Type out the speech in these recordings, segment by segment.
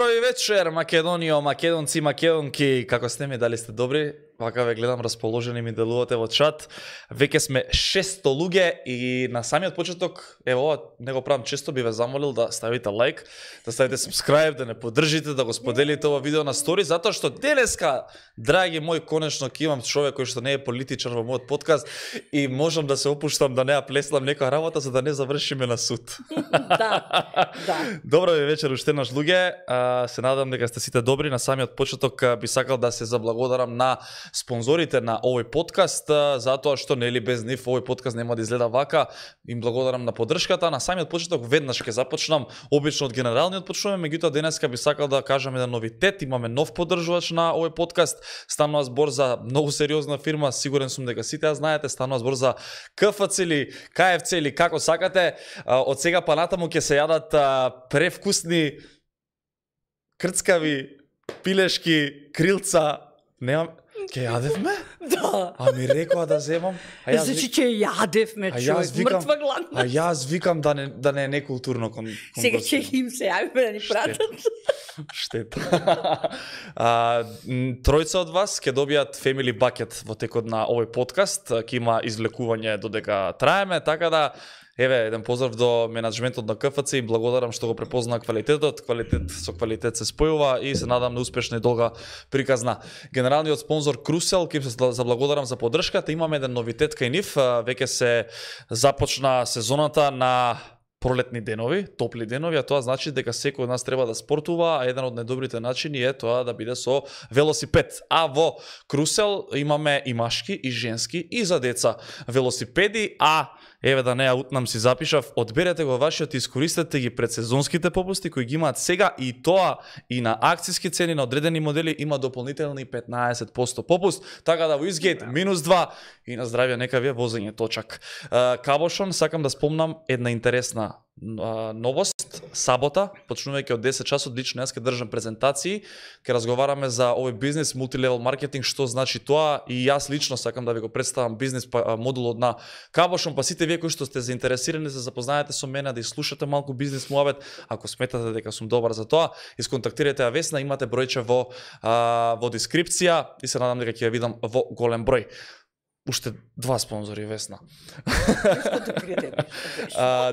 Добро ви вечер, Македонио, македонци, македонки. Како сте ми, дали сте добри? Вака ве гледам расположени ми делувате во чат. Веќе сме 600 луѓе и на самиот почеток, ево ова не го правам често, би ве замолил да ставите лайк, да ставите subscribe, да не поддржите, да го споделите ова видео на стори, затоа што денеска, драги мој, конечно ќе имам човек кој што не е политичар во мојот подкаст и можам да се опуштам да не ја плеслам некоја работа за да не завршиме на суд. да, да. Добро ви вечер уште наш луѓе. А, се надам дека сте сите добри. На самиот почеток би сакал да се заблагодарам на спонзорите на овој подкаст, затоа што или без нив овој подкаст нема да изгледа вака. Им благодарам на поддршката. На самиот почеток веднаш ќе започнам. Обично од генералниот почнуваме, меѓутоа денеска би сакал да кажам еден новитет. Имаме нов поддржувач на овој подкаст. Станува збор за многу сериозна фирма, сигурен сум дека сите ја знаете. Станува збор за КФЦ или КФЦ или како сакате. Од сега па натаму ќе се јадат превкусни крцкави, пилешки, крилца, немам, ќе јадевме? Да. А ми рекоа да земам. А јас, Значи че јадевме А јас човек, викам- мртва а гладна. јас викам да не да не е некултурно кон, кон Сега ќе им се јавиме да ни пратат. Штета. а, тројца од вас ќе добијат Family Bucket во текот на овој подкаст. Ќе има излекување додека траеме, така да Еве, еден поздрав до менеджментот на КФЦ и благодарам што го препозна квалитетот. Квалитет со квалитет се спојува и се надам на успешна и долга приказна. Генералниот спонзор Крусел, ќе се заблагодарам за поддршката. Имаме еден новитет кај нив. Веќе се започна сезоната на пролетни денови, топли денови, а тоа значи дека секој од нас треба да спортува, а еден од најдобрите начини е тоа да биде со велосипед. А во Крусел имаме и машки, и женски, и за деца велосипеди, а еве да не ја утнам си запишав, одберете го вашиот и искористете ги пред сезонските попусти кои ги имаат сега и тоа и на акциски цени на одредени модели има дополнителни 15% попуст, така да во изгейт минус 2 и на здравје нека ви е возење точак. Кабошон, сакам да спомнам една интересна новост. Сабота, почнувајќи од 10 часот, лично јас ќе држам презентации, ќе разговараме за овој бизнес, мултилевел маркетинг, што значи тоа и јас лично сакам да ви го представам бизнес па- модулот на Кабошон, па сите вие кои што сте заинтересирани да се запознаете со мене, да изслушате малку бизнес муабет, ако сметате дека сум добар за тоа, исконтактирате ја Весна, имате бројче во а, во дескрипција и се надам дека ќе ја видам во голем број. Уште два спонзори Весна. А,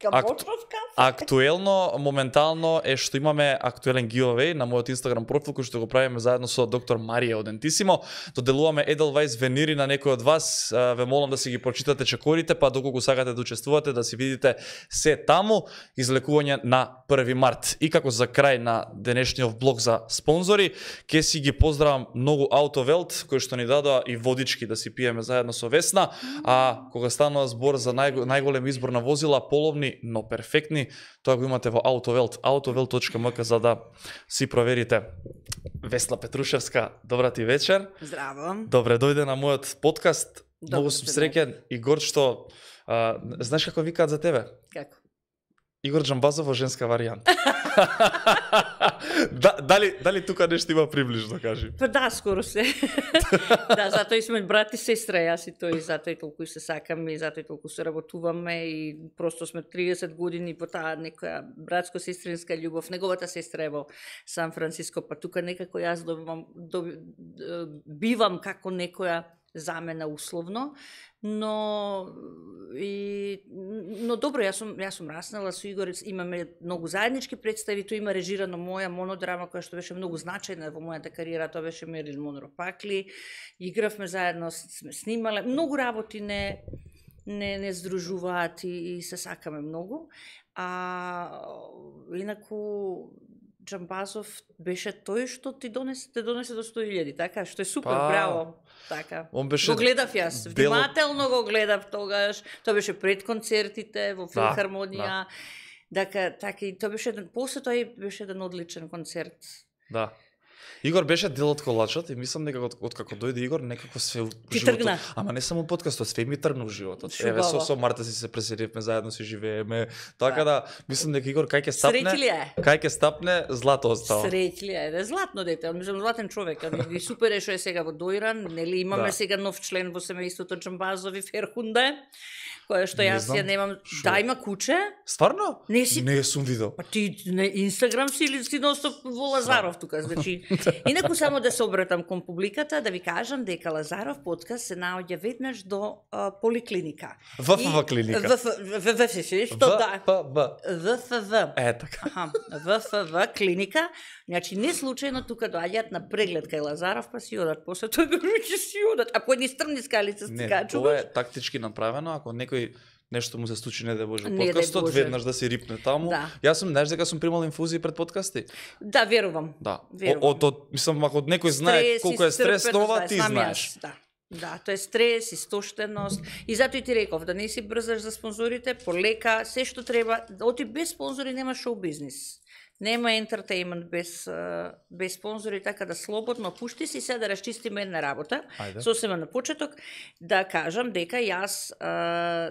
Кабочовка? Актуелно, моментално е што имаме актуелен giveaway на мојот Инстаграм профил кој што го правиме заедно со доктор Марија од Ентисимо. Доделуваме Edelweiss венири на некој од вас. Ве молам да си ги прочитате чекорите, па доколку сакате да учествувате, да си видите се таму. Излекување на 1 март. И како за крај на денешниот блог за спонзори, ќе си ги поздравам многу Автовелт кои што ни дадоа и водички да си пиеме заедно со Весна, а кога станува збор за најго, најголем избор на возила, половни, но перфектни, тоа го имате во Автовелт, autovelt.mk за да си проверите. Весна Петрушевска, добра ти вечер. Здраво. Добре дојде на мојот подкаст. Добро Многу сум среќен и горд што а, знаеш како викаат за тебе? Како? Игор Джамбазов во женска варијанта. да, дали, дали тука нешто има приближно, кажи? Па да, скоро се. да, затоа и сме брат и сестра, јас и тој, затоа и толку и се сакаме, и затоа и толку се работуваме и просто сме 30 години по таа некоја братско-сестринска љубов. Неговата сестра е во Сан Франциско, па тука некако јас добивам, доби, бивам како некоја замена условно, но и но добро јас сум јас сум раснала со Игор имаме многу заеднички представи тоа има режирано моја монодрама која што беше многу значајна во мојата кариера тоа беше Мерил Монро Пакли. Игравме заедно сме снимале многу работи не не не здружуваат и, и се сакаме многу. А инаку Джамбазов беше тој што ти донесе те донесе до 100.000, така? Што е супер, Па, браво. Така. Он беше Го гледав јас, дел од- внимателно го гледав тогаш. Тоа беше пред концертите во Да, филхармонија. Дека така и тоа беше еден после тоа беше еден одличен концерт. Да. Игор беше дел од колачот и мислам дека од, од како дојде Игор некако се у Ти животот- тргна. Ама не само подкастот, све ми тргна животот. Шо Еве со со Марта си се преселивме, заедно си живееме. Така да, мислам дека Игор кај ќе стапне, кај ќе стапне, злато остава. Среќ ли е? Да, Златно дете, мислам златен човек. И супер е што е сега во Дојран, нели имаме Да. сега нов член во семејството Джамбазови Ферхунде, која што Не јас ја немам. Шо? Да, има куче. Стварно? Не си- Не сум видел. Па ти на Инстаграм си или си носов во Лазаров тука, значи. Инаку само да се обратам кон публиката да ви кажам дека Лазаров подкаст се наоѓа веднаш до а, поликлиника. ВФВ клиника. ВФВ, што да. ВПБ. ВФВ. Е, така. Аха, ВФВ клиника, значи не случајно тука доаѓаат на преглед кај Лазаров, па си одат, после тоа ќе си одат. А по едни стрмни скалици Не, стига тоа е тактички направено, ако некој нешто му се случи не да боже подкастот, веднаш да се рипне таму. Да. Јас сум знаеш дека сум примал инфузии пред подкасти. Да, верувам. Да. Верувам. Од, од мислам ако некој знае Стрес, колку е стрес тоа, да, ти знаеш. Да. Да, тоа е стрес, истоштеност. И затоа и ти реков, да не си брзаш за спонзорите, полека, се што треба, оти без спонзори нема шоу бизнис. Нема ентертеймент без, а, без спонзори, така да слободно пушти си се да расчистиме една работа. Ајде. Сосема на почеток, да кажам дека јас а,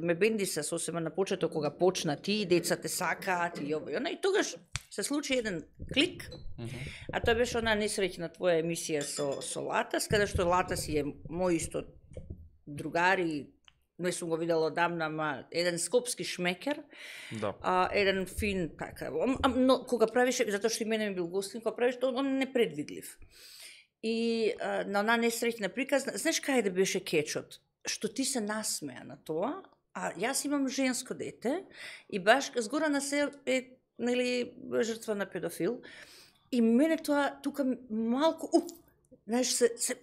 ме бенди се сосема на почеток кога почна ти, децата сакаат и ово и она, и тогаш се случи еден клик, а тоа беше она несреќна твоја емисија со, со Латас, каде што Латас е мој исто другар и не сум го видела одамна, ама еден скопски шмекер, Да. а, еден фин, така, ам- ам, но кога правише, затоа што и мене ми бил гостин, кога правише, он, он е непредвидлив. И а, на она несреќна приказна, знаеш кај да беше кечот? Што ти се насмеа на тоа, а јас имам женско дете и баш згора на се е нели жртва на педофил. И мене тоа тука малку, у, знаеш, се, се,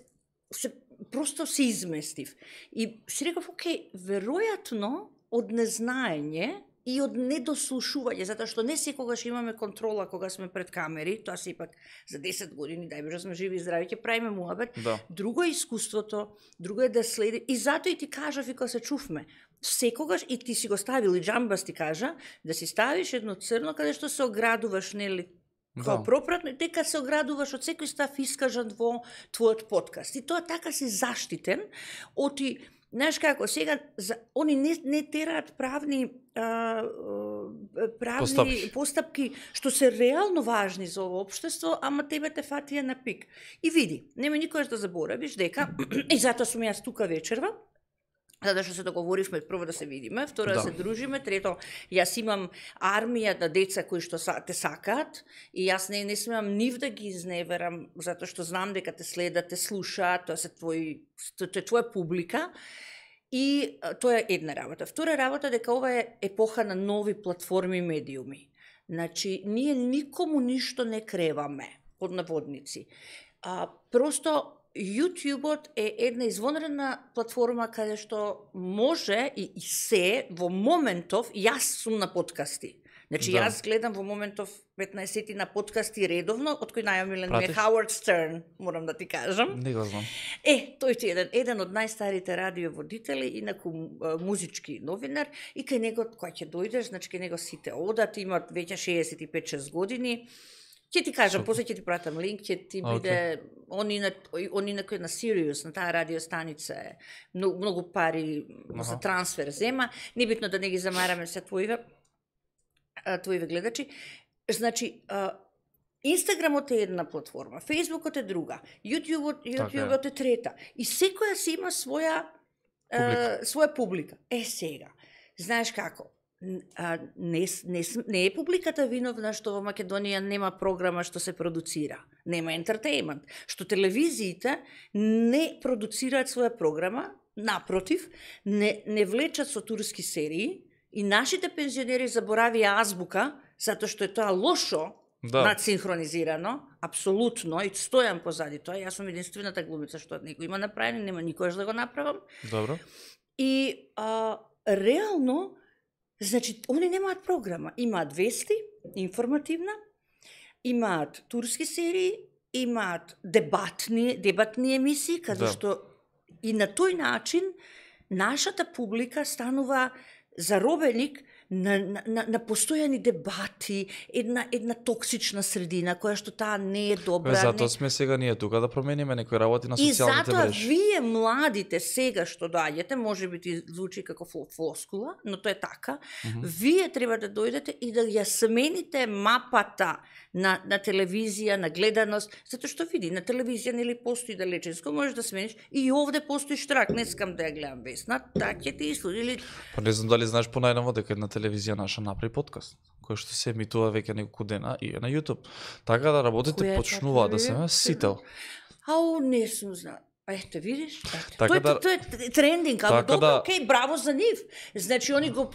се просто се изместив. И си реков, окей, веројатно од незнаење и од недослушување, затоа што не секогаш имаме контрола кога сме пред камери, тоа се ипак за 10 години, дај Боже, сме живи и здрави, ќе правиме муабет. Да. Друго е искуството, друго е да следи. И затоа и ти кажав и кога се чувме. Секогаш, и ти си го ставил, и Джамбас ти кажа, да си ставиш едно црно каде што се оградуваш, нели, Као Да. пропратно, дека се оградуваш од секој став искажан во твојот подкаст. И тоа така си заштитен, оти, знаеш како, сега, за, они не, не тераат правни, а, правни Постапки. постапки. што се реално важни за ово општество, ама тебе те фатија на пик. И види, нема никојаш да заборавиш дека, и затоа сум јас тука вечерва, Затоа што се договоривме прво да се видиме, второ да, Да. се дружиме, трето јас имам армија на деца кои што са, те сакаат и јас не не смеам нив да ги изневерам затоа што знам дека те следат, те слушаат, тоа се твои тоа е твоја публика. И тоа е една работа. Втора работа дека ова е епоха на нови платформи и медиуми. Значи, ние никому ништо не креваме, под наводници. А, просто YouTube-от е една извонредна платформа каде што може и, и се во моментов, јас сум на подкасти. Значи Да. јас гледам во моментов 15 на подкасти редовно, од кој најомилен ми е? Howard Stern, морам да ти кажам. Не го знам. Е, тој ти е еден, еден од најстарите радиоводители, инаку музички новинар, и кај него, кога ќе дојдеш, значи кај него сите одат, имат веќе 65-6 години, Ќе ти кажам, после ќе ти пратам линк, ќе ти биде он на он инаку на Sirius, на таа радиостаница е многу, многу пари за Аха. трансфер зема, небитно да не ги замараме се твоиве твоиве гледачи. Значи, Инстаграмот е една платформа, Фейсбукот е друга, Јутјубот, Така е. Јутјубот е трета. И секоја си има своја Публика. своја публика. Е сега, знаеш како? А, не, не, не е публиката виновна што во Македонија нема програма што се продуцира. Нема ентертеймент. Што телевизиите не продуцираат своја програма, напротив, не, не влечат со турски серии и нашите пензионери заборавија азбука, затоа што е тоа лошо Да. надсинхронизирано, апсолутно, и стојам позади тоа. Јас сум единствената глумица што некој има направено, нема никош да го направам. Добро. И а, реално, значи, они немаат програма. Имаат вести, информативна, имаат турски серии, имаат дебатни, дебатни емисии, каде Да. што и на тој начин нашата публика станува заробеник на, на, на, на постојани дебати, една, една токсична средина, која што таа не е добра. Бе, затоа не... сме сега ние тука да промениме некои работи на И социјалните затоа мрежи. вие младите сега што доаѓате, може би ти звучи како фл- флоскула, но тоа е така, Мгм. вие треба да дојдете и да ја смените мапата на, на телевизија, на гледаност, затоа што види, на телевизија нели постои далеченско, можеш да смениш и овде постои штрак, не скам да ја гледам весна, така ќе ти исто, или Па не знам дали знаеш понајново дека една телевизија наша направи подкаст кој што се емитува веќе неколку дена и на YouTube. Така да работите почнуваат да се? Сител. ау, не сум знал. Ете, видиш? Ете. Така тоа, да- е, тоа е трендинг, ама така добро, да- окей, браво за нив. Значи, они го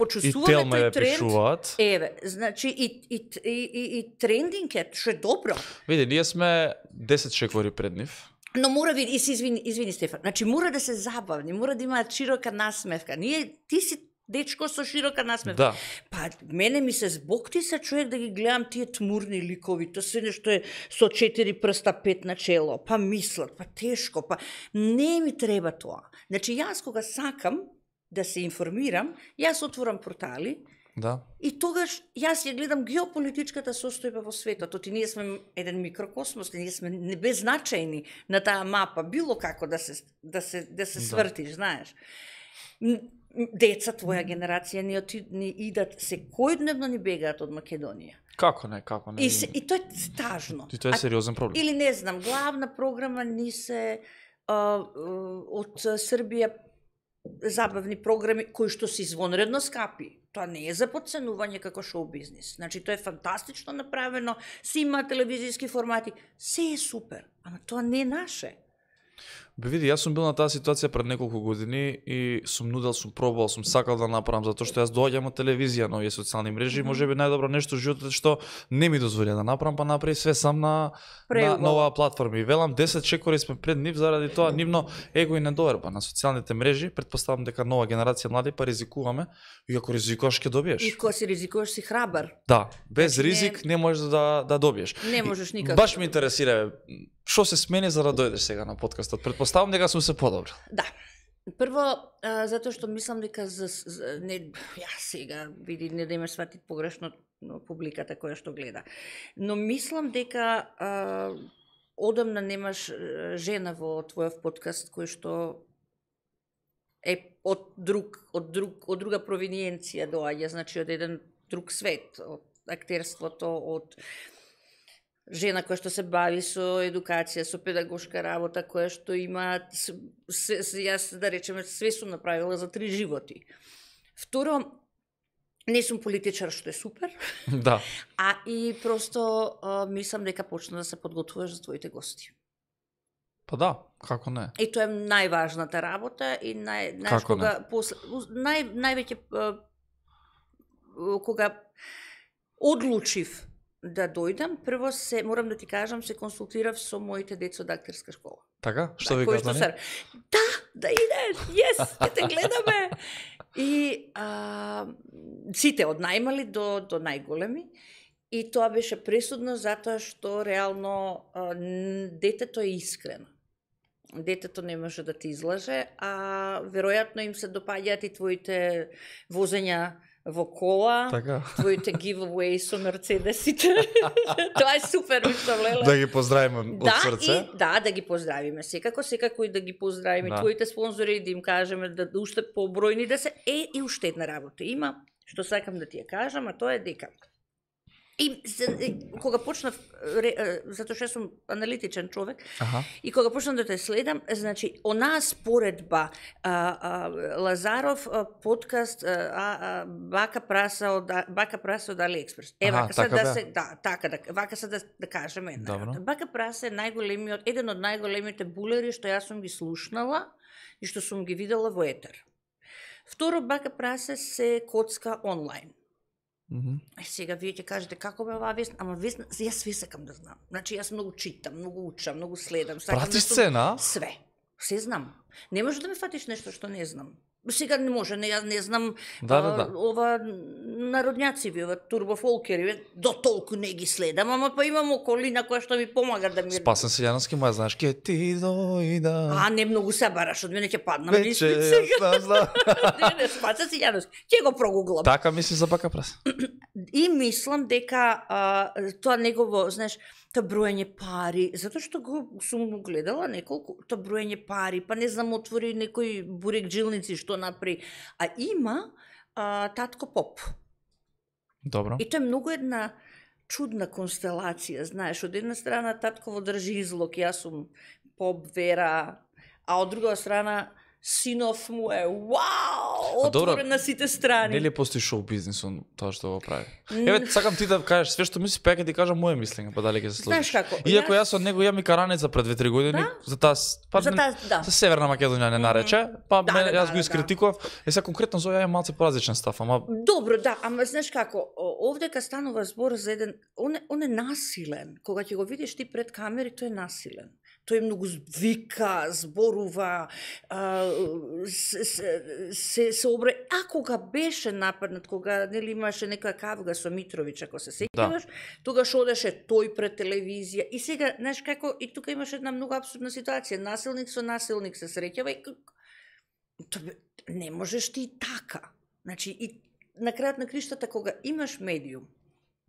Телма тој тренд. пишуваат. Еве, значи и, и, и, и, и трендинг е, што е добро. Види, ние сме 10 шекори пред нив. Но мора види, и се извини, извини Стефан, значи мора да се забавни, мора да имаат широка насмевка. Ние, ти си дечко со широка насмевка. Да. Па, мене ми се збокти се човек да ги гледам тие тмурни ликови, тоа се нешто е со четири прста пет на чело, па мислат, па тешко, па не ми треба тоа. Значи јас кога сакам да се информирам, јас отворам портали Да. И тогаш јас ја гледам геополитичката состојба во светот. Оти ние сме еден микрокосмос, ние сме небезначајни на таа мапа, било како да се да се да се Да. свртиш, знаеш. Деца твоја генерација ни оти ни идат секојдневно ни бегаат од Македонија. Како не, како не. И се, и тоа е стажно. И тоа е сериозен проблем. Или не знам, главна програма ни се а, а, од Србија забавни програми кои што се извонредно скапи. Тоа не е за подценување како шоу бизнис. Значи тоа е фантастично направено, си има телевизиски формати, се е супер, ама тоа не е наше. Бе види, јас сум бил на таа ситуација пред неколку години и сум нудел, сум пробувал, сум сакал да направам затоа што јас доаѓам од телевизија, овие социјални мрежи и можеби најдобро нешто во животот што не ми дозволи да направам, па направи све сам на Преубаво. на оваа платформа. И велам 10 чекори сме пред нив заради тоа нивно его и недоверба на социјалните мрежи. Предпоставам дека нова генерација млади па ризикуваме и ако ризикуваш ќе добиеш. И кога си ризикуваш си храбар. Да, без Значи, не- ризик не можеш да да добиеш. Не можеш никако. Баш ме интересира што се смени за да дојдеш сега на подкастот. Предпоставам дека сум се подобрил. Да. Прво, а, затоа што мислам дека за, за не ја сега види не да ме свати погрешно но публиката која што гледа. Но мислам дека а, одамна немаш жена во твојов подкаст кој што е од друг од друг од друга провиниенција доаѓа, значи од еден друг свет, од актерството, од жена која што се бави со едукација, со педагошка работа, која што има, с, с, с, јас да речеме, све сум направила за три животи. Второ, не сум политичар, што е супер, да. а и просто а, мислам дека почна да се подготвуваш за твоите гости. Па да, како не. И тоа е најважната работа и нај, знаеш, Како не? кога после, уз- нај, највеќе кога одлучив да дојдам, прво се морам да ти кажам се консултирав со моите деца од актерска школа. Така? Што ви кажа? се Да, да идеш, јес, ќе те гледаме. И а, сите од најмали до до најголеми и тоа беше пресудно затоа што реално а, детето е искрено. Детето не може да ти излаже, а веројатно им се допаѓаат и твоите возења во кола, Така. твоите giveaway со мерцедесите. Тоа е супер, уште леле. Да ги поздравиме од Да, срце. и, да, да ги поздравиме. Секако, секако и да ги поздравиме Да. твоите спонзори и да им кажеме да уште побројни да се е и уште една работа има што сакам да ти ја кажам, а тоа е дека И се, кога почнав, затоа што сум аналитичен човек, Аха. и кога почнав да те следам, значи, онаа споредба, а, а, Лазаров а, подкаст, а, а, Бака праса од, Бака праса од Алиекспрес. Е, вака се така да се, да, така да, вака се да, да кажеме една Добро. Бака праса е најголемиот, еден од најголемите булери што јас сум ги слушнала и што сум ги видела во етер. Второ, Бака прасе се коцка онлайн. Мгм. Е, сега вие ќе кажете како бе оваа весна, ама весна, јас све сакам да знам. Значи јас многу читам, многу учам, многу следам, сакам Пратиш да сум... Све. Се знам. Не може да ме фатиш нешто што не знам. Сега не може, не, не знам Да, да, а, да. ова народњаци ви, ова турбофолкери, до толку не ги следам, ама па имам околина која што ми помага да ми... Спасен се Јановски, моја знаеш, ке ти дојда. А, не многу се бараш, од мене ќе паднам. Вече, ја знам, знам. не, не, спаса си Јановски. Ќе го прогуглам. Така мисли за бака прас. И мислам дека а, тоа негово, знаеш, тоа броење пари, затоа што го сум го гледала неколку, тоа броење пари, па не знам, отвори некој бурек джилници што направи. А има а, татко поп. Добро. И тоа е многу една чудна констелација, знаеш, од една страна татково држи излог, јас сум поп вера, а од друга страна синов му е вау, отворен на сите страни. Нели постои шоу бизнисот тоа што го прави? Еве, сакам ти да кажеш све што мислиш, па ја ќе ти кажам моје мислење, па дали ќе се Знаеш сложиш. како, Иако јас од него имам и караница пред 2-3 години Да? за таа па За таа, да. за Северна Македонија не нарече, па Да, ме, да, јас да, го да. искритикував. Е сега конкретно за ја е малце поразличен став, ама Добро, да, ама знаеш како, о- овдека станува збор за еден, он е, он е насилен. Кога ќе го видиш ти пред камери, тој е насилен. Тој многу вика, зборува, а, се, се, се, се обре... А кога беше нападнат, кога нели имаше некоја кавга со Митровиќ, ако се сеќаваш, тогаш одеше тој пред телевизија. И сега, знаеш како, и тука имаше една многу абсурдна ситуација. Насилник со насилник се среќава и к- Тоа бе, не можеш ти така. Значи, и на крајот на криштата, кога имаш медиум,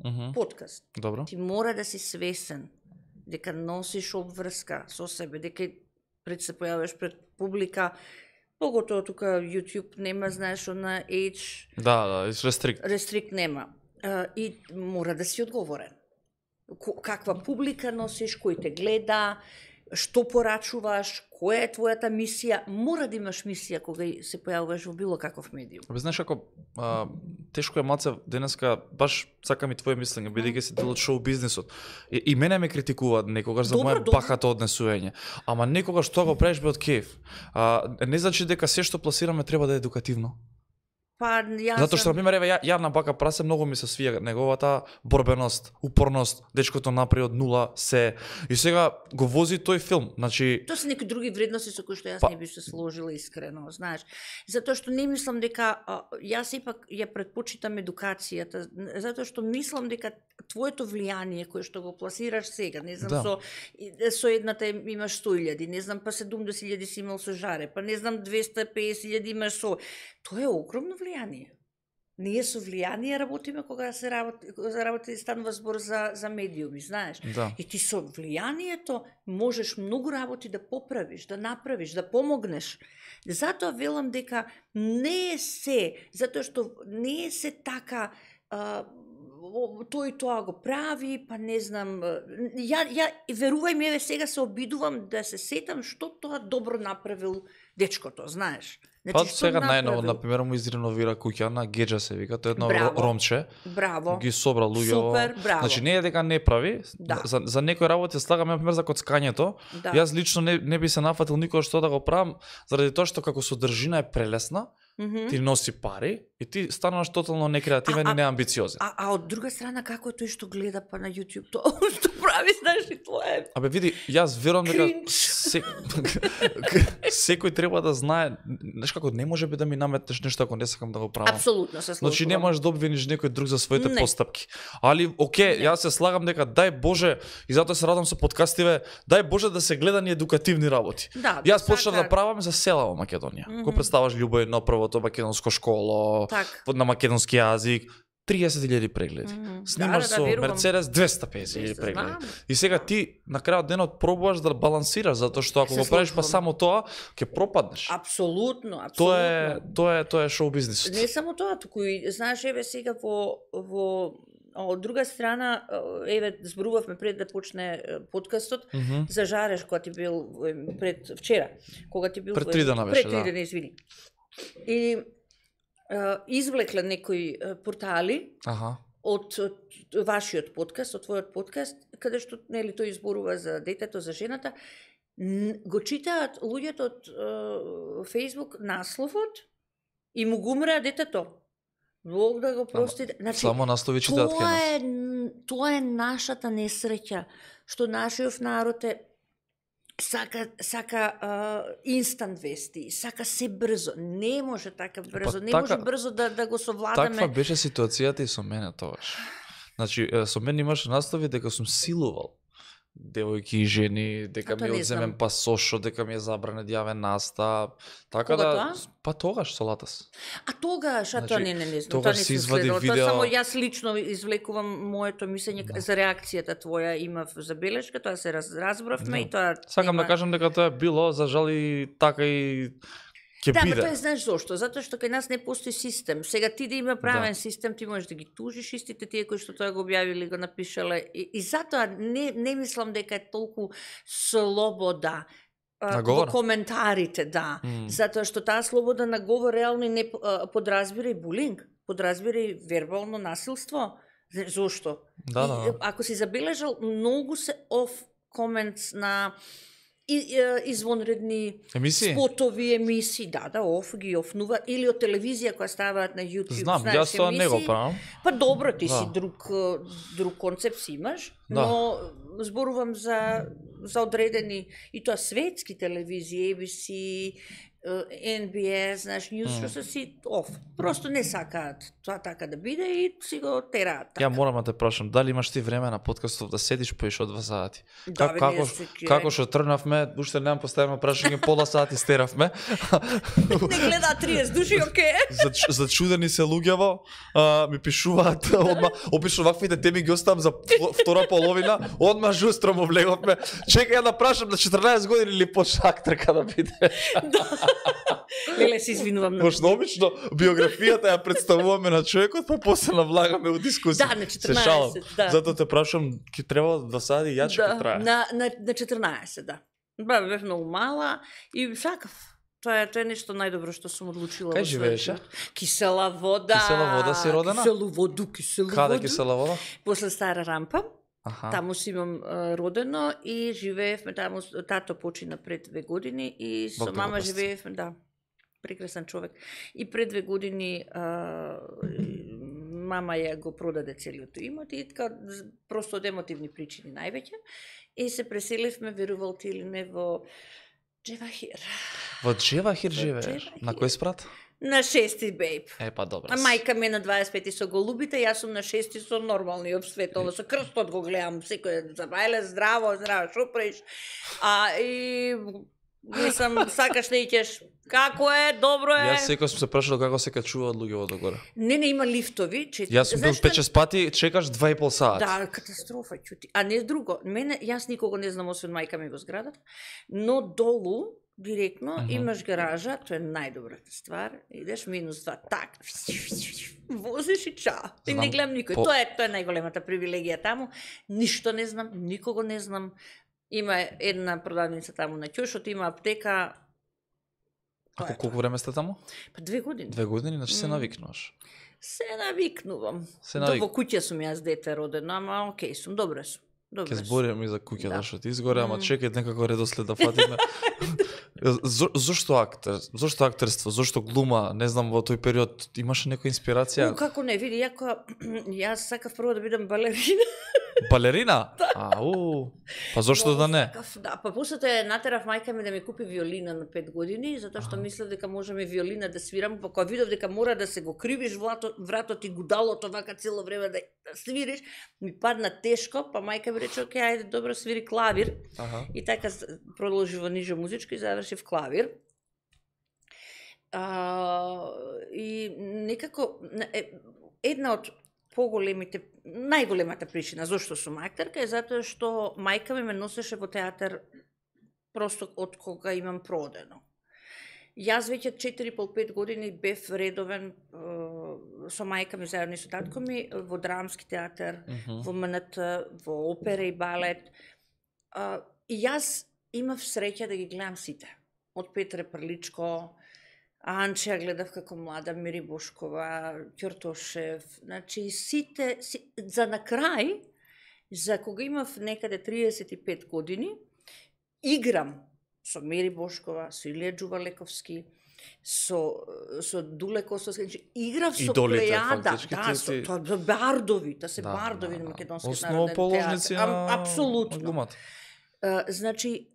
мгм, подкаст, добро. ти мора да си свесен дека носиш обврска со себе, дека пред се појаваш пред публика, поготово тука YouTube нема, знаеш, на age Да, да, restrict. рестрикт нема. И мора да си одговорен. Каква публика носиш, кој те гледа, што порачуваш, која е твојата мисија, мора да имаш мисија кога се појавуваш во било каков медиум. Абе знаеш како а, тешко е малце денеска баш сакам и твое мислење бидејќи си дел од шоу бизнисот. И, и мене ме критикуваат некогаш за Добро, добро. бахато однесување. Ама некогаш тоа го правиш бе од кеф. А, не значи дека се што пласираме треба да е едукативно. Па јас Затоа што на пример еве ја, ја на бака прасе многу ми се свија неговата борбеност, упорност, дечкото направи од нула се и сега го вози тој филм. Значи Тоа се некои други вредности со кои што јас Па- не би се сложила искрено, знаеш. Затоа што не мислам дека јас ипак ја предпочитам едукацијата, затоа што мислам дека твоето влијание кое што го пласираш сега, не знам Да. со со едната имаш 100.000, не знам па 70.000 си имал со жаре, па не знам 250.000 имаш со тоа е огромно влијание. Ние со влијание работиме кога се работи, работи станува збор за за медиуми, знаеш. да. И ти со влијанието можеш многу работи да поправиш, да направиш, да помогнеш. Затоа велам дека не е се, затоа што не е се така а, тој тоа го прави, па не знам, ја, ја верувај ми, еве сега се обидувам да се сетам што тоа добро направил дечкото, знаеш. Па што сега најново, на пример, му изреновира куќа на Геджа се вика, тоа е едно Браво. ро- ромче, Браво. ги собра луѓе. Супер, браво. Значи не е дека не прави, Да. за, за некои работи слагаме на пример за коцкањето. Да. Јас лично не, не би се нафатил никош што да го правам, заради тоа што како содржина е прелесна, Мгм. ти носи пари и ти стануваш тотално некреативен А- и неамбициозен. А, а од друга страна, како е тој што гледа па на YouTube тоа што прави, знаеш, и тоа е Абе види, јас верувам дека се... секој треба да знае, знаеш како не може би да ми наметнеш нешто ако не сакам да го правам. апсолутно се слушувам. Значи не можеш да обвиниш некој друг за своите Не. постапки. Али оке, Не. јас се слагам дека дај Боже и затоа се радам со подкастиве, дај Боже да се гледани едукативни работи. Да, Јас почнав сака- да правам за села во Македонија. Го Мгм. представаш љубој на првото македонско школо, Так. на македонски јазик, 30.000 прегледи. Мгм. Снимаш Да, да, со да, верувам. Мерцедес 250.000 Жест, прегледи. знам. И сега ти на крајот денот пробуваш да балансираш затоа што ако Се го правиш па само тоа, ќе пропаднеш. Апсолутно, апсолутно. Тоа е тоа е тоа е шоу бизнисот. Не само тоа, туку и знаеш еве сега во во од друга страна еве зборувавме пред да почне подкастот Мгм. за жареш кога ти бил пред вчера, кога ти бил Пред во- три дена беше, пред три да. дена, извини. И извлекла некои портали Аха. од, од вашиот подкаст, од твојот подкаст, каде што нели тој изборува за детето, за жената, го читаат луѓето од Facebook насловот и му го умреа детето. Бог да го прости. Значи, Само наслови читаат кај тоа е тоа е нашата несреќа што нашиот народ е сака сака а, инстант вести, сака се брзо. Не може така брзо, Па не така- може брзо да да го совладаме. Таква беше ситуацијата и со мене тогаш. Значи, со мене имаше настави дека сум силувал девојки и жени, дека тоа ми одземен пасошо, дека ми е забране да јавен настап. Така Кога да тоа? па тогаш со Латас. А тогаш, а тоа Значи, не, не, не знам, тоа не се извади видео- Тоа само јас лично извлекувам моето мислење Да. за реакцијата твоја, имав забелешка, тоа се раз, разбравме Да. и тоа Сакам нема- да кажам дека тоа било, за жал и така и ќе Да, биде. ма тоа е знаеш зошто? Затоа што кај нас не постои систем. Сега ти да има правен Да. систем, ти можеш да ги тужиш истите тие кои што тоа го објавиле, го напишале. И, и затоа не, не мислам дека е толку слобода во коментарите, да. М. Затоа што таа слобода на говор реално не подразбира и булинг, подразбира и вербално насилство. Зошто? Да, И, да. ако си забележал, многу се оф коментс на извонредни Емисии? спотови, емисии, да, да, оф ги офнува или од телевизија која ставаат на YouTube. Знам, знаеш, јас тоа не го правам. Па добро, ти Да. си друг друг концепт си имаш, Да. но зборувам за за одредени и тоа светски телевизии, ABC, NBS, знаеш, News, што се си оф. Просто не сакаат тоа така да биде и си го тераат така. Ја морам да те прашам, дали имаш ти време на подкастов да седиш по од два сати? Да, како, ќе- како што тргнавме, уште немам поставено прашање, пола сати стеравме. Не гледа 30 души, оке. Зач- Зачудени се луѓево, а, ми пишуваат, одма, обично ваквите теми ги оставам за вто- втора половина, одма жустро му влеговме. Чекај да прашам на 14 години или почак трка да биде. Леле, се извинувам Пошто обично биографијата ја представуваме на човекот, па после навлагаме у дискусија. Да, на Се шалам. 14, да. Затоа те прашам, ќе треба да сади јачка да, трае. на, на, на 14, да. Ба, бев многу мала и сакав. Тоа е, тоа е нешто најдобро што сум одлучила Кај живееше? Кисела вода. Кисела вода си родена? Киселу воду, киселу Каде воду. ќе се лавода? После Стара рампа, Аха. таму си имам родено и живеевме таму, тато почина пред две години и со Бог мама живеевме, да, прекрасен човек. И пред две години а, мама ја го продаде целиот имот и така просто од емотивни причини највеќе. И се преселивме, верувал ти или не, во Джевахир. Во Джевахир живееш? На кој спрат? На шести бейб. Е, па добро. А мајка ми е на 25 со голубите, јас сум на 6 со нормални обсветово, со крстот го гледам, секој забајле здраво, здраво, шо правиш? А и мислам, сакаш да икеш, како е, добро е. Јас секој сум се прашал како се качуваат луѓе од горе. Не, не има лифтови, че Јас сум бил Знаеш што- 5-6 пати, чекаш 2,5 сати. Да, катастрофа, чути. А не друго, мене, јас никого не знам освен мајка ми во зградата, но долу, директно, Мгм. имаш гаража, тоа е најдобрата ствар, идеш минус два, так, возиш и чао. И не гледам никој. по- Тоа е, тоа е најголемата привилегија таму. Ништо не знам, никого не знам. Има една продавница таму на ќошот, има аптека. Тоа е колку време сте таму? Па две години. Две години, значи се навикнуваш. Се навикнувам. Се навик... во куќа сум јас дете родено, ама окей сум, добре сум. Добре Ке збориме и за куќа Да. да. што ти изгоре, ама чекај некако редослед да фатиме. Зо, зошто актер? Зошто актерство? Зошто глума? Не знам, во тој период имаше некоја инспирација? У, како не, види, јако јас сакав прво да бидам балерина. Балерина? Ау. Па зошто да не? Сакав, да, па после тоа натерав мајка ми да ми купи виолина на 5 години, затоа што мислев дека можам и виолина да свирам, па кога видов дека мора да се го кривиш вратот, вратот и гудалото вака цело време да, да свириш, ми падна тешко, па мајка ми рече, окей, ајде, добро, свири клавир. Аха. И така продолжи во нижо музичко и заврши в клавир. А, и некако една од поголемите најголемата причина зошто сум актерка е затоа што мајка ми ме носеше во театар просто од кога имам продено. Јас веќе 4,5-5 години бев редовен со мајка ми заедно со татко ми во драмски театар, Мгм. во МНТ, во опера и балет. А, и јас имав среќа да ги гледам сите. Од Петре Прличко, Анче ја гледав како млада, Мири Бошкова, Ќортошев, значи сите, си, за на крај, за кога имав некаде 35 години, играм со Мери Бошкова, со Илија Джувалековски, со со Дуле Костовски, значи играв со Идолите, плејада, да, со ти- тоа со бардови, та се Да, бардови да, на да. македонскиот народен театар. на Апсолутно. значи,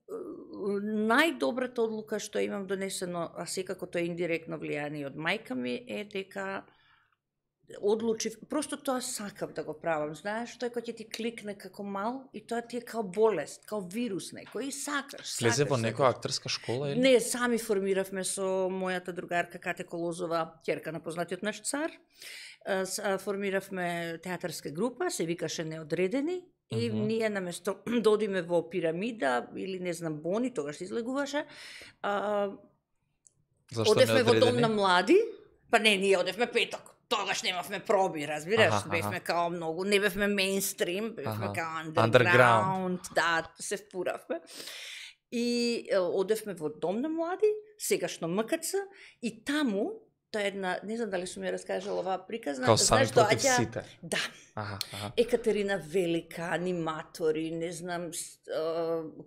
најдобрата одлука што имам донесено, а секако тоа е индиректно влијание од мајка ми, е дека одлучив, просто тоа сакав да го правам, знаеш, тоа кога ќе ти кликне како мал и тоа ти е као болест, као вирус некој и сакаш, сакаш, во сакаш. некоја актерска школа или? Не, сами формиравме со мојата другарка Кате Колозова, ќерка на познатиот наш цар. Формиравме театарска група, се викаше Неодредени, и Мгм. ние наместо да одиме во пирамида или не знам бони, тогаш излегуваше, а, Зашто одевме во дом на млади, па не, ние одевме петок. Тогаш немавме проби, разбираш, Аха, бевме као многу, не бевме мейнстрим, бевме као Underground. underground, да, се впуравме. И е, одевме во дом на млади, сегашно МКЦ, и таму, тоа е една, не знам дали сум ја раскажала оваа приказна, Као сами знаеш, против доаѓа- сите. Да, Аха, аха. Екатерина Велика, аниматори, не знам,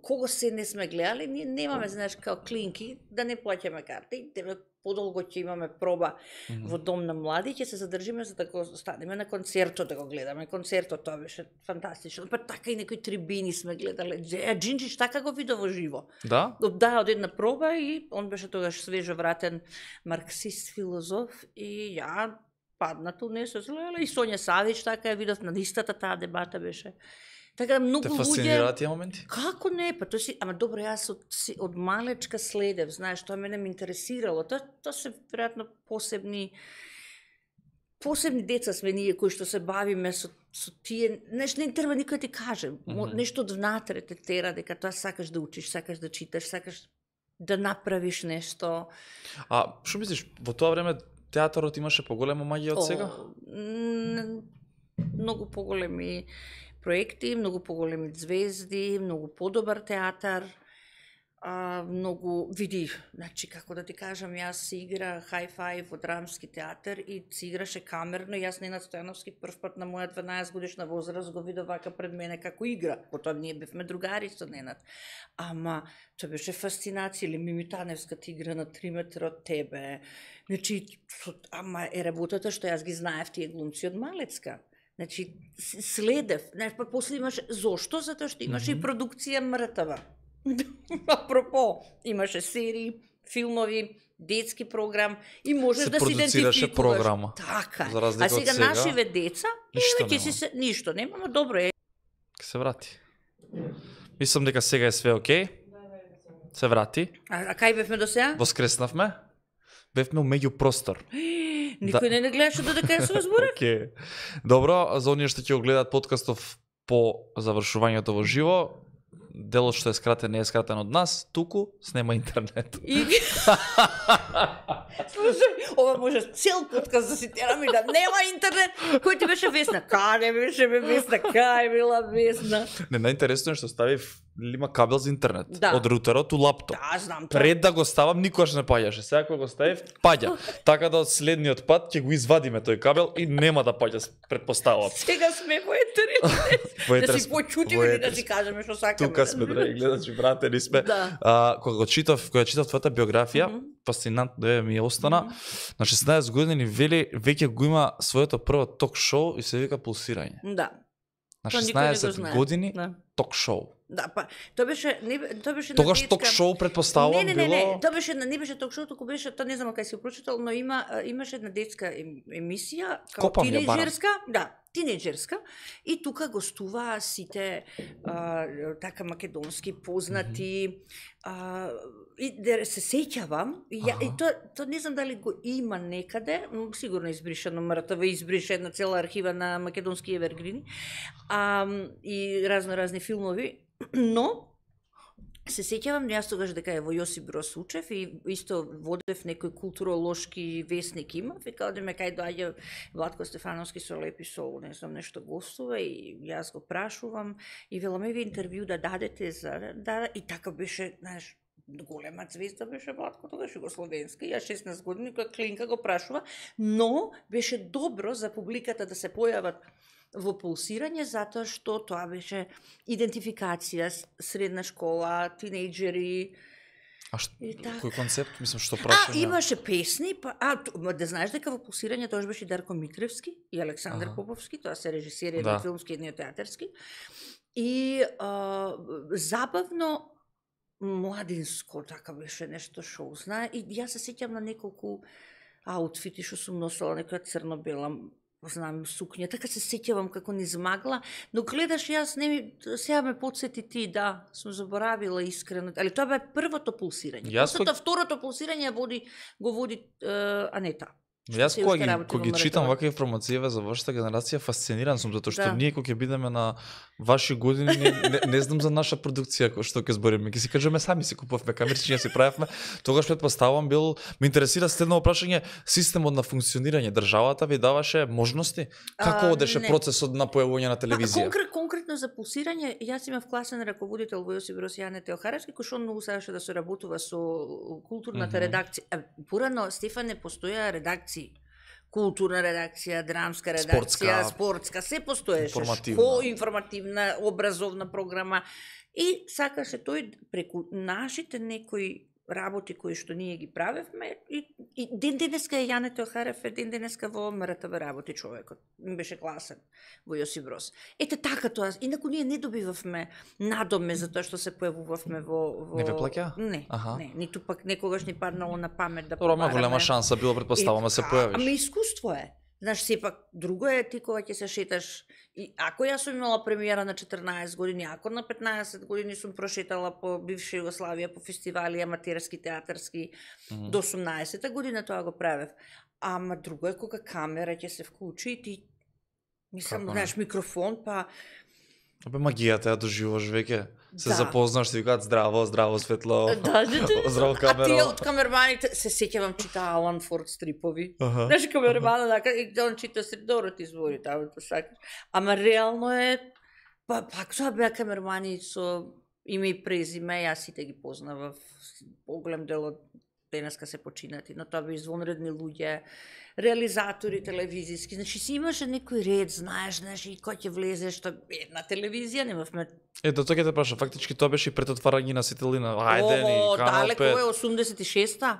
кого се не сме гледали, ние немаме, знаеш, као клинки, да не плаќаме карта и тебе подолго ќе имаме проба Мгм. во Дом на млади, ќе се задржиме за да го станеме на концертот, да го гледаме концертот, тоа беше фантастично. Па така и некои трибини сме гледале. А Джинджич така го видов во живо. Да? Да, од една проба и он беше тогаш свежо вратен марксист, филозоф и ја паднато не се злела и Сонја Савич така ја видов на истата таа дебата беше. Така да многу Те луѓе фасцинираат тие моменти? Како не? Па тоа си, ама добро, јас од, си- од малечка следев, знаеш, тоа мене ме интересирало. Тоа, тоа се веројатно посебни посебни деца сме ние кои што се бавиме со, со тие, знаеш, не треба никој да ти каже, Мо- Мгм. нешто од внатре те тера дека тоа сакаш да учиш, сакаш да читаш, сакаш да направиш нешто. А што мислиш, во тоа време театарот имаше поголема магија од сега? О, многу поголеми проекти, многу поголеми звезди, многу подобар театар, а, многу, види, значи, како да ти кажам, јас си игра хай-фай во драмски театар и си играше камерно, јас не Стојановски прв пат на моја 12 годишна возраст го видов вака пред мене како игра. Потоа ние бевме другари со Ненат. Ама, тоа беше фасцинација, или Мимитаневска ти игра на 3 метра од тебе. Значи, ама е работата што јас ги знаев тие глумци од Малецка. Значи, следев. Знаеш, па после имаше... Зошто? Затоа што имаше Мгм. и продукција мртава. Апропо, имаше серии, филмови, детски програм и можеш Се да се идентификуваш. програма, Така. за а сега, сега, нашиве деца, ништо еве ќе се ништо нема, но добро е. Ке се врати. Мислам дека сега е све окей. Се врати. А, а кај бевме до сега? Воскреснавме. Бевме у меѓу простор. Никој не не гледаше додека ја се зборев. Океј. Добро, за оние што ќе го гледаат подкастов по завршувањето во живо, делот што е скратен не е скратен од нас, туку снема интернет. И... Слушај, ова може цел подкаст да си терам и да нема интернет. Кој ти беше весна? Каде беше бе весна? Кај била весна? Не, најинтересно е што ставив има кабел за интернет Да. од рутерот у лаптоп. Да, знам тоа. Пред да го ставам никогаш не паѓаше. Сега кога го ставив, паѓа. Така да од следниот пат ќе го извадиме тој кабел и нема да паѓа, предпоставувам. Сега сме во интернет. Да си почутиме или да си кажеме што сакаме. Тука сме, драги гледачи, вратени сме. Да. А, кога го читав, кога читав твојата биографија, Мгм. фасцинантно е ми остана. На 16 години вели веќе го има своето прво ток шоу и се вика пулсирање. Да. На Тоа никој не го 16 знае. години Да. ток шоу. Да, па тоа беше не тоа беше Тогаш ток шоу предпоставувам Не, не, не, било? не, тоа беше не беше ток шоу, туку беше, тоа не знам кај си прочитал, но има имаше една детска ем- емисија, барам. тинејџерска, да, тинејџерска, и тука гостуваа сите а, така македонски познати а, и да се сеќавам, и, ја, и тоа тоа не знам дали го има некаде, сигурно е избришано МРТВ избрише една цела архива на македонски евергрини, а, и разно разни филмови, но се сеќавам јас тогаш дека е во Јосип Брос учев и исто водев некој културолошки весник имав и као да ме кај доаѓа Владко Стефановски со лепи со не знам нешто гостува и јас го прашувам и веламе ви интервју да дадете за да и така беше знаеш голема звезда беше Владко тогаш југословенски, ја 16 години која клинка го прашува, но беше добро за публиката да се појават во пулсирање затоа што тоа беше идентификација, средна школа, тинејџери. А што, И така. кој концепт, мислам што А, прашање? имаше песни, па, а, да знаеш дека во пулсирање тоа беше и Дарко Митревски и Александар Аха. Поповски, тоа се режисери, Да. филмски, едниот театарски. И а, забавно младинско, така беше нешто шоу. Знае, и јас се сеќам на неколку аутфити што сум носела, некоја црно-бела знам сукња, така се сеќавам како ни змагла, но гледаш јас не ми сега ме подсети ти, да, сум заборавила искрено, али тоа бе првото пулсирање. Јас После тоа второто пулсирање води го води е, Анета. Јас се кога ги, кога ги читам вакви информацијаве за вашата генерација, фасциниран сум затоа што Да. ние кога ќе бидеме на ваши години не, не, не знам за наша продукција кој што ќе збориме. Ќе си кажеме сами си купувавме камерчиња си правевме. Тогаш предпоставам бил ме интересира следно прашање системот на функционирање државата ви даваше можности како А, одеше не. процесот на појавување на Па, телевизија. конкрет, конкретно за пулсирање, јас имав класен раководител во Јосип Брос Јане Теохаровски, кој што многу сакаше да се работува со културната Мгм. редакција. А, Порано, Стефане, постоја редакции културна редакција, драмска редакција, Спортска. спортска, се постоеше. Информативна. Шко, информативна, образовна програма. И сакаше тој преку нашите некои работи кои што ние ги правевме и, и ден денеска е Јане Теохарев е ден денеска во МРТВ работи човекот. Беше класен во Јосип Брос. Ете така тоа, инаку ние не добивавме надоме за тоа што се појавувавме во во Не ве плаќа? Не, Аха. не, ниту пак некогаш ни паднало на памет да Добро, ама голема шанса било предпоставаме се Е, појавиш. Ами искуство е. Знаеш, сепак, друго е ти кога ќе се шеташ И ако јас сум имала премиера на 14 години, ако на 15 години сум прошетала по бивша Југославија, по фестивали аматерски, театарски, Мгм. до 18-та година тоа го правев. Ама друго е кога камера ќе се вклучи и ти Мислам, знаеш, микрофон, па Абе магијата ја доживуваш веќе. Се Да. запознаш, ти викаат здраво, здраво светло. да, да, да. Здраво А тие камера. од камерманите се сеќавам чита Алан Форд стрипови. Знаеш, камермана, така, и он чита стрип, добро ти збори таму, тоа сакаш. Ама реално е, па пак тоа беа камермани со име и презиме, јас сите ги познавав, поголем дел од денеска се починати, но тоа беа извонредни луѓе, реализатори телевизиски, значи си имаше некој ред, знаеш, знаеш, и кој ќе влезе, што една телевизија немавме. Е, до тоа ќе те праша, фактички тоа беше и пред отварање на сителина. Ајде ни, канал далеко 5. е 86-та.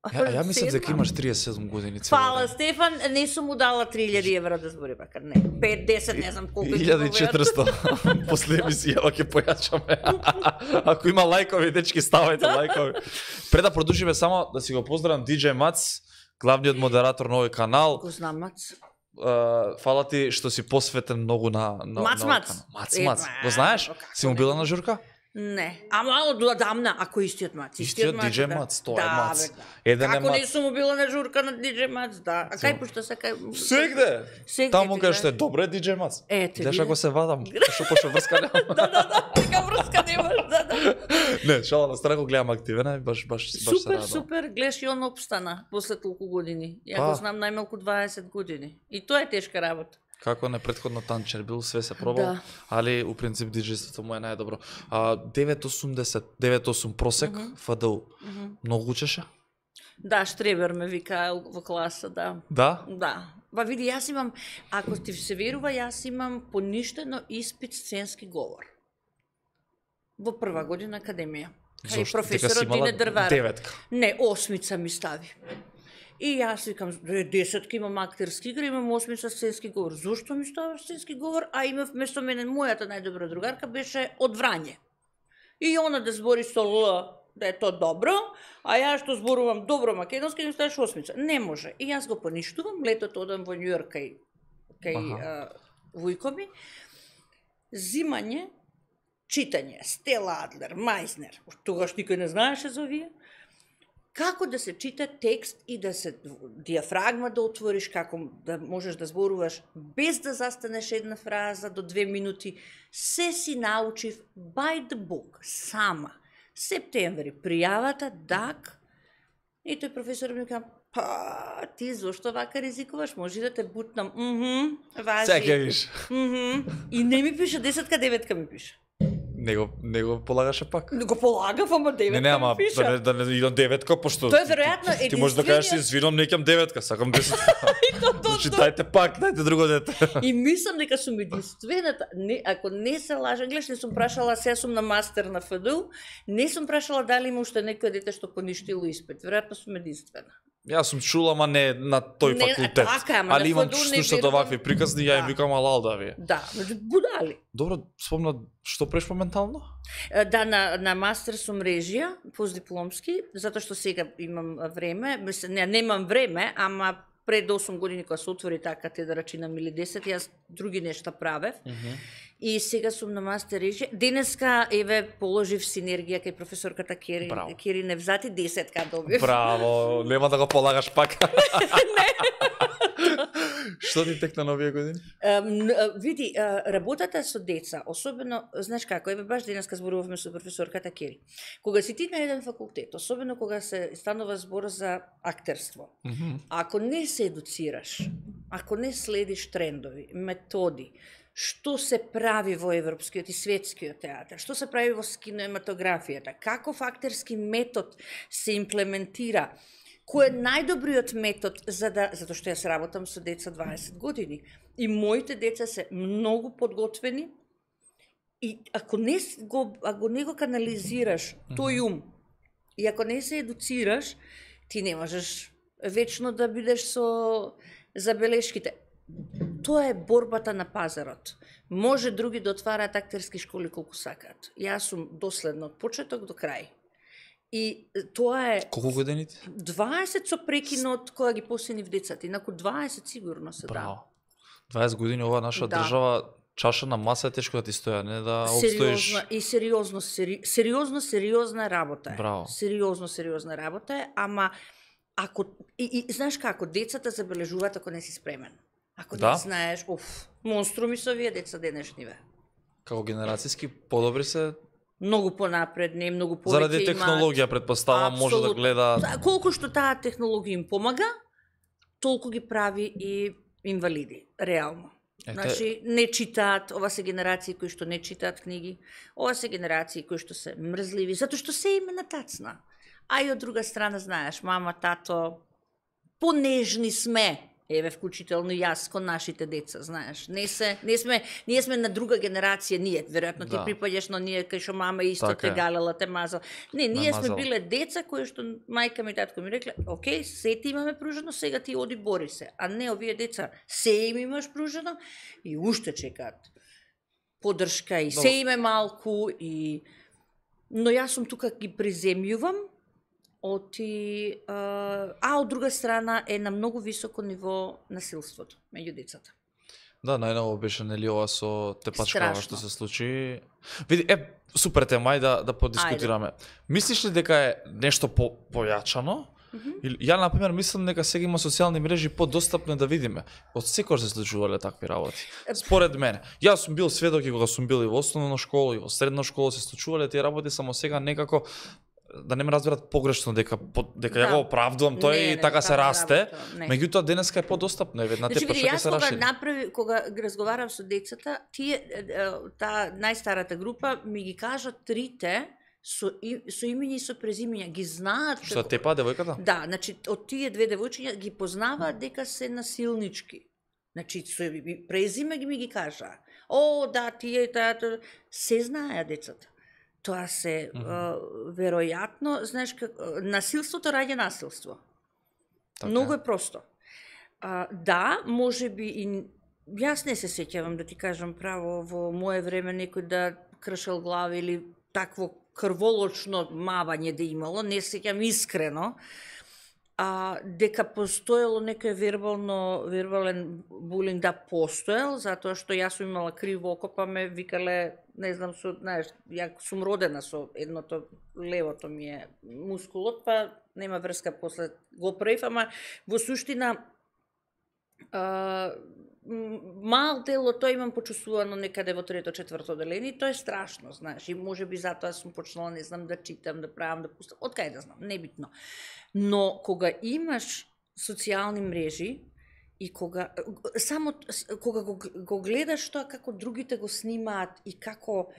Ја, ја мислев дека имаш 37 години цело Фала. Стефан, не сум му дала 3000 евра да збори бака. Не, 5, 10, не знам колку. ќе го 1400 после емисија ќе појачаме. Ако има лајкови, дечки, ставајте лајкови. Пред да продолжиме само да си го поздравам DJ Мац, главниот модератор на овој канал. Го знам, мац. Uh, фала ти што си посветен многу на на Мац, на мац. Мац Е, мац. ма, Го знаеш? како Си му не. била на журка? Не, ама од одамна, ако истиот мац. Истиот мац, DJ да. Мац, тоа е да, Мац. Бе, да. Еден е Како не сум му била на журка на DJ Мац, да. А кај пушта се кај... Сегде. Сегде Таму кај да. што е добро е DJ Мац. Ете, види. ако се вадам, што почва врска нема. Да, да, да, така врска немаш, да, да. Не, шала на страна го гледам активен, е, баш баш баш се Супер, радам. супер, гледаш и он опстана после толку години. Ја Па. го знам најмалку 20 години. И тоа е тешка работа. Како не претходно танчер бил, све се пробал, Да. али у принцип диджејството му е најдобро. А 980, 98 просек, Мгм. ФДУ. Мгм. Многу учеше? Да, Штребер ме вика во класа, да. Да? Да. Ба види, јас имам, ако ти се верува, јас имам поништено испит сценски говор. Во прва година академија. Кај професорот имала Дине Дрвар. Деветка. Не, осмица ми стави. И јас викам, «Е, десетка имам актерски игра, имам осмица сценски говор. Зошто ми ставаш сценски говор? А имав место мене, мојата најдобра другарка беше од Врање. И она да збори со Л, да е тоа добро, а ја што зборувам добро македонски, ми ставаш осмица. Не може. И јас го поништувам, летото одам во Њујорк кај, кај а, вујко ми. Зимање, читање, Стела Адлер, Майснер, тогаш никој не знаеше за овие, како да се чита текст и да се диафрагма да отвориш, како да можеш да зборуваш без да застанеш една фраза до две минути, се си научив by the book, сама. Септември, пријавата, дак, и тој професор ми кажа, па, ти зошто вака ризикуваш, може да те бутнам, мхм, важи. Сега виш. Мгм. И не ми пише десетка, деветка ми пише. Не го, не го полагаше пак. Го полагав, ама деветка Не, не, ама да не, да не идам деветка, пошто... Тоа е веројатно Ти, ти можеш да кажеш, извинам, не ќам деветка, сакам десетка. то, Значи, то. дајте пак, дајте друго дете. И мислам дека сум единствената, не, ако не се лажам, гледаш, не сум прашала, сега сум на мастер на ФДУ, не сум прашала дали има уште некој дете што поништило испит. Веројатно сум единствена. Јас сум чула, ама не на тој Не, факултет. така, ама Али имам слушнат верувам. овакви приказни, ја им Да. викам алал да ви. Да, будали. Добро, спомна што прешпо ментално? Е, Да, на, на мастер сум режија, постдипломски, затоа што сега имам време, не, немам време, ама пред 8 години кога се отвори таа катедра чинам или 10, јас други нешта правев. И сега сум на мастер режија. Денеска еве положив синергија кај професорката Кери Браво. Кери Невзати 10 добив. Браво, нема да го полагаш пак. Што ти текна на овие години? Види, работата со деца, особено, знаеш како, еве баш денеска зборувавме со професорката Кери. Кога си ти на еден факултет, особено кога се станува збор за актерство, ако не се едуцираш, ако не следиш трендови, методи, што се прави во европскиот и светскиот театар, што се прави во кинематографијата, каков актерски метод се имплементира, кој е најдобриот метод за да затоа што јас работам со деца 20 години и моите деца се многу подготвени и ако не го ако не го канализираш тој ум и ако не се едуцираш ти не можеш вечно да бидеш со забелешките тоа е борбата на пазарот. Може други да отвараат актерски школи колку сакаат. Јас сум доследна од почеток до крај. И тоа е Колку годините? 20 со прекинот кога ги посенив децата, инаку 20 сигурно се да. Браво. 20 години ова наша Да. држава чаша на маса е тешко да ти стоја, не да обстоиш. Сериозна и сериозно, сери, сериозно, сериозна работа е. Браво. Сериозно, сериозна работа е, ама ако и, и знаеш како децата забележуваат ако не си спремен. Ако Да. не знаеш, оф, монструми со овие деца денешниве. Како генерацијски подобри се Многу понапредни, многу повеќе заради имаат. технологија претпоставам може да гледа Да, колку што таа технологија им помага, толку ги прави и инвалиди, реално. Ете- Значи, не читаат, ова се генерации кои што не читаат книги, ова се генерации кои што се мрзливи, затоа што се име на тацна. А и од друга страна, знаеш, мама, тато, понежни сме, еве вклучително јас кон нашите деца, знаеш. Не се не сме ние сме на друга генерација, ние веројатно ти Да. припаѓаш на ние кај што мама исто Така те галела, те мазала. Не, ние сме мазала. биле деца кои што мајка ми и татко ми рекле, окей, се ти имаме пружено, сега ти оди бори се. А не овие деца, се им имаш пружено и уште чекаат поддршка и се Добро. им е малку и но јас сум тука ги приземјувам оти а, а од друга страна е на многу високо ниво насилството меѓу децата. Да, најново беше нели ова со тепачкава што се случи. Види, е, супер тема, ај да да подискутираме. Мислиш ли дека е нешто по појачано? Или ја на пример мислам дека сега има социјални мрежи подостапни да видиме. Од секој се случувале такви работи. Според мене. Јас сум бил сведок и кога сум бил и во основна школа и во средна школа се случувале тие работи, само сега некако да не ме разберат погрешно дека дека ја Да. го оправдувам Не, и не, така се така расте. Меѓутоа денеска е подостапно, еве на Значи, те јас се кога рашири. направи, кога разговарав со децата, тие, таа најстарата група ми ги кажа трите со, и, со имења и со презимења, ги знаат Што тепа девојката? Да, значи од тие две девојчиња ги познаваат дека се насилнички. Значи со презиме ги ми ги кажа. О, да, тие таа, се знаеа децата. Тоа се mm веројатно, знаеш как насилството раѓа насилство. Така Многу е. просто. А, да, може би и јас не се сеќавам да ти кажам право во мое време некој да кршел глави или такво крволочно мавање да имало, не се сеќам искрено. А дека постоело некој вербално вербален булинг да постоел, затоа што јас сум имала криво око, па ме викале, не знам, со, знаеш, ја сум родена со едното левото ми е мускулот, па нема врска после го правив, ама во суштина а, мал дел од тоа имам почувствувано некаде во трето, четврто деление и тоа е страшно, знаеш, и може би затоа сум почнала, не знам, да читам, да правам, да пустам, од кај да знам, небитно. Но кога имаш социјални мрежи и кога само кога го, го гледаш тоа како другите го снимаат и како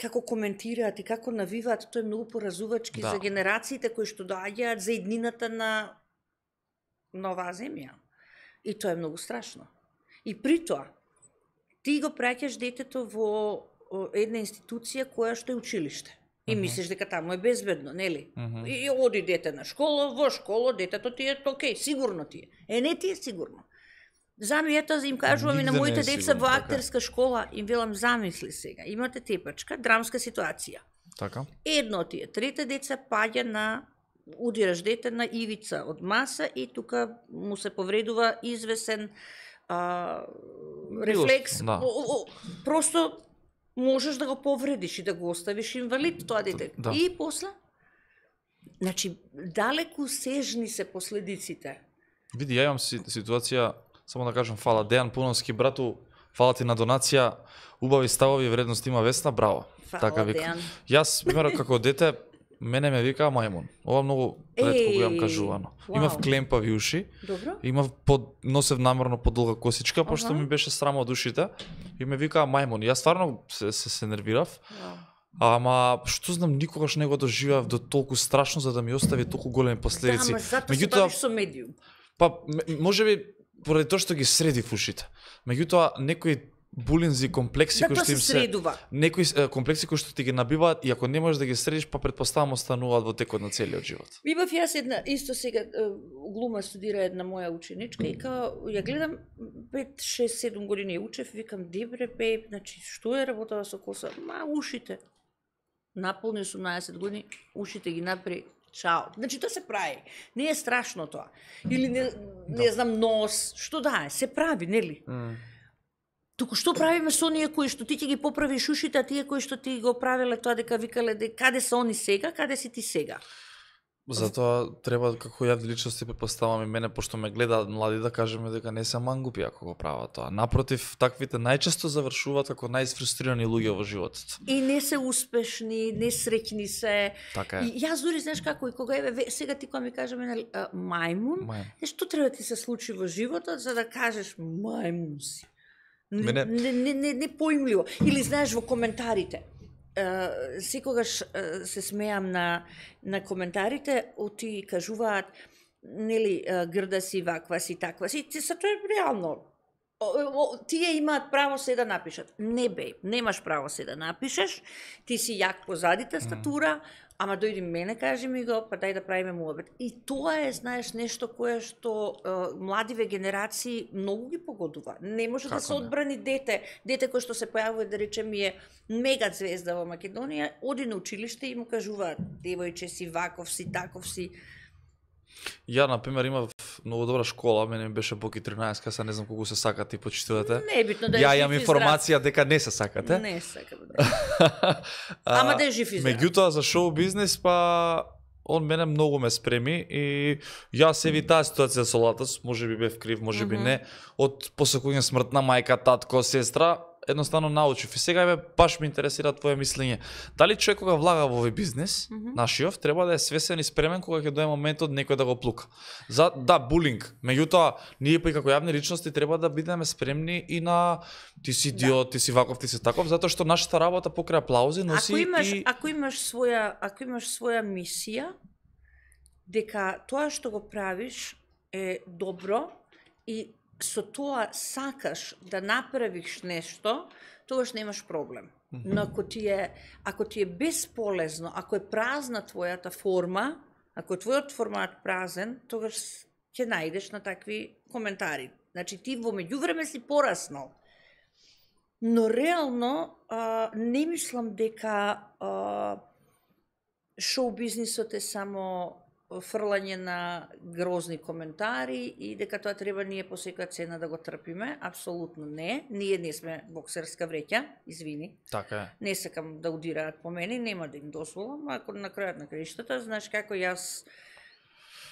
како коментираат и како навиваат, тоа е многу поразувачки Да. за генерациите кои што доаѓаат за иднината на оваа земја. И тоа е многу страшно. И при тоа, ти го праќаш детето во една институција која што е училиште. И мислиш дека таму е безбедно, нели? Мгм. И, и оди дете на школа, во школа, детето ти е окей, сигурно ти е. Е, не ти е сигурно. Зами, ето, им кажувам и на е моите деца во така. актерска школа, им велам, замисли сега, имате тепачка, драмска ситуација. Така. Едно од тие, трите деца паѓа на удираш дете на ивица од маса и тука му се повредува извесен а, рефлекс. да. О, о, просто можеш да го повредиш и да го оставиш инвалид тоа дете. Да. И после Значи, далеку сежни се последиците. Види, ја имам си, ситуација, само да кажам, фала Дејан Пуновски, брату, фала ти на донација, убави ставови, вредност има Весна, браво. Фала, така. Дејан. Јас, примерно, како дете, мене ме викаа мајмун. Ова многу ретко го имам кажувано. вау. Имав клемпави уши, Добро? имав под носев намерно подолга косичка, пошто Аха. ми беше срам од ушите и ме викаа мајмун. Јас стварно се, се, се нервирав, Вау. ама што знам никогаш не го доживеав до толку страшно за да ми остави толку големи Да, последици. затоа се Меѓутоа- со медиум. Па, м- може би поради тоа што ги средив ушите. Меѓутоа, некои булинзи, комплекси Да, кои што им се средува. некои комплекси кои што ти ги набиваат и ако не можеш да ги средиш, па предпоставам остануваат во текот на целиот живот. Имав јас една, исто сега, глума студира една моја ученичка и као, ја гледам, 5, 6, 7 години учев, викам, дебре, бе, значи, што е работава со коса? Ма, ушите. Наполни 18 години, ушите ги напри, чао. Значи, тоа се прави. Не е страшно тоа. Или не, не знам, нос, што да е, се прави, нели? Туку што правиме со оние кои што ти ќе ги поправиш ушите, а тие кои што ти го правеле тоа дека викале де каде се они сега, каде си ти сега? Затоа треба како јавни личности предпоставам и мене пошто ме гледаат млади да кажеме дека не се мангупи ако го прават тоа. Напротив, таквите најчесто завршуваат како најисфрустрирани луѓе во животот. И не се успешни, не среќни се. Така е. И јас дури знаеш како и кога еве ве- сега ти кога ми кажеме нели а, мајмун, Мај. знаеш што треба да ти се случи во животот за да кажеш мајмун си. Не, Мене- не, не, не, не поимливо. Или знаеш во коментарите. Uh, секогаш uh, се смеам на на коментарите, оти кажуваат нели uh, грда си, ваква си, таква си. Ти се тоа е реално. О, о, тие имаат право се да напишат. Не бе, немаш право се да напишеш. Ти си јак позадите статура, ама дојди мене кажи ми го, па дај да правиме муабет. И тоа е, знаеш, нешто кое што е, младиве генерации многу ги погодува. Не може да Како се не? одбрани дете, дете кој што се појавува да речем е мега звезда во Македонија, оди на училиште и му кажуваат девојче си, ваков си, таков си. Ја, на пример, имав многу добра школа, мене ми беше Боки 13, кај се не знам колку се сакате и почитувате. Не е битно да е Ја имам и здрав. информација дека не се сакате. Не сакам да. Ама да е жив и здрав. Меѓутоа за шоу бизнес па он мене многу ме спреми и јас се ви таа ситуација со Латос, може би бев крив, може би Мгм. не, од посекување смрт на мајка, татко, сестра, едноставно научив. И сега еве баш ме интересира твое мислење. Дали човек кога влага во овој бизнес, Мгм. нашиов, треба да е свесен и спремен кога ќе дое моментот некој да го плука. За да булинг, меѓутоа ние па и како јавни личности треба да бидеме спремни и на ти си Да. диот, ти си ваков, ти си таков, затоа што нашата работа покрај аплаузи носи Ако имаш, и ако имаш своја, ако имаш своја мисија, дека тоа што го правиш е добро и со тоа сакаш да направиш нешто, тогаш немаш проблем. Но ако ти е ако ти е бесполезно, ако е празна твојата форма, ако е твојот формат празен, тогаш ќе најдеш на такви коментари. Значи ти во меѓувреме си пораснал. Но реално а, не мислам дека а, шоу бизнисот е само фрлање на грозни коментари и дека тоа треба ние по секоја цена да го трпиме. Апсолутно не. Ние не сме боксерска вреќа, извини. така е. Не сакам да удираат по мене, нема да им дозволам, ако на крајот на краиштата, знаеш како јас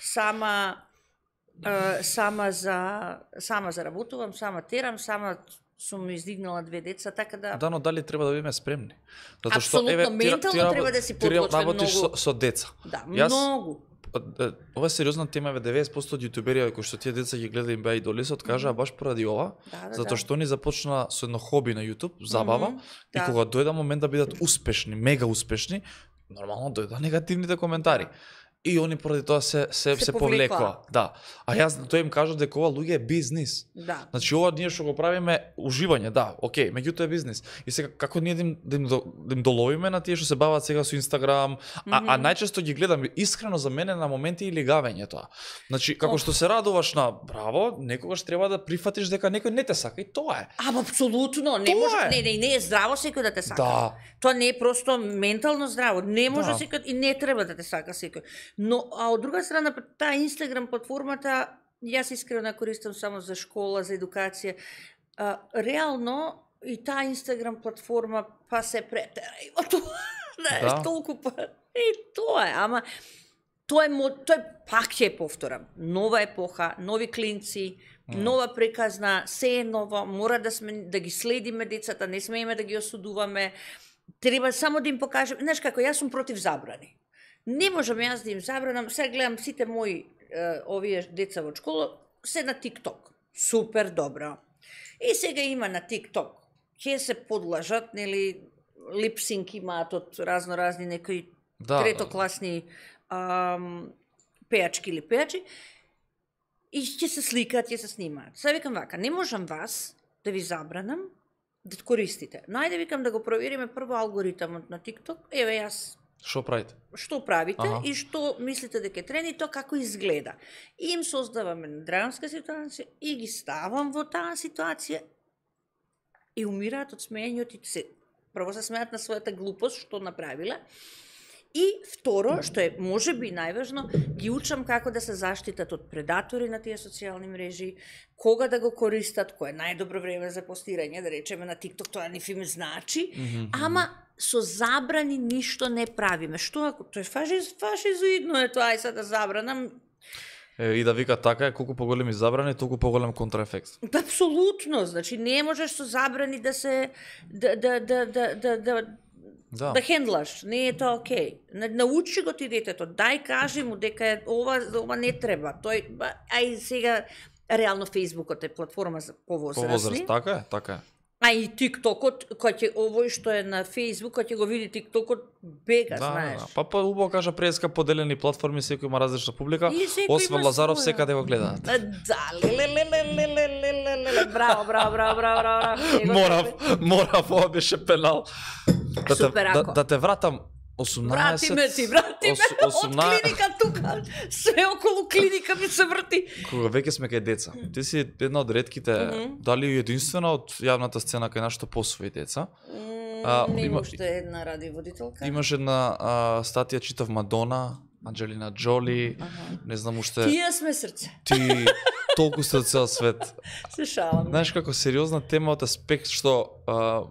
сама е, сама за сама заработувам, сама терам, сама сум издигнала две деца, така да Да, но дали треба да бидеме спремни? Апсолутно, ментално треба да си ти подготвен работиш многу. со, со деца. да, Јас- многу. Ова е сериозна тема, еве 90% од јутубери кои што тие деца ги гледа им беа идоли, се откажаа баш поради ова, Да, да, затоа да. што они започна со едно хоби на YouTube, забава, Мгм, и да. кога дојде момент да бидат успешни, мега успешни, нормално дојда негативните коментари. И они поради тоа се се Се се, повлекоа. Да. А јас тоа им кажав дека ова луѓе е бизнис. Да. Значи ова ние што го правиме уживање, да, окей, меѓутоа е бизнис. И сега како ние да им, да им, да им доловиме на тие што се бават сега со Инстаграм, а, а најчесто ги гледам искрено за мене на моменти и лигавење тоа. Значи како што се радуваш на браво, некогаш треба да прифатиш дека некој не те сака и тоа е. Ама апсолутно, не Тоа може, е. не, не, не е здраво секој да те сака. Да. Тоа не е просто ментално здраво. Не може Да. секој и не треба да те сака секој. Но а од друга страна таа Инстаграм платформата јас искрено користам само за школа, за едукација. А, реално и таа Инстаграм платформа па се претера и во тоа. Знаеш, Да. толку па. И тоа е, ама тоа е тоа е пак ќе повторам. Нова епоха, нови клинци, нова приказна, се е ново, мора да сме да ги следиме децата, не смееме да ги осудуваме. Треба само да им покажеме, знаеш како јас сум против забрани. Не можам јас да им забранам, сега гледам сите мои е, овие деца во школа се на TikTok. Супер добро. И сега има на TikTok. Ќе се подлажат, нели, липсинг имаат од разно разни некои Да, третокласни ам, пејачки или пејачи и ќе се сликаат, ќе се снимаат. Сега викам вака, не можам вас да ви забранам да користите. Но ајде викам да го провериме прво алгоритамот на TikTok. Еве јас Што правите? што правите Аха. и што мислите дека е тренд и тоа како изгледа. И им создаваме драмска ситуација и ги ставам во таа ситуација и умираат од смеење и се прво се смеат на својата глупост што направила И второ, што е можеби најважно, ги учам како да се заштитат од предатори на тие социјални мрежи, кога да го користат, кое е најдобро време за постирање, да речеме на TikTok, тоа ни фим значи, ама со забрани ништо не правиме. Што ако тоа е фашиз, фашизоидно е тоа, ај сега да забранам, Е, и да вика така е, колку поголеми забрани, толку поголем контраефект. Апсолутно, значи не можеш со забрани да се да да да да да, да Да. да хендлаш, не е тоа окей. На- Научи го ти детето, дај кажи му дека е ова ова не треба. Тој ај сега реално Фейсбукот е платформа за По повозрастни. возраст, така е, така е. А и TikTokот, кој ќе овој што е на Facebook, кој ќе го види TikTокот, бега, Да, знаеш. да. Па па убаво кажа преска поделени платформи, секој има различна публика, освен Лазаров секаде го гледаат. Да, ле ле ле ле ле ле ле ле ле браво, браво, браво, браво, браво. Морав, морав, ова беше пенал. Да те, Супер, да, ако. да те вратам 18... Врати ме ти, врати ме ос- од 18 клиника тука. Све околу клиника ми се врти. Кога веќе сме кај деца. Ти си една од ретките, Мгм. дали и единствена од јавната сцена кај нашто посвои деца. А, А, не има- уште една радиоводителка. Имаш една а, статија читав Мадона, Анджелина Джоли, Аха. не знам уште Тие сме срце. ти толку сте од цел свет. Се шалам. Знаеш како сериозна тема од аспект што а,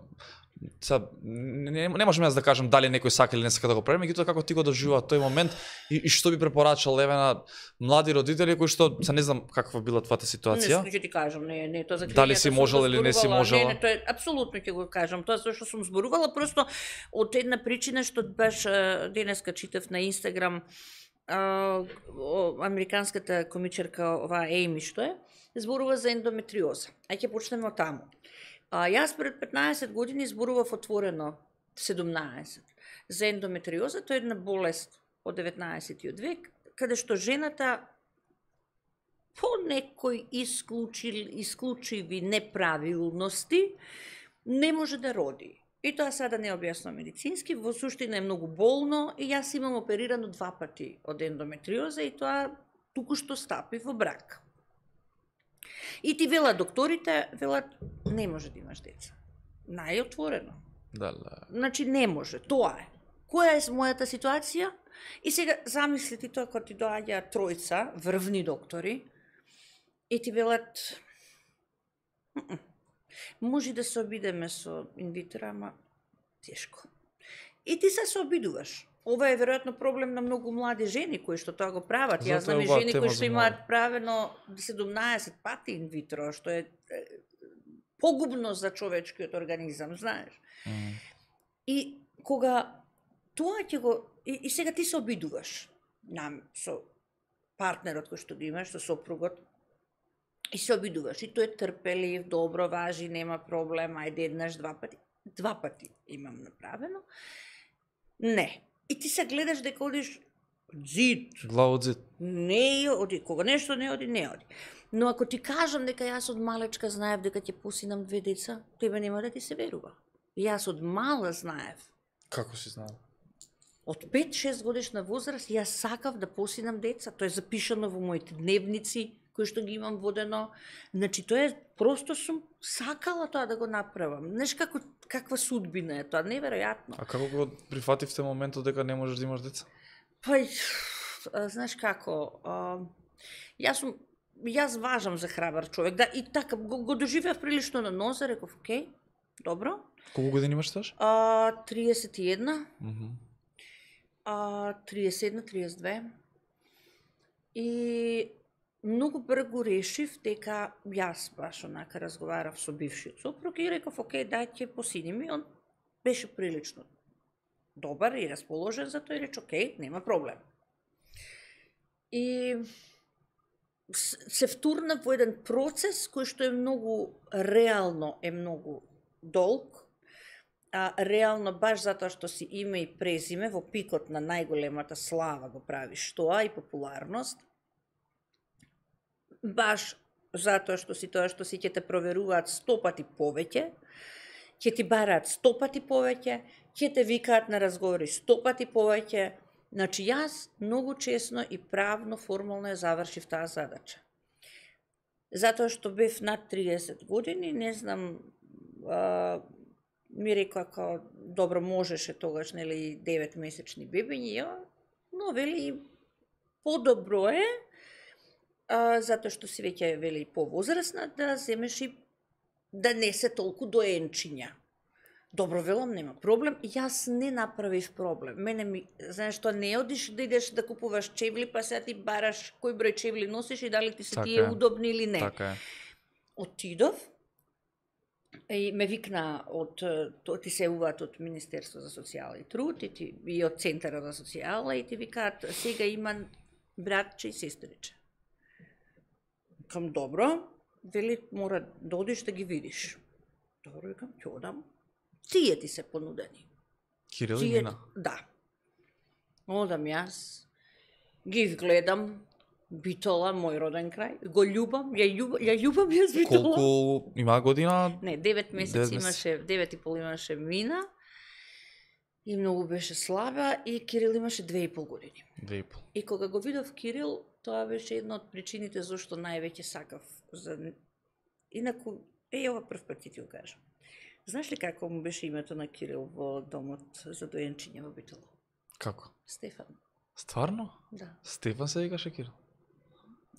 са, не, не можам јас да кажам дали некој сака или не сака да го прави, меѓутоа како ти го доживува тој момент и, и што би препорачал еве на млади родители кои што се не знам каква била твојата ситуација. Не, ќе ти кажам, не, не, тоа за Дали си го или не си можела? Не, не, тоа е апсолутно ќе го кажам. Тоа зашто сум зборувала просто од една причина што баш денеска читав на Инстаграм американската комичерка оваа Ейми што е, зборува за ендометриоза. А ќе почнеме од таму. А, јас пред 15 години зборував отворено 17 за ендометриоза, тоа е една болест од 19 век, каде што жената по некои исклучил, исклучиви неправилности не може да роди. И тоа сада не објаснам медицински, во суштина е многу болно и јас имам оперирано два пати од ендометриоза и тоа туку што стапи во брак. И ти велат докторите, велат не може да имаш деца. Најотворено. Да, да. Значи не може, тоа е. Која е мојата ситуација? И сега замисли ти тоа кога ти доаѓа тројца врвни доктори и ти велат «Мм, може да се обидеме со инвитро, ама тешко. И ти се се обидуваш. Ова е веројатно проблем на многу млади жени кои што тоа го прават. Јас знам и жени кои што имаат правено 17 пати инвитро, што е погубно за човечкиот организам, знаеш. Мгм. И кога тоа ќе го и, и сега ти се обидуваш нам со партнерот кој што го имаш, со сопругот, и се обидуваш. И тој е трпелив, добро, важи, нема проблем, ајде еднаш, два пати. Два пати имам направено. Не. И ти се гледаш дека одиш зид, Глава од зид. не оди, кога нешто не оди, не оди. Но ако ти кажам дека јас од малечка знаев дека ќе посинам две деца, тебе нема да ти се верува. Јас од мала знаев. Како си знал? Од 5-6 годишна возраст јас сакав да посинам деца. Тоа е запишано во моите дневници, кои што ги имам водено. Значи, тоа е, просто сум сакала тоа да го направам. Знаеш како, каква судбина е тоа, неверојатно. А како го прифативте моментот дека не можеш да имаш деца? Па, знаеш како, а, јас сум јас важам за храбар човек, да, и така, го, го доживеав прилично на нозе, реков, окей, добро. Колку години имаш таш? А, 31, Мгм. а, 31, 32. И многу брзо решив дека јас баш онака разговарав со бившиот сопруг и реков, окей, дај ќе посидиме. Он беше прилично добар и расположен за тој реч, рече, окей, нема проблем. И се втурна во еден процес кој што е многу реално е многу долг, а, реално баш затоа што си име и презиме во пикот на најголемата слава го правиш тоа и популарност, баш затоа што си тоа што си ќе те проверуваат стопати повеќе, ќе ти бараат стопати повеќе, ќе те викаат на разговори стопати повеќе. Значи јас многу чесно и правно формално ја завршив таа задача. Затоа што бев над 30 години, не знам, а, ми рекоа како добро можеше тогаш нели 9 месечни бебиња, но вели подобро е а, затоа што си веќе вели повозрасна да земеш и да не се толку доенчиња. Добро велам, нема проблем. Јас не направив проблем. Мене ми, знаеш што, не одиш да идеш да купуваш чевли, па сега ти бараш кој број чевли носиш и дали ти се Така тие е. удобни или не. Така е. Отидов и ме викна од то ти се уваат од Министерство за социјала и труд и, ти, и од Центарот за социјала и ти викаат сега има братче и сестриче. Кам добро, вели мора да одиш да ги видиш. Добро, викам, ќе одам. Тие ти се понудени. Кирил и Нина. да. Одам јас, ги гледам, Битола, мој роден крај, го љубам, ја љубам, ја љубам јас Битола. Колку има година? Не, 9 месеци имаше, 9 и пол имаше Мина и многу беше слаба и Кирил имаше 2 и пол години. Две и пол. И кога го видов Кирил, тоа беше една од причините зашто највеќе сакав за Инаку, е, ова прв пат ти го кажам. Знаеш ли како му беше името на Кирил во домот за доенчиња во Битола? Како? Стефан. Стварно? Да, Стефан се викаше Кирил.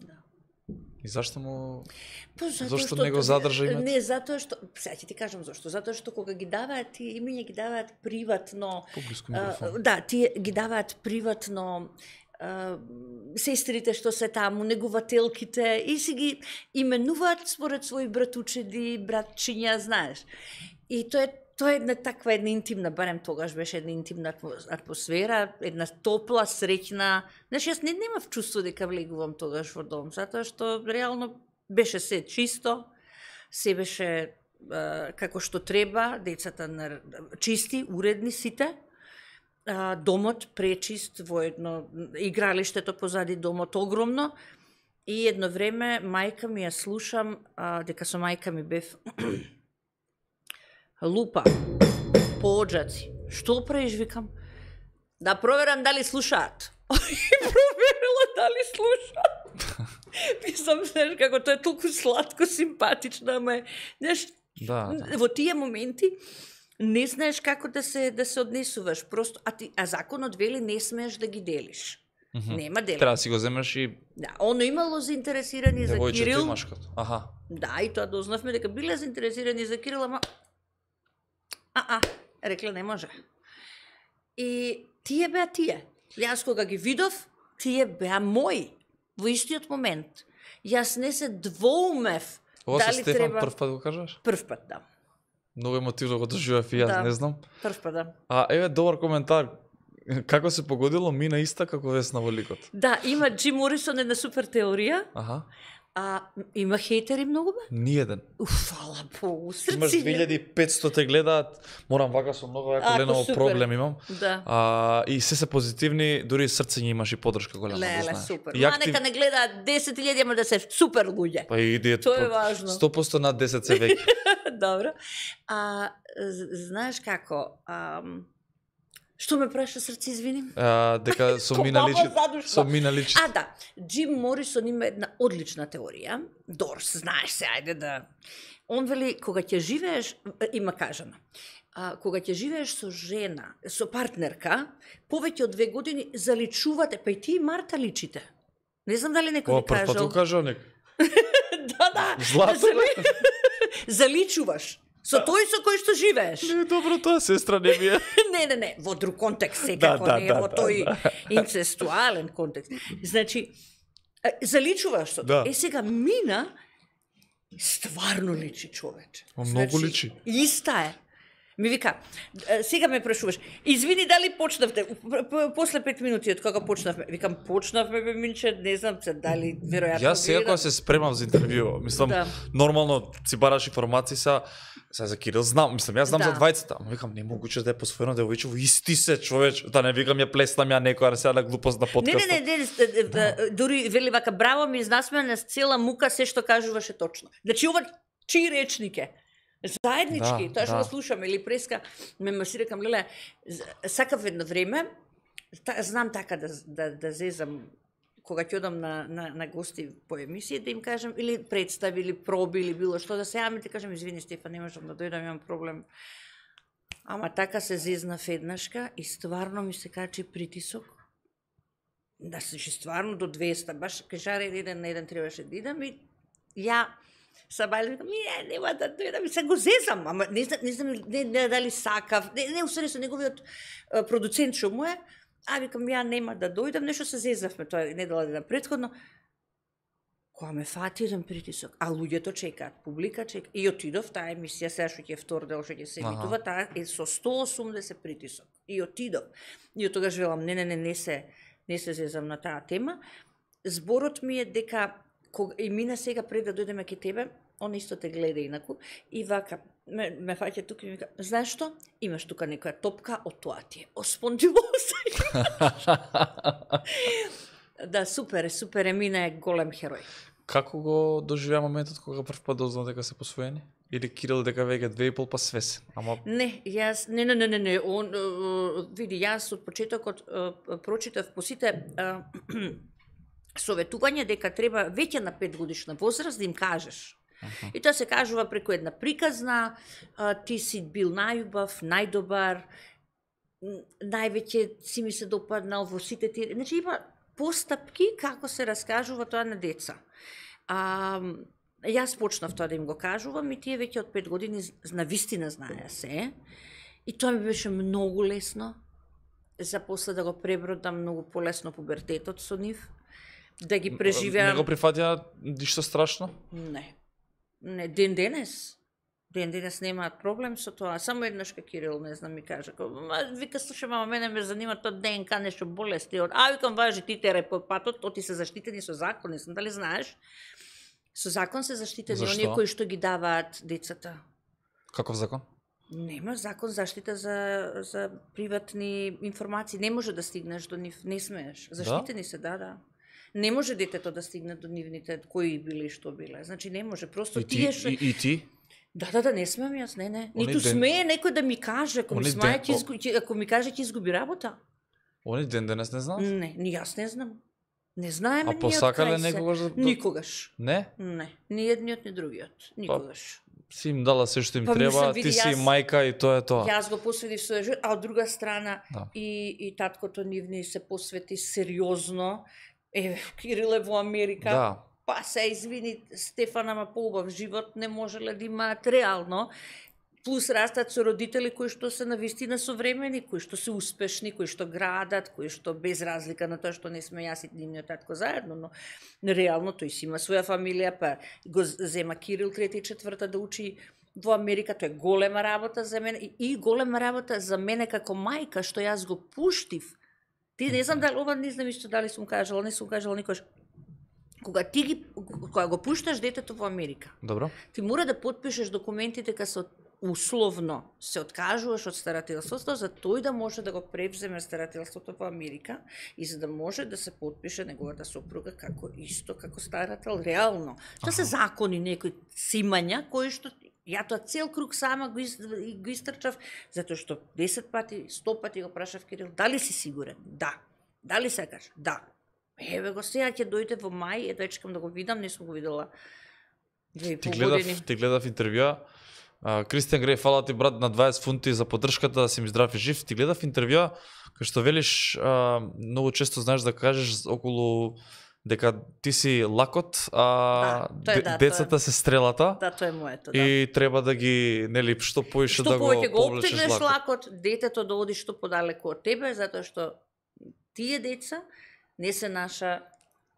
да. И зашто му... Па затоа Зошто што не го задржа името? Не, затоа што сега ќе ти кажам зошто. Затоа што кога ги даваат тие имиња ги даваат приватно. Поблиску а, микрофон. да, тие ги даваат приватно а, сестрите што се таму, негователките и си ги именуваат според своји братучеди, братчиња, знаеш. И тоа е тоа е една таква една интимна, барем тогаш беше една интимна атмосфера, една топла, среќна. Знаеш, јас не немав чувство дека влегувам тогаш во дом, затоа што реално беше се чисто, се беше е, како што треба, децата на, чисти, уредни сите, а, домот пречист во едно игралиштето позади домот огромно и едно време мајка ми ја слушам а, дека со мајка ми бев лупа по оджаци. Што правиш, викам? Да проверам дали слушаат. И проверила дали слушаат. Мислам, знаеш, како тоа е толку сладко, симпатично, ама е, знаеш, Да, да. во тие моменти не знаеш како да се да се однесуваш, просто а ти а законот вели не смееш да ги делиш. Мгм. Нема дели. Треба да си го земеш и Да, оно имало заинтересирани за Кирил. машкото. Аха. Да, и тоа дознавме дека биле заинтересирани за Кирил, ама а а, рекле не може. И тие беа тие. Јас кога ги видов, тие беа мои во истиот момент. Јас не се двоумев Ова со дали Стефан треба прв пат го кажаш? прв пат, да. Многу емотивно го доживев и јас, Да. не знам. Прв да. А еве добар коментар. Како се погодило мина иста како Весна во ликот? Да, има Джим Морисон една супер теорија, Аха. А, има хейтери многу бе? Ниеден. Уф, фала Богу, Имаш срци. 2500 те гледаат, морам вака со многу Ако, ако леново супер. проблем имам. Да. А, и се се позитивни, дури срце ги имаш и подршка голема, да Леле, знаеш. супер. И Ма актив... нека не гледаат 10.000, ама да се супер луѓе. Па и идеја Тоа е важно. 100% над 10 се веќе. Добро. А, знаеш како, ам, што ме праша срце, извини? А, дека со Ко мина баба личи, задушна. со мина личи. А, да. Джим Морисон има една одлична теорија. Дорс, знаеш се, ајде да... Он вели, кога ќе живееш, има кажано, а, кога ќе живееш со жена, со партнерка, повеќе од две години заличувате, па и ти и Марта личите. Не знам дали некој О, ви прв пат кажал. го кажал нек. да, да. Злато, Зали... Заличуваш. Со тој со кој што живееш. Не, добро, тоа сестра не ми е. не, не, не, во друг контекст, секако Да, да, не да, во да, тој да. инцестуален контекст. Значи, заличуваш со Да. тоа. Е, сега мина стварно личи човече. Многу Значи, личи. Иста е. Ми вика, сега ме прашуваш, извини дали почнавте, после пет минути од кога почнавме, викам, почнавме бе минче, не знам се дали, веројатно Јас секако гледам. се спремав за интервју. Мислам, Да. нормално си бараш информации са Сега за Кирил знам, мислам, јас знам Да. за двајцата, ама викам не могуче да е посвоено девојче, исти се човеч, да не викам ја плеснам ја некоја сега на глупост на Не, подкастот. не, не, не, не, да. дури вели вака, браво ми изнасмеа с цела мука, се што кажуваше точно. Значи, ова чии речник е? Заеднички, Да, тоа што да. го слушаме, или преска, ме маси рекам, леле, сакав едно време, та, знам така да, да, да зезам кога ќе одам на, на, на гости по емисија, да им кажам, или представи, или проби, или било што, да се јавам и да кажам, извини Стефан, не можам да дојдам, имам проблем. Ама така се зезнав еднашка и стварно ми се качи притисок да се ши стварно до 200, баш кажаре еден на еден требаше да идам и ја са бали, викам, не, нема да дојдам се го зезам, ама не знам, не знам не, не, дали сакав, не, не усвари со неговиот продуцент што му е, а викам, ја нема да дојдам, нешто се зезавме тоа недела дена предходно, Кога ме фати еден притисок, а луѓето чекаат, публика чека. И отидов таа емисија, сега што ќе е втор дел што ќе се емитува, таа е со 180 притисок. И отидов. И од тогаш велам, не, не, не, не се, не се зезам на таа тема. Зборот ми е дека кога и мина сега пред да дојдеме ке тебе, он исто те гледа инаку и вака ме, ме фаќа тука и ми вика, знаеш што? Имаш тука некоја топка, од тоа ти е. Да, супер е, супер е, мина е голем херој. Како го доживеа моментот кога прв пат дозна дека се посвоени? Или Кирил дека веќе две и пол па свесен? Ама Не, јас не не не не не, он е, види јас од почетокот е, прочитав по сите е, советување дека треба веќе на 5 годишна возраст да им кажеш. И тоа се кажува преку една приказна, а, ти си бил најубав, најдобар, највеќе си ми се допаднал во сите ти... Значи има постапки како се раскажува тоа на деца. А, јас почнав тоа да им го кажувам и тие веќе од 5 години на вистина знаеа се. И тоа ми беше многу лесно. За после да го пребродам многу полесно пубертетот со нив. Да ги преживеам. Не го ништо страшно? Не. Не, ден денес. Ден денес немаат проблем со тоа. Само еднаш ка Кирил, не знам, ми кажа. вика, слушай, мама, мене ме занима тоа ДНК, нешто болести. Од- А, викам, важи, ти тере по патот, то ти се заштитени со закон, не знам дали знаеш. Со закон се заштитени Зашто? оние кои што ги даваат децата. Каков закон? Нема закон заштита за, за приватни информации. Не може да стигнеш до нив, не смееш. Заштитени се, да, да. Не може детето да стигне до нивните кои биле и што биле. Значи не може. Просто И ти, тие што... и, и ти? Да, да, да, не смеам јас, не, не. Они Ниту ден- смее некој да ми каже, ако ми смее, ден- изгу... ако ми каже ќе изгуби работа. Они ден денес не знаат? Не, ни јас не знам. Не знаеме А посакале некогаш да... Никогаш. Не? Не, ни едниот ни другиот. Никогаш. Си им дала се што им Па, треба, мислам, ти види, си јас- мајка и тоа е тоа. Јас го посветив својот живот, а од друга страна Да. и, и таткото нивни се посвети сериозно. Е, Кирил е во Америка. Да. Па се извини, Стефан, ама поубав живот не можеле да имаат реално. Плюс растат со родители кои што се навистина современи, кои што се успешни, кои што градат, кои што без разлика на тоа што не сме јас и нивниот татко заедно, но реално тој си има своја фамилија, па го зема Кирил трета и четврта да учи во Америка, тоа е голема работа за мене и голема работа за мене како мајка што јас го пуштив. Ти не знам дали ова не знам исто дали сум кажала, не сум кажала никош. Кога ти ги кога го пушташ детето во Америка, Добро. ти мора да потпишеш документите кога се условно се откажуваш од старателството за тој да може да го превземе старателството во Америка и за да може да се потпише неговата сопруга како исто како старател реално. Тоа се закони некои симања кои што ја тоа цел круг сама го, из, го истрчав затоа што 10 пати, 100 пати го прашав Кирил, дали си сигурен? Да. Дали сакаш? Да. Еве го сега ќе дојде во мај, едва чекам да го видам, не сум го видела две и Ти гледав, години. ти гледав интервјуа. Кристијан Греј, фала ти брат на 20 фунти за поддршката да си ми здрав и жив. Ти гледав интервјуа кај што велиш а, многу често знаеш да кажеш околу дека ти си лакот, а Да, де- да, тоа е. децата се стрелата Да, тоа е моето, да. и треба да ги нели што поише што да го повеќе го повлечеш оптеглеш лакот. лакот, детето да оди што подалеку од тебе, затоа што тие деца не се наша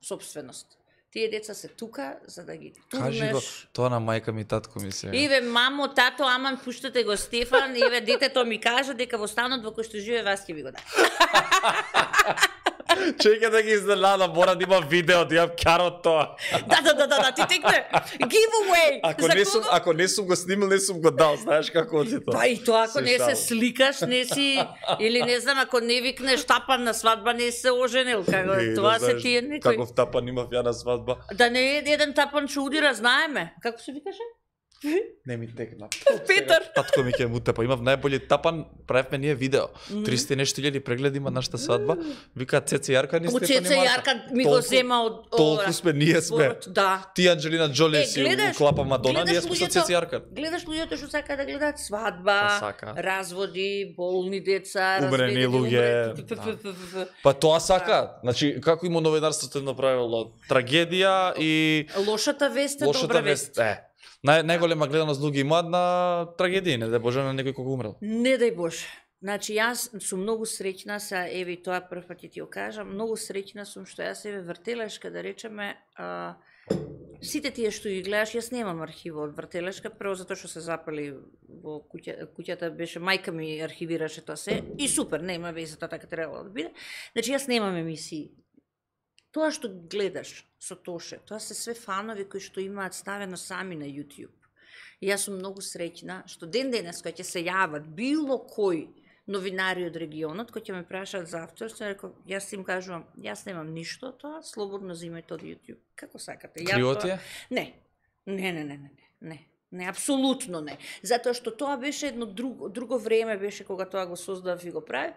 собственост. Тие деца се тука за да ги Кажи го, турнеш. тоа на мајка ми татко ми се. Иве, мамо, тато, аман, пуштате го Стефан, иве, детето ми кажа дека во станот во кој што живее вас ќе ви го даде. Чека да ги изненада, мора да има видео, да имам карот тоа. Да, да, да, да, да, ти текне. Giveaway. Ако За не сум, ако не сум го снимал, не сум го дал, знаеш како оди тоа. Па и тоа ако не се сликаш, не си или не знам ако не викнеш тапан на свадба не се оженил, како тоа да се тие некои. Каков тапан имав ја на свадба. Да не е еден тапан што удира, знаеме. Како се викаше? Не ми текна. Петар. Татко ми ќе му тепа. Имав најболи тапан, правевме ние видео. 300 и нешто илјади прегледи има нашата свадба. Вика Цеце Јарка ни Стефани Марка. Јарка ми го зема од Толку сме, ние сме. Да. Ти Анджелина Джоли си гледаш- уклапа Мадона, ние сме со Цеце Јарка. Гледаш луѓето што сакаат да гледаат свадба, Па сака. разводи, болни деца, Умрени разведени, луѓе, да. Па тоа сака. Значи, како има новинарството е направило трагедија и Лошата вест е лошата добра вест. вест. Е, нај, најголема гледаност луѓе имаат на трагедии, не дај боже на некој кој умрел. Не дај Боже. Значи јас сум многу среќна, са еве тоа прв пат ќе ти го кажам, многу среќна сум што јас еве вртелешка да речеме а, сите тие што ги гледаш, јас немам архива од вртелешка, прво затоа што се запали во куќа, куќата беше мајка ми архивираше тоа се и супер, нема веза тоа така требало да биде. Значи јас немам емисии. Тоа што гледаш со Тоше, тоа се све фанови кои што имаат ставено сами на YouTube. И јас сум многу среќна што ден денес кога ќе се јават било кој новинари од регионот кои ќе ме прашаат за авторство, реков, јас им кажувам, јас немам ништо тоа, слободно земете од YouTube. Како сакате? Ја Криво тоа-? Не. Не, не, не, не, не. Не. Не, апсолутно не. Затоа што тоа беше едно друго, друго време беше кога тоа го создав и го правив.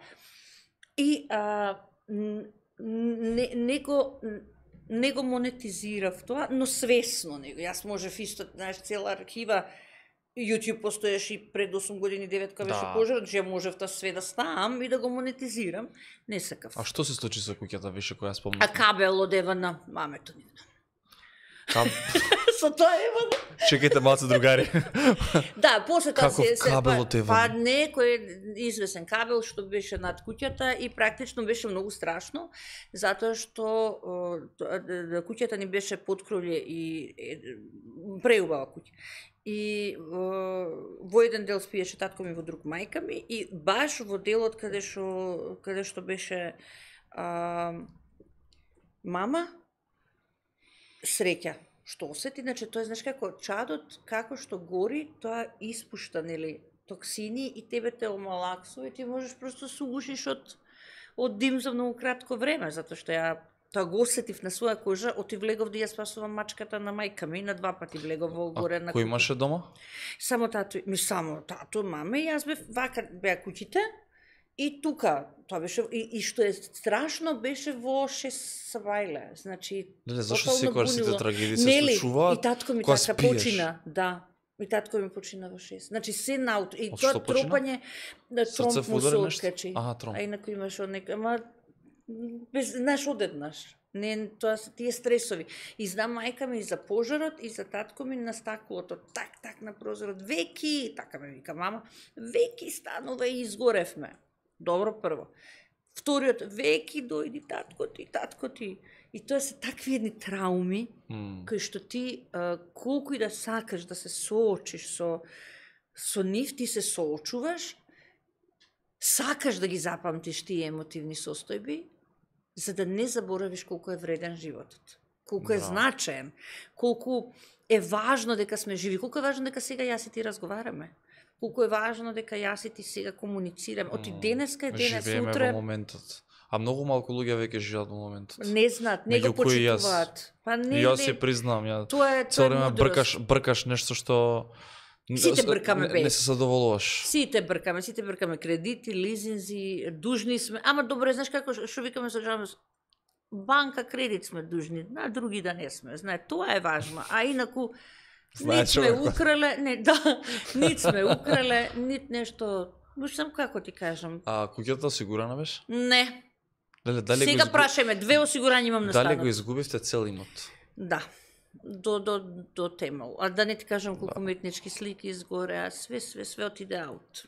И а, не, не го не го монетизирав тоа, но свесно него. Јас можев исто, знаеш, цела архива YouTube постоеше и пред 8 години 9 кога беше Да. пожар, значи ја можев тоа све да ставам и да го монетизирам. Не сакав. А што се случи со куќата, више која спомнав? А кабел од Евана, мамето ни. Каб... Со тоа Евана. Чекајте малце другари. Да, после тоа се, се кабел па, од Еван? па некој извесен кабел што беше над куќата и практично беше многу страшно затоа што куќата ни беше поткруле и е, преубава куќа. И о, во еден дел спиеше татко ми, во друг мајка ми и баш во делот каде што каде што беше а, мама среќа. Што осети, значи тоа е знаеш како чадот како што гори, тоа испушта нели? Токсини и тебе те омалаксува и ти можеш просто се угушиш од од дим за многу кратко време, затоа што ја тоа го осетив на своја кожа, оти влегов да ја спасувам мачката на мајка ми, на два пати влегов во горе на Кој имаше дома? Само тато, ми само тато, мама и јас бев вака беа куќите и тука тоа беше и, и што е страшно беше во 6 сабајле. Значи Леле, зашто тотално секогаш сите бунило. трагедии се Нели? случуваат И татко ми така спиеш? почина, да. И татко ми почина во 6. Значи се наут и Од тоа тропање на тромп му се откачи. Тромп. А инаку имаш од нека, ама без знаеш одеднаш. Не, тоа се тие стресови. И знам мајка ми за пожарот и за татко ми на стаклото, так, так на прозорот, веки, така ме вика мама, веки станува и изгоревме. Добро прво. Вториот, веки дојди татко ти, татко ти. И тоа се такви едни трауми, М. кои што ти а, колку и да сакаш да се соочиш со со нив ти се соочуваш, сакаш да ги запамтиш тие емотивни состојби, за да не заборавиш колку е вреден животот. колку е Браво. значаен, колку е важно дека сме живи, колку е важно дека сега јас и ти разговараме. Колку е важно дека јас и ти сега комуницираме. Оти денеска е денес, Живееме утре во моментот. А многу малку луѓе веќе живеат во моментот. не знаат, не Меѓу го и јас. почитуваат. Па не, јас не, се признавам, ја тоа е, тоа цело време бркаш бркаш нешто што Сите бркаме, не, бе. не се задоволуваш. Сите бркаме, сите бркаме кредити, лизинзи, дужни сме. Ама добре, знаеш како што викаме со Джамес? Банка кредит сме дужни, на други да не сме. Знае, тоа е важно. А инаку Знае нит сме украле, не, да, нит сме украле, нит нешто, Уш сам како ти кажам. А куќата осигурана беше? Не. Дали, дали Сега го изгу- прашаме, две осигурања имам на Дали станот. го изгубивте цел имот? Да. До, до, до темал. А да не ти кажам колку уметнички слики изгореа, све, све, све отиде аут.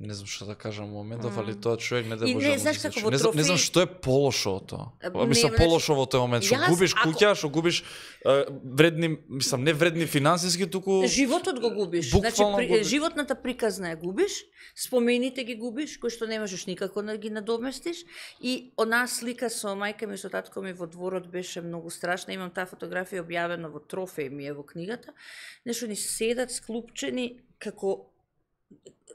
Не знам што да кажам во моментов, Мм. али тоа човек не да може не, знаеш како не, знам, не знам што е полошо од тоа. Мислам полошо во тој момент, што губиш ако- куќа, што губиш е, вредни, мислам не вредни финансиски, туку Животот го губиш. Значи, при, губиш. животната приказна ја губиш, спомените ги губиш, кои што не можеш никако да ги надоместиш. И онаа слика со мајка ми, со татко ми во дворот беше многу страшна. Имам таа фотографија објавена во трофеј ми е во книгата. Нешто ни седат склупчени како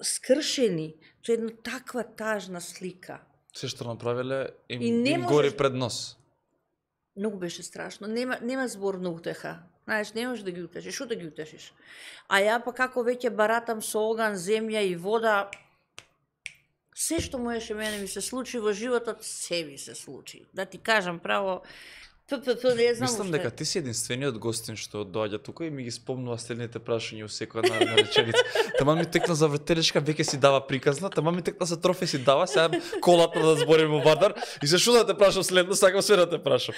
скршени. Тоа е една таква тажна слика. се што направиле им, И не им можеш- гори пред нос. Многу беше страшно. Нема, нема збор на утеха. Знаеш, не можеш да ги утешиш. Што да ги утешиш? А ја па како веќе баратам со оган, земја и вода, се што можеше мене ми се случи во животот, се ми се случи. Да ти кажам право, ППП, не знам Мислам дека ти си единствениот гостин што доаѓа тука и ми ги спомнува следните прашања у секоја наредна реченица. Тама ми текна за вртелешка, веќе си дава приказна, тама ми текна за трофе си дава, сега колата да зборим во Вардар и се шо да те прашам следно, сакам све да те прашам.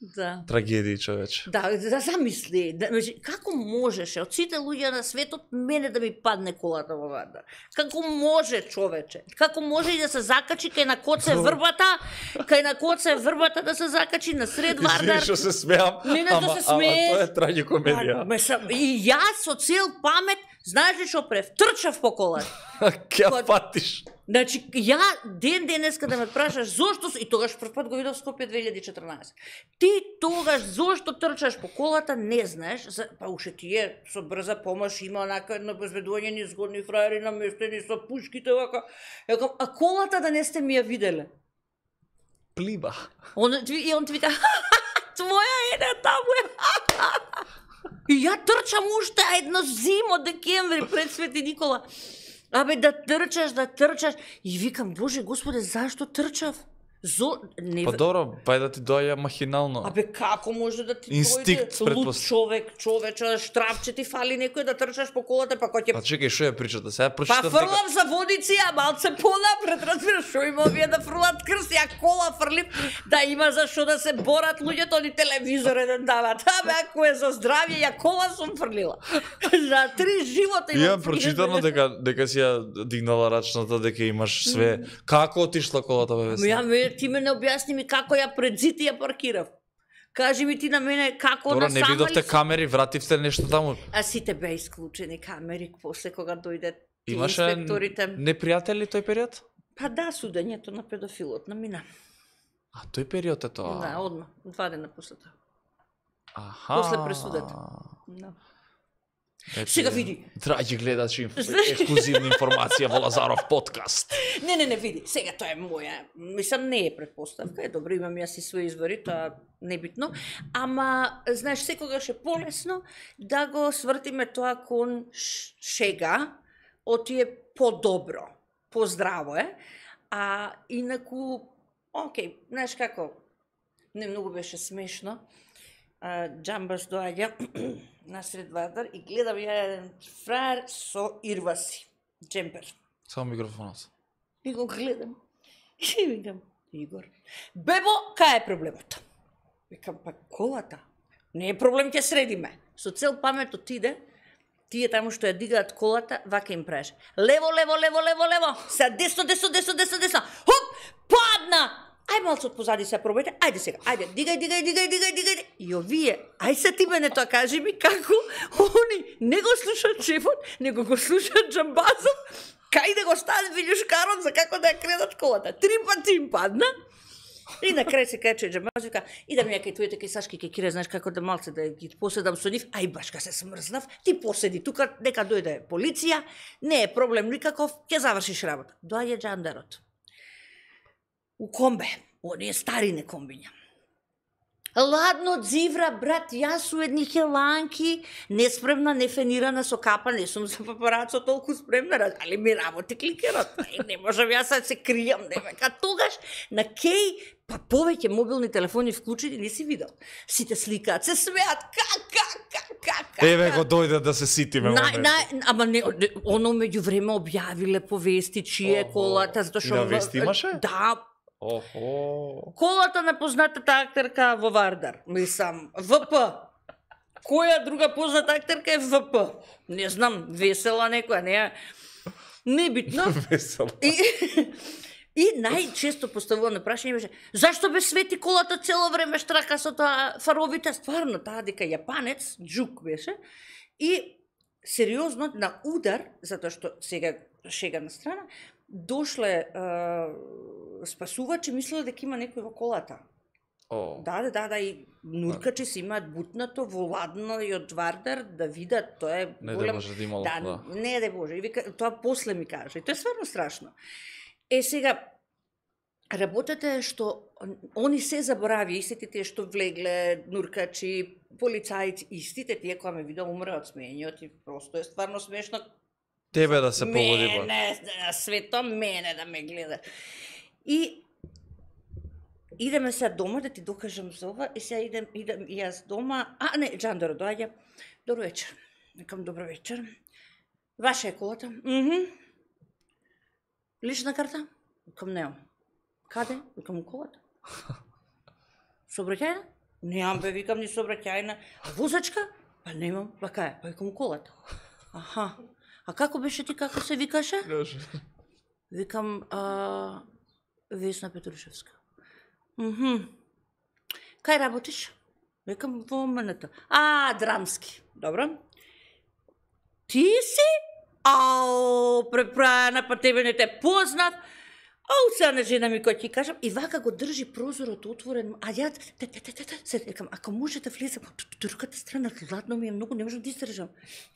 Да. Трагедии, човече. Да, да замисли, да, значи, како можеше од сите луѓе на светот мене да ми падне колата во вода? Како може човече? Како може и да се закачи кај на коце врбата, кај на коце врбата да се закачи на сред Извини Вардар? што се смеам, Не, не, да ама, се ама смееш. тоа е трагикомедија. Ме сам- И јас со цел памет, знаеш ли што прев? Трчав по колата. Ке ја патиш. Значи, ја ден денеска да ме прашаш зошто и тогаш прв пат го видов Скопје 2014. Ти тогаш зошто трчаш по колата не знаеш, за, па уште тие со брза помош има онака едно обезбедување ни згодни фраери наместени со пушките вака. Ја а колата да не сте ми ја виделе. Плиба. Он, и он ти вика, твоја е на таму е. И ја трчам уште едно зимо декември пред Свети Никола. Абе да трчаш, да трчаш. И викам, Боже Господе, зашто трчав? Зо... Не... Па добро, па да ти доаѓа махинално. Абе како може да ти Инстинкт, дојде луд човек, човече, штрафче ти фали некој да трчаш по колата, па кој ќе Па чекај, што ја причата? Сега Па прочитав фрлам за водици, а малце понапред, разбираш, шо има овие да фрлат крст, ја кола фрлим, да има за што да се борат луѓето, ни телевизор еден дават. Абе, ако е за здравје, ја кола сум фрлила. за три живота имам Имам прочитано дека дека си ја дигнала рачната, дека имаш све. Како отишла колата бе? Ја ме, ти ме не објасни ми како ја пред зид ја паркирав. Кажи ми ти на мене како Добро, на не видовте ли камери, вративте нешто таму. А сите беа исклучени камери после кога дојде ти Имаше инспекторите. непријатели тој период? Па да, судењето на педофилот на мина. А тој период е тоа. Да, одма, два дена после тоа. Аха. после пресудата. Да. Ете, Сега види. Драги гледачи, ексклузивна информација во Лазаров подкаст. Не, не, не, види, сега тоа е моја, мислам не е предпоставка, е добро, имам јас и своји извори, тоа небитно, ама, знаеш, секогаш е полесно да го свртиме тоа кон шега, оти е подобро, поздраво е, а инаку, окей, знаеш како, не многу беше смешно, Джамбас доаѓа на сред Вардар и гледам ја еден фраер со ирваси, джемпер. Само микрофонот. И го гледам. И викам, Игор, бебо, кај е проблемот? Викам, па колата. Не е проблем, ќе средиме. Со цел памет отиде, тие таму што ја дигаат колата, вака им правиш. Лево, лево, лево, лево, лево. Се десно, десно, десно, десно, десно. Хоп, падна. Ај малце од позади се пробајте. Ајде сега. Ајде, дигај, дигај, дигај, дигај, дигај. И овие, ај се ти мене тоа кажи ми како они не го слушаат шефот, него го слушаат джамбазов. Кај да го стават вилјушкарот за како да ја кредат колата. Три пати им падна. И на крај се кај Чеджа и да ми ја кај твоите кај Сашки кај Кире, знаеш како да малце да ги поседам со нив, ај баш ка се смрзнав, ти поседи тука, нека дојде полиција, не е проблем никаков, ќе завршиш работа. Доаѓа джандарот. У комбе, оние старине комбиња. Ладно дзивра, брат, јас су едни хеланки, неспремна, нефенирана со капа, не сум за папарацо толку спремна, али ми работи кликерот. Не можам јас да се кријам, не века тогаш на кеј па повеќе мобилни телефони вклучени не си видел. Сите сликаат, се смеат, как, как, как, как, как. Еве го дојде да се ситиме. На, на, ама не, оно меѓу време објавиле по вести чие колата, затоа што И вести имаше? Да, Охо. колата на познатата актерка во Вардар. Мислам, ВП. Која друга позната актерка е ВП? Не знам, весела некоја, не. Небитно. Весело. И, и најчесто поставувано прашање беше зашто бе свети колата цело време штрака со тоа фаровите стварно таа дека јапанец џук беше и сериозно на удар затоа што сега шега на страна дошле е, спасувачи мислеле дека има некој во колата. О. Да, да, да, да, и нуркачи си имаат бутнато во ладно и од Вардар да видат, тоа е Не да голем... може да имало. Да, Да. не да Боже. И вика, тоа после ми кажа. И тоа е стварно страшно. Е, сега, работата е што они се заборави, истите тие што влегле, нуркачи, полицајци, истите тие кои ме умре од смењето и просто е стварно смешно. Тебе да се погоди ба. Мене, свето мене да ме гледа. И идеме сега дома да ти докажам за ова и сега идем, идем и јас дома. А, не, Джандор доаѓа. Добро вечер. Викам добро вечер. Ваша е колата? Мхм. Лична карта? Викам неам. Каде? Викам у колата. Сообраќајна? Неам бе, викам ни сообраќајна. А возачка? Па немам. Па кај? Па викам колата. Аха. А како беше ти, како се викаше? Викам, а, Весна Петрушевска. Мхм. Кај работиш? Викам во МНТ. А, драмски. Добро. Ти си? Ау, преправена, па тебе не те познав. Ау, сега на жена ми кој ти кажам, и вака го држи прозорот отворен, а ја, те, те, те, те, те, се викам, ако може да влезам, од другата страна, ладно ми е многу, не можам да издржам.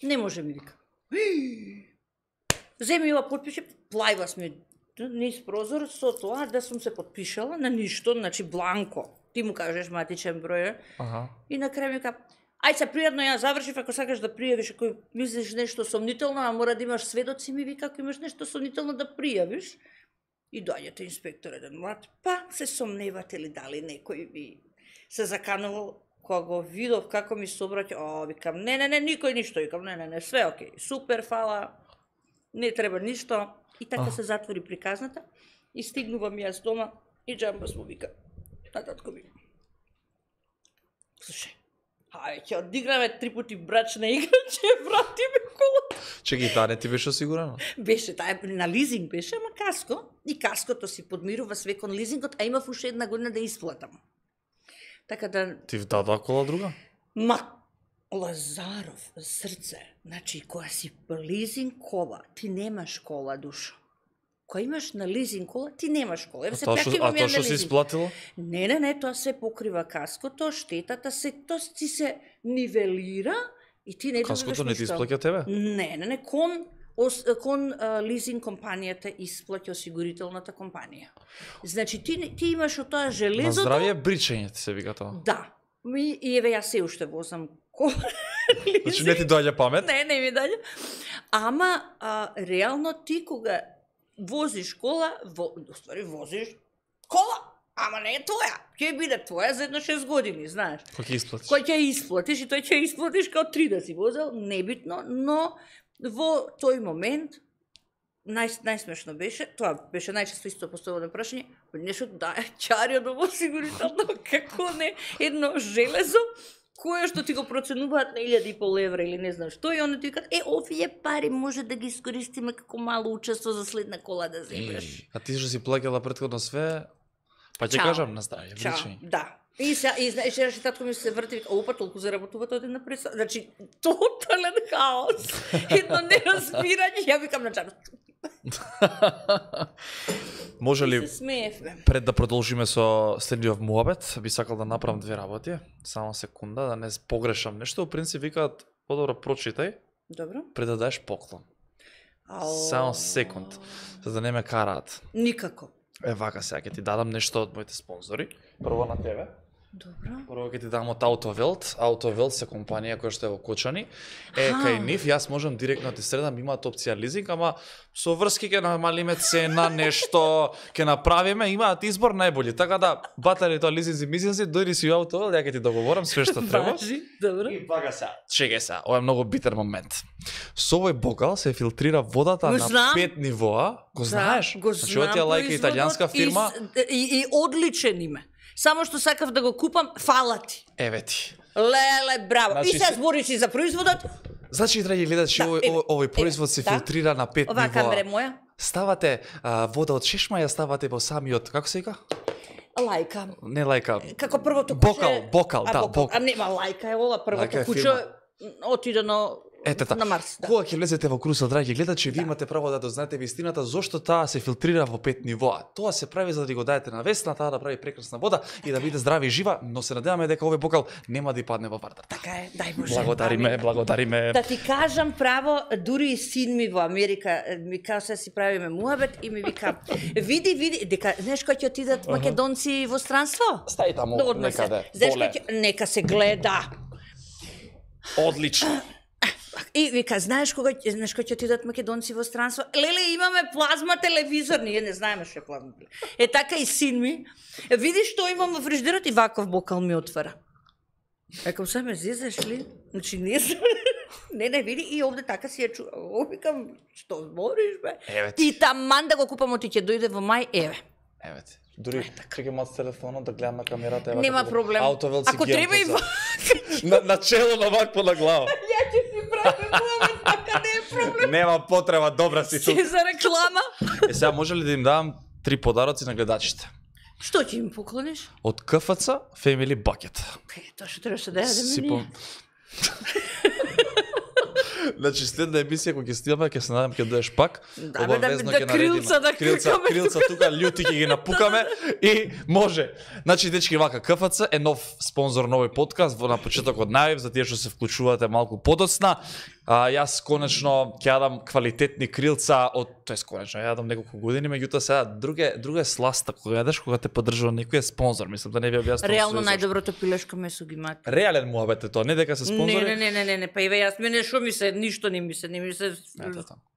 Не може ми вика. Земи ова подпише, плајва сме низ прозор со тоа да сум се подпишала на ништо, значи бланко. Ти му кажеш матичен број Аха. и на крај ми ка Ај се пријатно ја завршив ако сакаш да пријавиш ако мислиш нешто сомнително, а мора да имаш сведоци ми вика ако имаш нешто сомнително да пријавиш. И доаѓате инспектор еден млад, па се сомневате ли дали некој ви се заканувал кога го видов како ми се обраќа, о, викам, не, не, не, никој ништо, викам, не, не, не, све окей, супер, фала, не треба ништо. И така А. се затвори приказната и стигнувам јас дома и джамбас му вика, на татко ми. Слушај, ајде, ќе одиграме три пати брачна игра, ќе вратиме колата. Чекај, таа не ти беше осигурена? Беше таа на лизинг беше, ама каско. И каското си подмирува све кон лизингот, а имав уште една година да исплатам. Така да, Ти вдадоа кола друга? ма, Лазаров, срце, значи, кога си лизинг кола, ти немаш кола, душо. Кога имаш на лизинг кола, ти немаш кола. Еве се тоа што, а тоа што си исплатила? Не, не, не, тоа се покрива каското, штетата се, тоа ти се нивелира и ти не Каското не ти исплаќа тебе? Не, не, не, кон ос, кон а, лизинг компанијата исплаќа осигурителната компанија. Значи ти ти имаш од тоа На железото. здравје бричење ти се вика тоа. Да. Ми, и еве јас се уште возам кола. Значи не ти доаѓа памет? Не, не ми даѓа. Ама а, реално ти кога возиш кола, во, ствари возиш кола, ама не е твоја. Ќе биде твоја за едно 6 години, знаеш. Кој ќе исплатиш? Кој ќе исплатиш и тој ќе исплатиш да си возел, небитно, но во тој момент нај, најсмешно беше, тоа беше најчесто исто поставено прашање, нешто да чариот во осигурително, како не, едно железо, кое што ти го проценуваат на 1000 и пол евра или не знам што, и они ти викаат, е, овие пари може да ги искористиме како мало учество за следна кола да земеш. А ти што си плаќала претходно све, па ќе кажам на здравје, Чао, да. И се и знаеш, че татко ми се врти, вика, опа, толку заработува тоа на преса. Значи, тотален хаос. Едно неразбирање. Ја викам на Джанос, Може ли пред да продолжиме со следниот муабет, би сакал да направам две работи. Само секунда да не погрешам нешто. Во принцип викаат подобро прочитај Добро. пред да даеш поклон. Ау. Само секунд, за да не ме караат. Никако. Е, вака сега ќе ти дадам нешто од моите спонзори. Прво на тебе. Добро. Прво ќе ти дам од Autowelt. Autowelt се компанија која што е во Кочани. Е, Аха. кај нив јас можам директно да ти средам, имаат опција лизинг, ама со врски ќе намалиме цена, нешто ќе направиме, имаат избор најболи. Така да, батари тоа лизинзи, мизинзи, дојди си Autowelt, ја ќе ти договорам све што треба. Важи. Добро. И вака се, чекај се, ова е многу битен момент. Со овој бокал се филтрира водата Го на знам. пет нивоа. Го знаеш? Да, го значи, ова ти е знам лајка италијанска фирма. И, и, и одличен име. Само што сакав да го купам, фала ти. Еве ти. Леле, браво. Значи и се- збориш и за производот. Значи, драги гледачи, Да, овој, овој, овој производ се да. филтрира на пет Оваа камера е нивоа. моја. Ставате а, вода од шишма, ја ставате во самиот, како се вика? Лајка. Не лајка. Како првото куче... Бокал, бокал, а, да, бокал. бокал. А нема лајка е ова, Лајка првото е куче фирма. отиде на, Ете та. на Марс. Да. Кога ќе влезете во Крусел, драги гледачи, ви имате право да дознаете вистината зошто таа се филтрира во пет нивоа. Тоа се прави за да го дадете на весна, таа да прави прекрасна вода и да биде здрави и жива, но се надеваме дека овој бокал нема да и падне во вардарта. Така е, дај Боже. Благодариме, благодариме. Да ти кажам право, дури и син ми во Америка ми кажа се си правиме муабет и ми вика види види дека знаеш кој ќе отидат македонци во странство? Стај таму Да некаде. Знаеш доле. кој ќе нека се гледа. Одлично. И вика, знаеш кога знаеш кој ќе отидат македонци во странство? Леле, имаме плазма телевизор, ние не знаеме што е плазма. Е така и син ми. Види што имам во фриждерот и ваков бокал ми отвара. Екам се ме зезеш ли? Значи не сум. Не, не, види и овде така си ја чу. О, викам, што збориш бе? Еве ти. И таман да го купам оти ќе дојде во мај, еве. Еве ти. Дури чекај мат телефонот да гледам на камерата. еве Нема проблем. Ако треба и на, на чело на вакво на глава. Ја ќе си правим муабет, така не е проблем. Нема потреба, добра си тук. Си за реклама. Е сега може ли да им дам три подароци на гледачите? Што ќе ми поклониш? Од КФЦ Family Bucket. Тоа што требаше да јадеме Си ние. пом- Значи следна емисија кога ќе снимаме ќе се надам ќе доеш пак. Да, бе, да- Обавезно да ќе наредиме. крилца да крилца, крилца тука љути ќе ги напукаме и може. Значи дечки вака КФЦ е нов спонзор на овој подкаст во на почетокот најав за тие што се вклучувате малку подоцна. А, јас конечно ќе јадам квалитетни крилца од тоест конечно ја јадам неколку години, меѓутоа сега друге друга е сласта кога јадеш кога те поддржува некој е спонзор, мислам да не ви објаснувам. Реално најдоброто пилешко месо ги имаат. Реален муабет е тоа, не дека се спонзори. Не, не, не, не, не, па еве јас мене што ми се, ништо не ми се, не ми се.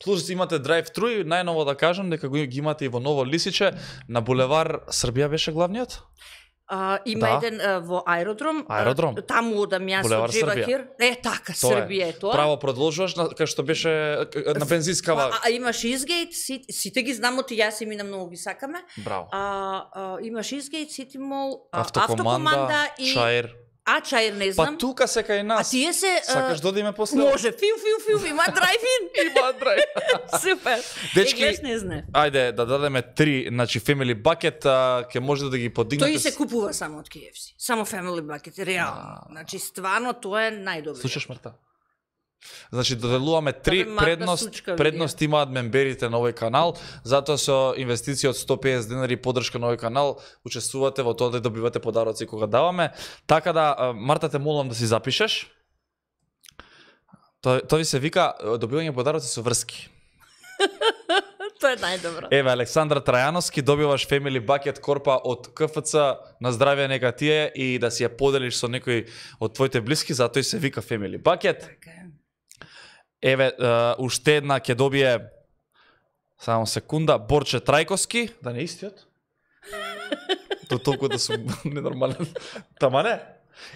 Плюс имате drive-thru и најново да кажам дека го ги имате и во Ново Лисиче, на булевар Србија беше главниот. А, има Да. еден а, во аеродром. а, Аеродром. Таму одам јас Булевар од Джебахир. Е, така, Тоа Србија е тоа. Право продолжуваш на кај што беше на бензинскава. А, а имаш Изгейт, сите, сите ги знам, оти јас и мина многу ги сакаме. Браво. А, а имаш Изгейт, Сити Мол, а, Автокоманда, и Чаир. А Чаир не Па знам. тука се кај а нас. тие се а, Сакаш да одиме после? Може, фиу, фиу, фиу, има драйв-ин. Има драйв. Супер. Дечки, Е, не знае. Ајде да дадеме три, значи Family Bucket, а, ќе може да ги подигнете. Тој се купува само од KFC. Само Family Bucket, реално. Значи, стварно, тоа е најдобро. Слушаш Марта? Значи доделуваме три бе, Марта предност сучка, предност имаат мемберите на овој канал, затоа со инвестиција од 150 денари поддршка на овој канал учествувате во тоа да добивате подароци кога даваме. Така да Марта те молам да си запишеш. Тоа тоа ви се вика добивање подароци со врски. Тоа е најдобро. Еве Александра Трајановски добиваш Family Bucket корпа од КФЦ на здравје нека ти е и да си ја поделиш со некој од твоите блиски, затоа и се вика Family Bucket. Така. Еве, уште една ќе добие само секунда, Борче Трајковски, да не истиот? До толку да сум ненормален. Тама не.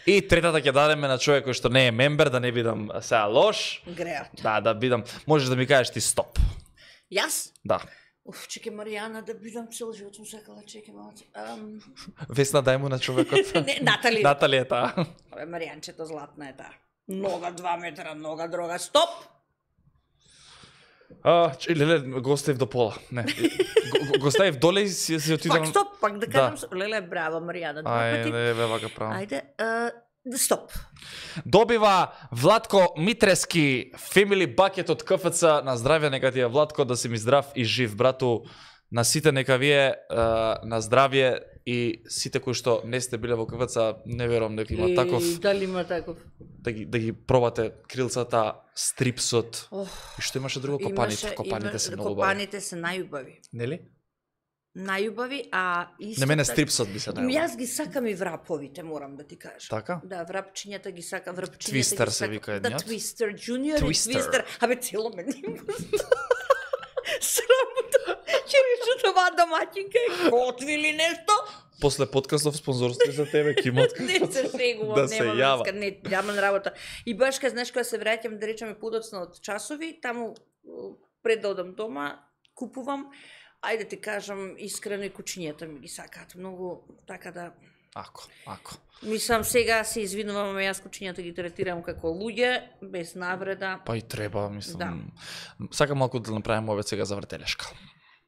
И третата ќе дадеме на човек кој што не е мембер, да не бидам сега лош. Греат. Да, да бидам, можеш да ми кажеш ти стоп. Јас? Да. Уф, чеке Маријана да бидам цел живот сум сакала, чеке малце. Ам... Весна дај му на човекот. Не, Натали. Натали е таа. Абе, Маријанчето златна е таа. Нога 2 метра, нога друга. Стоп! А, ч- леле, го оставив до пола. Не. Го, го- го ставив доле и си, си отидам. Пак стоп, пак да Да. кажам. Да. Леле, браво, Маријана, два пати. Ајде, бе, вака правам. Ајде, а, Стоп. Добива Владко Митрески Family Bucket од КФЦ. На здравје нека ти е Владко да си ми здрав и жив брату. На сите нека вие на здравје и сите кои што не сте биле во КФЦ, не верувам дека има таков. И, дали има таков? Да ги да ги пробате крилцата, стрипсот. Ох, И што имаше друго копаните, копаните се многу убави. Копаните се најубави. Нели? Најубави, а исто На мене така- стрипсот би се најубави. Јас ги сакам и враповите, морам да ти кажам. Така? Да, врапчињата ги сакам, врапчињата Твистер ги се сакам. вика Да, едниот. Твистер, Junior Твистер. и Твистер. Абе, цело ме нема. Срамота. Ќе рече това домаќинка е готвили нешто? После подкастов спонзорство за тебе Кимот. не се сегувам, Да се јава. не, јавна работа. И баш кога знаеш кога се враќам да речеме подоцна од часови, таму пред да одам дома, купувам Ајде ти кажам, искрено и кучињата ми ги сакаат многу, така да Ако, ако. Мислам, сега се извинувам, ама јас кучињата ги третирам како луѓе, без навреда. Па и треба, мислам. Да. Сакам малку да направиме овој сега за вртелешка.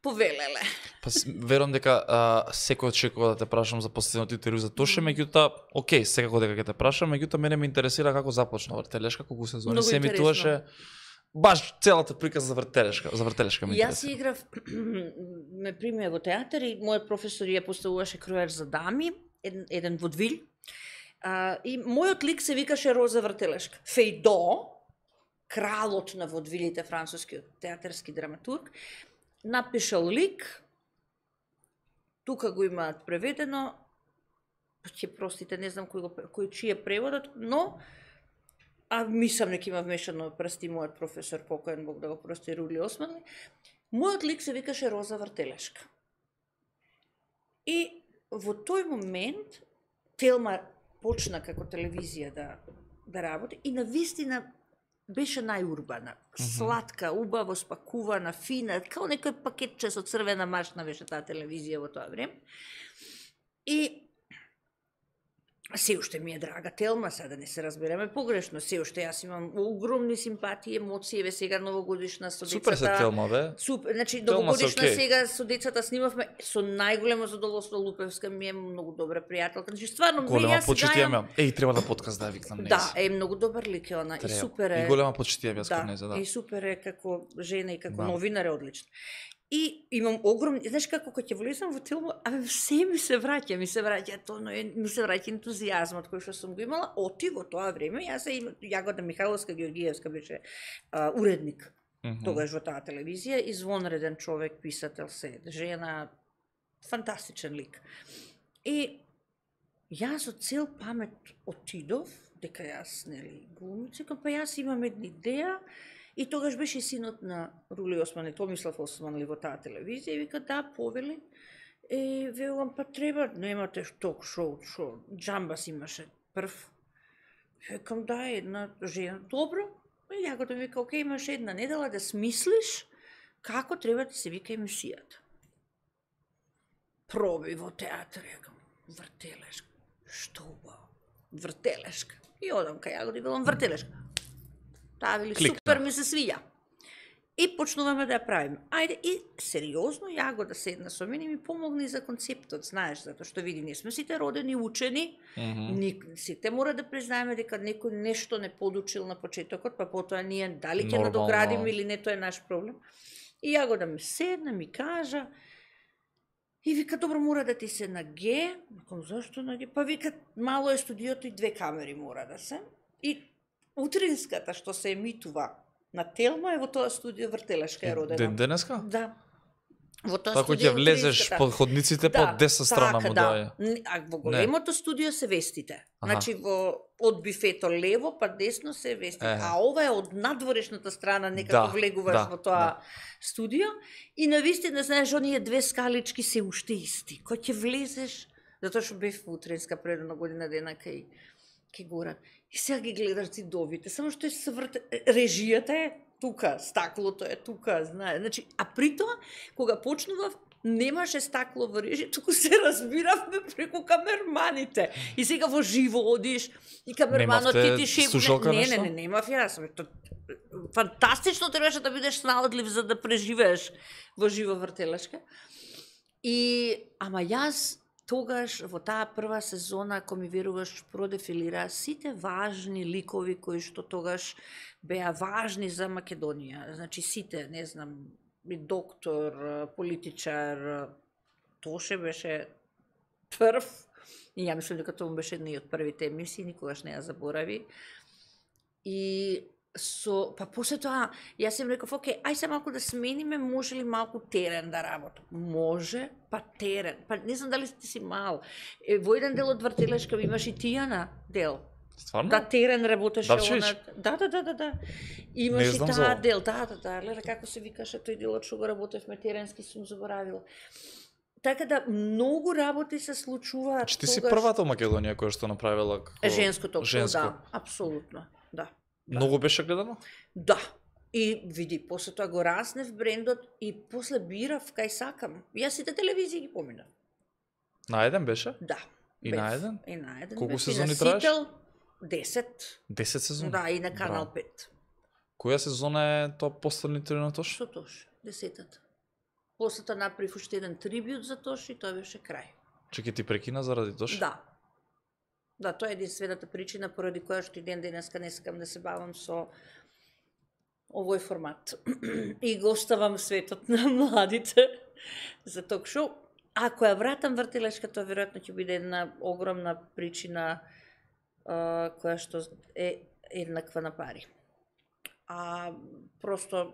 Повелеле. Па верувам дека а, секој очекува да те прашам за последното интервју за Тоше, меѓутоа, окей, секако дека ќе те прашам, меѓутоа мене ме интересира како започна вртелешка, колку сезони се емитуваше. Баш целата прика за вртелешка, за вртелешка ме Јас играв, ме примија во театар и мојот професор ја поставуваше кројар за дами, еден, еден водвил. А, и мојот лик се викаше Роза Вртелешка. Фейдо, кралот на водвилите, францускиот театарски драматург, напишал лик, тука го имаат преведено, ќе простите, не знам кој, го, кој чиј е преводот, но а мислам нека има вмешано прсти мојот професор покоен Бог да го прости Рули Османли. Мојот лик се викаше Роза Вртелешка. И во тој момент Телма почна како телевизија да да работи и на вистина беше најурбана, сладка, убаво спакувана, фина, као некој пакетче со црвена машна беше таа телевизија во тоа време. И се уште ми е драга Телма, сега да не се разбереме погрешно, се уште јас имам огромни симпатии, емоции, еве сега новогодишна со Супер се децата. Телма, бе. Супер, значи Телма новогодишна окей. сега со децата снимавме со најголемо задоволство Лупевска ми е многу добра пријателка. Значи стварно Голема јас почитија гајам- ме. Еј, треба да подкаст да ја викнам. Да, е многу добар лик е она и супер е. И голема почитија јас да, кон нејзе, да. И супер е како жена и како Да. новинар е одлична. И имам огромни, знаеш како кога ќе влезам во телмо, абе се ми се враќа, ми се враќа тоа, но ми се враќа ентузијазмот кој што сум го имала, оти во тоа време, јас се Јагода Михайловска Георгиевска беше а, уредник Мгм. тогаш во таа телевизија, извонреден човек, писател се, жена, фантастичен лик. И јас од цел памет отидов, дека јас, нели, глумица, па јас имам една идеја, и тогаш беше синот на Рули Османли, Томислав Османли во таа телевизија, и вика, да, повели, е, велам, па треба, немате ток шоу, шо, Джамбас имаше прв. Викам, да, една жена, добро, и јагото ми вика, окей, имаш една недела да смислиш како треба да се вика емисијата. Проби во театар, јакам, вртелешка. Што убаво. Вртелешка. И одам кај јагото и велам вртелешка. Таа вели, Кликна. супер ми се свиѓа. И почнуваме да ја правиме. Ајде, и сериозно Јагода седна со мене и ми помогни за концептот, знаеш, затоа што види, ние сме сите родени учени, Мгм. Ник, сите мора да признаеме дека некој нешто не подучил на почетокот, па потоа ние дали ќе надоградиме или не, тоа е наш проблем. И ја го да ми седна, ми кажа, и вика, добро, мора да ти се на Г. Викам, зашто на Г? Па вика, мало е студиото и две камери мора да се. И утринската што се емитува на Телма е во тоа студио Вртелешка е родена. Ден денеска? Да. Во тоа Па ако студио ќе влезеш утринската. по ходниците, по деса страна му да. Н- А во големото студио се вестите. Аха. Значи во од бифето лево па десно се вестите. Е. А ова е од надворешната страна некако Да, влегуваш да, во тоа да. студио и на вистина знаеш оние две скалички се уште исти. Кој ќе влезеш затоа што бев во утринска пред една година дена кај кај горат. И сега ги гледаш зидовите, само што се врте режијата е тука, стаклото е тука, знае. Значи, а при тоа кога почнував немаше стакло во режија, туку се разбиравме преку камерманите. И сега во живо одиш и камерманот ти ти шеп... слушалка не, не, не, не, немав јас. Фантастично требаше да бидеш снаодлив за да преживееш во живо вртелешка. И, ама јас тогаш во таа прва сезона, ако ми веруваш, продефилира сите важни ликови кои што тогаш беа важни за Македонија. Значи сите, не знам, доктор, политичар, Тоше беше прв, и ја мислам дека тоа беше една од првите емисии, никогаш не ја заборави. И со па после тоа јас им реков, оке, ај се малку да смениме, може ли малку терен да работам? Може, па терен. Па не знам дали сте си мал. Е, во еден дел од вртелешка имаш и Тијана дел. Стварно? Да, терен работеше Давчевич? она. Да, да, да, да, да. Имаш и таа за дел, да, да, да. Гледа како се викаше тој делот што го работевме теренски сум заборавила. Така да многу работи се случуваат. Значи ти си тогаш- првата во Македонија која што направила како... Женско. да, апсолутно. Да. Многу беше гледано? Да. И види, после тоа го раснев брендот и после бирав кај сакам. Јас сите телевизии ги поминав. На еден беше? Да. И бев. на еден? И на еден. Колку сезони траеш? Сител, 10. 10 сезони? Да, и на Канал Браво. 5. Која сезона е тоа последните на Тош? Што тош? Десетата. После тоа направив уште еден трибют за Тош и тоа беше крај. Чеки ти прекина заради Тош? Да. Да, тоа е единствената причина поради која што и ден денеска не сакам да се бавам со овој формат. и го оставам светот на младите за ток шоу. Ако ја вратам вртелешка, тоа веројатно ќе биде една огромна причина а, која што е еднаква на пари. А просто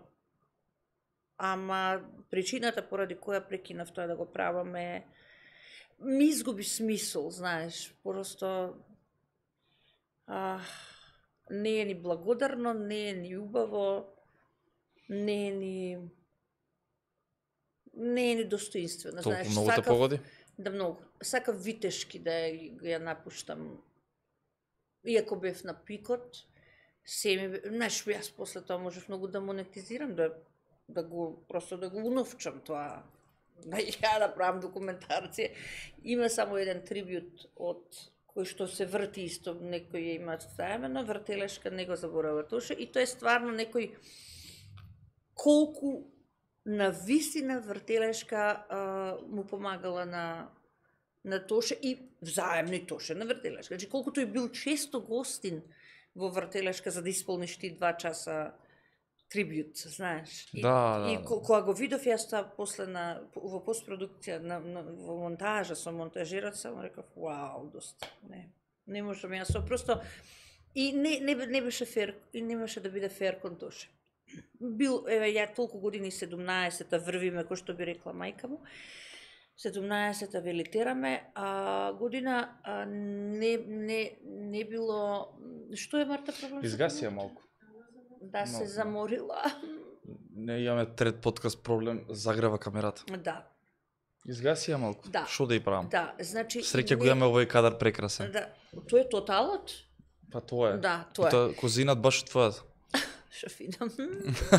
ама причината поради која прекинав тоа да го правам е ми изгуби смисол, знаеш, просто а, не е ни благодарно, не е ни убаво, не е ни не е ни достоинствено, Толку знаеш, многу те погоди? да многу, сакав витешки да ја, напуштам. Иако бев на пикот, се ми, знаеш, јас после тоа можев многу да монетизирам, да да го просто да го уновчам тоа да ја направам документарција. Има само еден трибют од кој што се врти исто, некој ја има стајамено, вртелешка не го заборава тоше и тоа е стварно некој колку на висина вртелешка а, му помагала на на Тоше и взаемно и Тоше на вртелешка. Значи колку тој бил често гостин во вртелешка за да исполниш ти два часа трибют, знаеш. И, Да, да, и да. ко, кога го видов јас тоа после на во постпродукција на, на во монтажа со монтажерот само реков вау, доста. Не. Не можам јас со просто и не не не беше фер и немаше да биде фер кон Тоше. Бил еве ја толку години 17-та врвиме кој што би рекла мајка му. 17-та велитераме, а година а, не не не било што е Марта проблем? со Изгаси ја тоа? малку. Да се Малку. заморила. Не имаме трет подкаст проблем, загрева камерата. Да, Изгаси ја малку. Да. Што да и правам? да, значи Среќа го не- имаме овој кадар прекрасен. Да, тоа е тоталот? Па тоа е. Да, тоа е. Тоа козинат баш твојата. Што видам.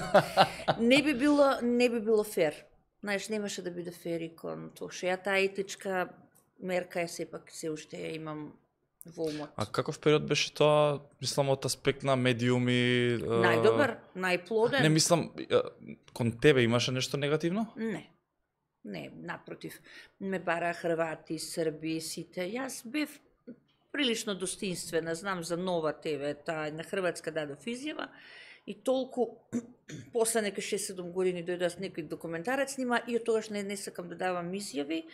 не би било не би било фер. Знаеш, немаше да биде фер и кон тоа што ја таа етичка мерка е сепак се уште ја имам во умот. А каков период беше тоа, мислам од аспект на медиуми? е, Најдобар, најплоден. Не мислам кон тебе имаше нешто негативно? Не. Не, напротив. Ме бара Хрвати, Срби, сите. Јас бев прилично достинствена, знам за Нова ТВ, таа на Хрватска дадов изјава и толку после нека 6-7 години дојдов некој документарец снима и од тогаш не, не сакам да давам изјави.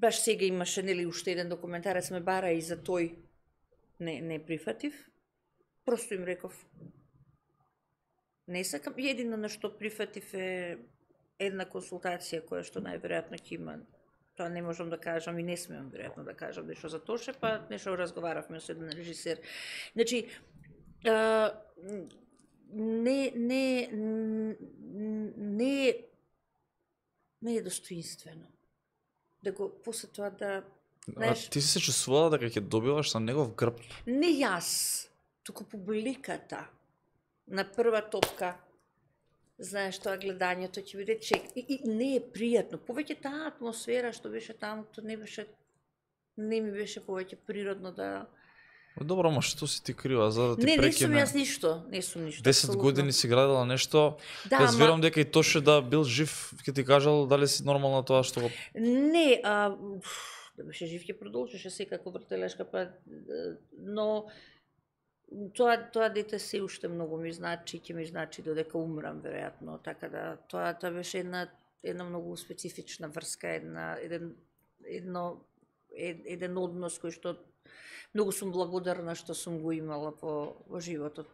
Баш сега имаше нели уште еден документарец ме бара и за тој не не прифатив. Просто им реков не сакам. Едино на што прифатив е една консултација која што најверојатно ќе има тоа не можам да кажам и не смеам веројатно да кажам нешто за Тоше, па нешто разговаравме со еден режисер. Значи, а, не не не не е достоинствено да го после тоа да А Знаеш- ти се чувствувала дека ќе добиваш на негов грб? не јас, туку публиката на прва топка знаеш тоа гледањето ќе биде чек и, и не е пријатно. Повеќе таа атмосфера што беше таму, тоа не беше не ми беше повеќе природно да Добро, ама што си ти крива за да ти Не, не сум прекине? јас ништо, не сум ништо. 10 апсолутно. години си градила нешто, Да, јас ама- верувам дека и Тоше да бил жив, ќе ти кажал дали си нормално тоа што го Не, а, да беше жив ќе продолжеше секако вртелешка па но тоа тоа дете се уште многу ми значи, ќе ми значи додека умрам веројатно, така да тоа тоа беше една една многу специфична врска, една еден едно ед- еден однос кој што многу сум благодарна што сум го имала по во животот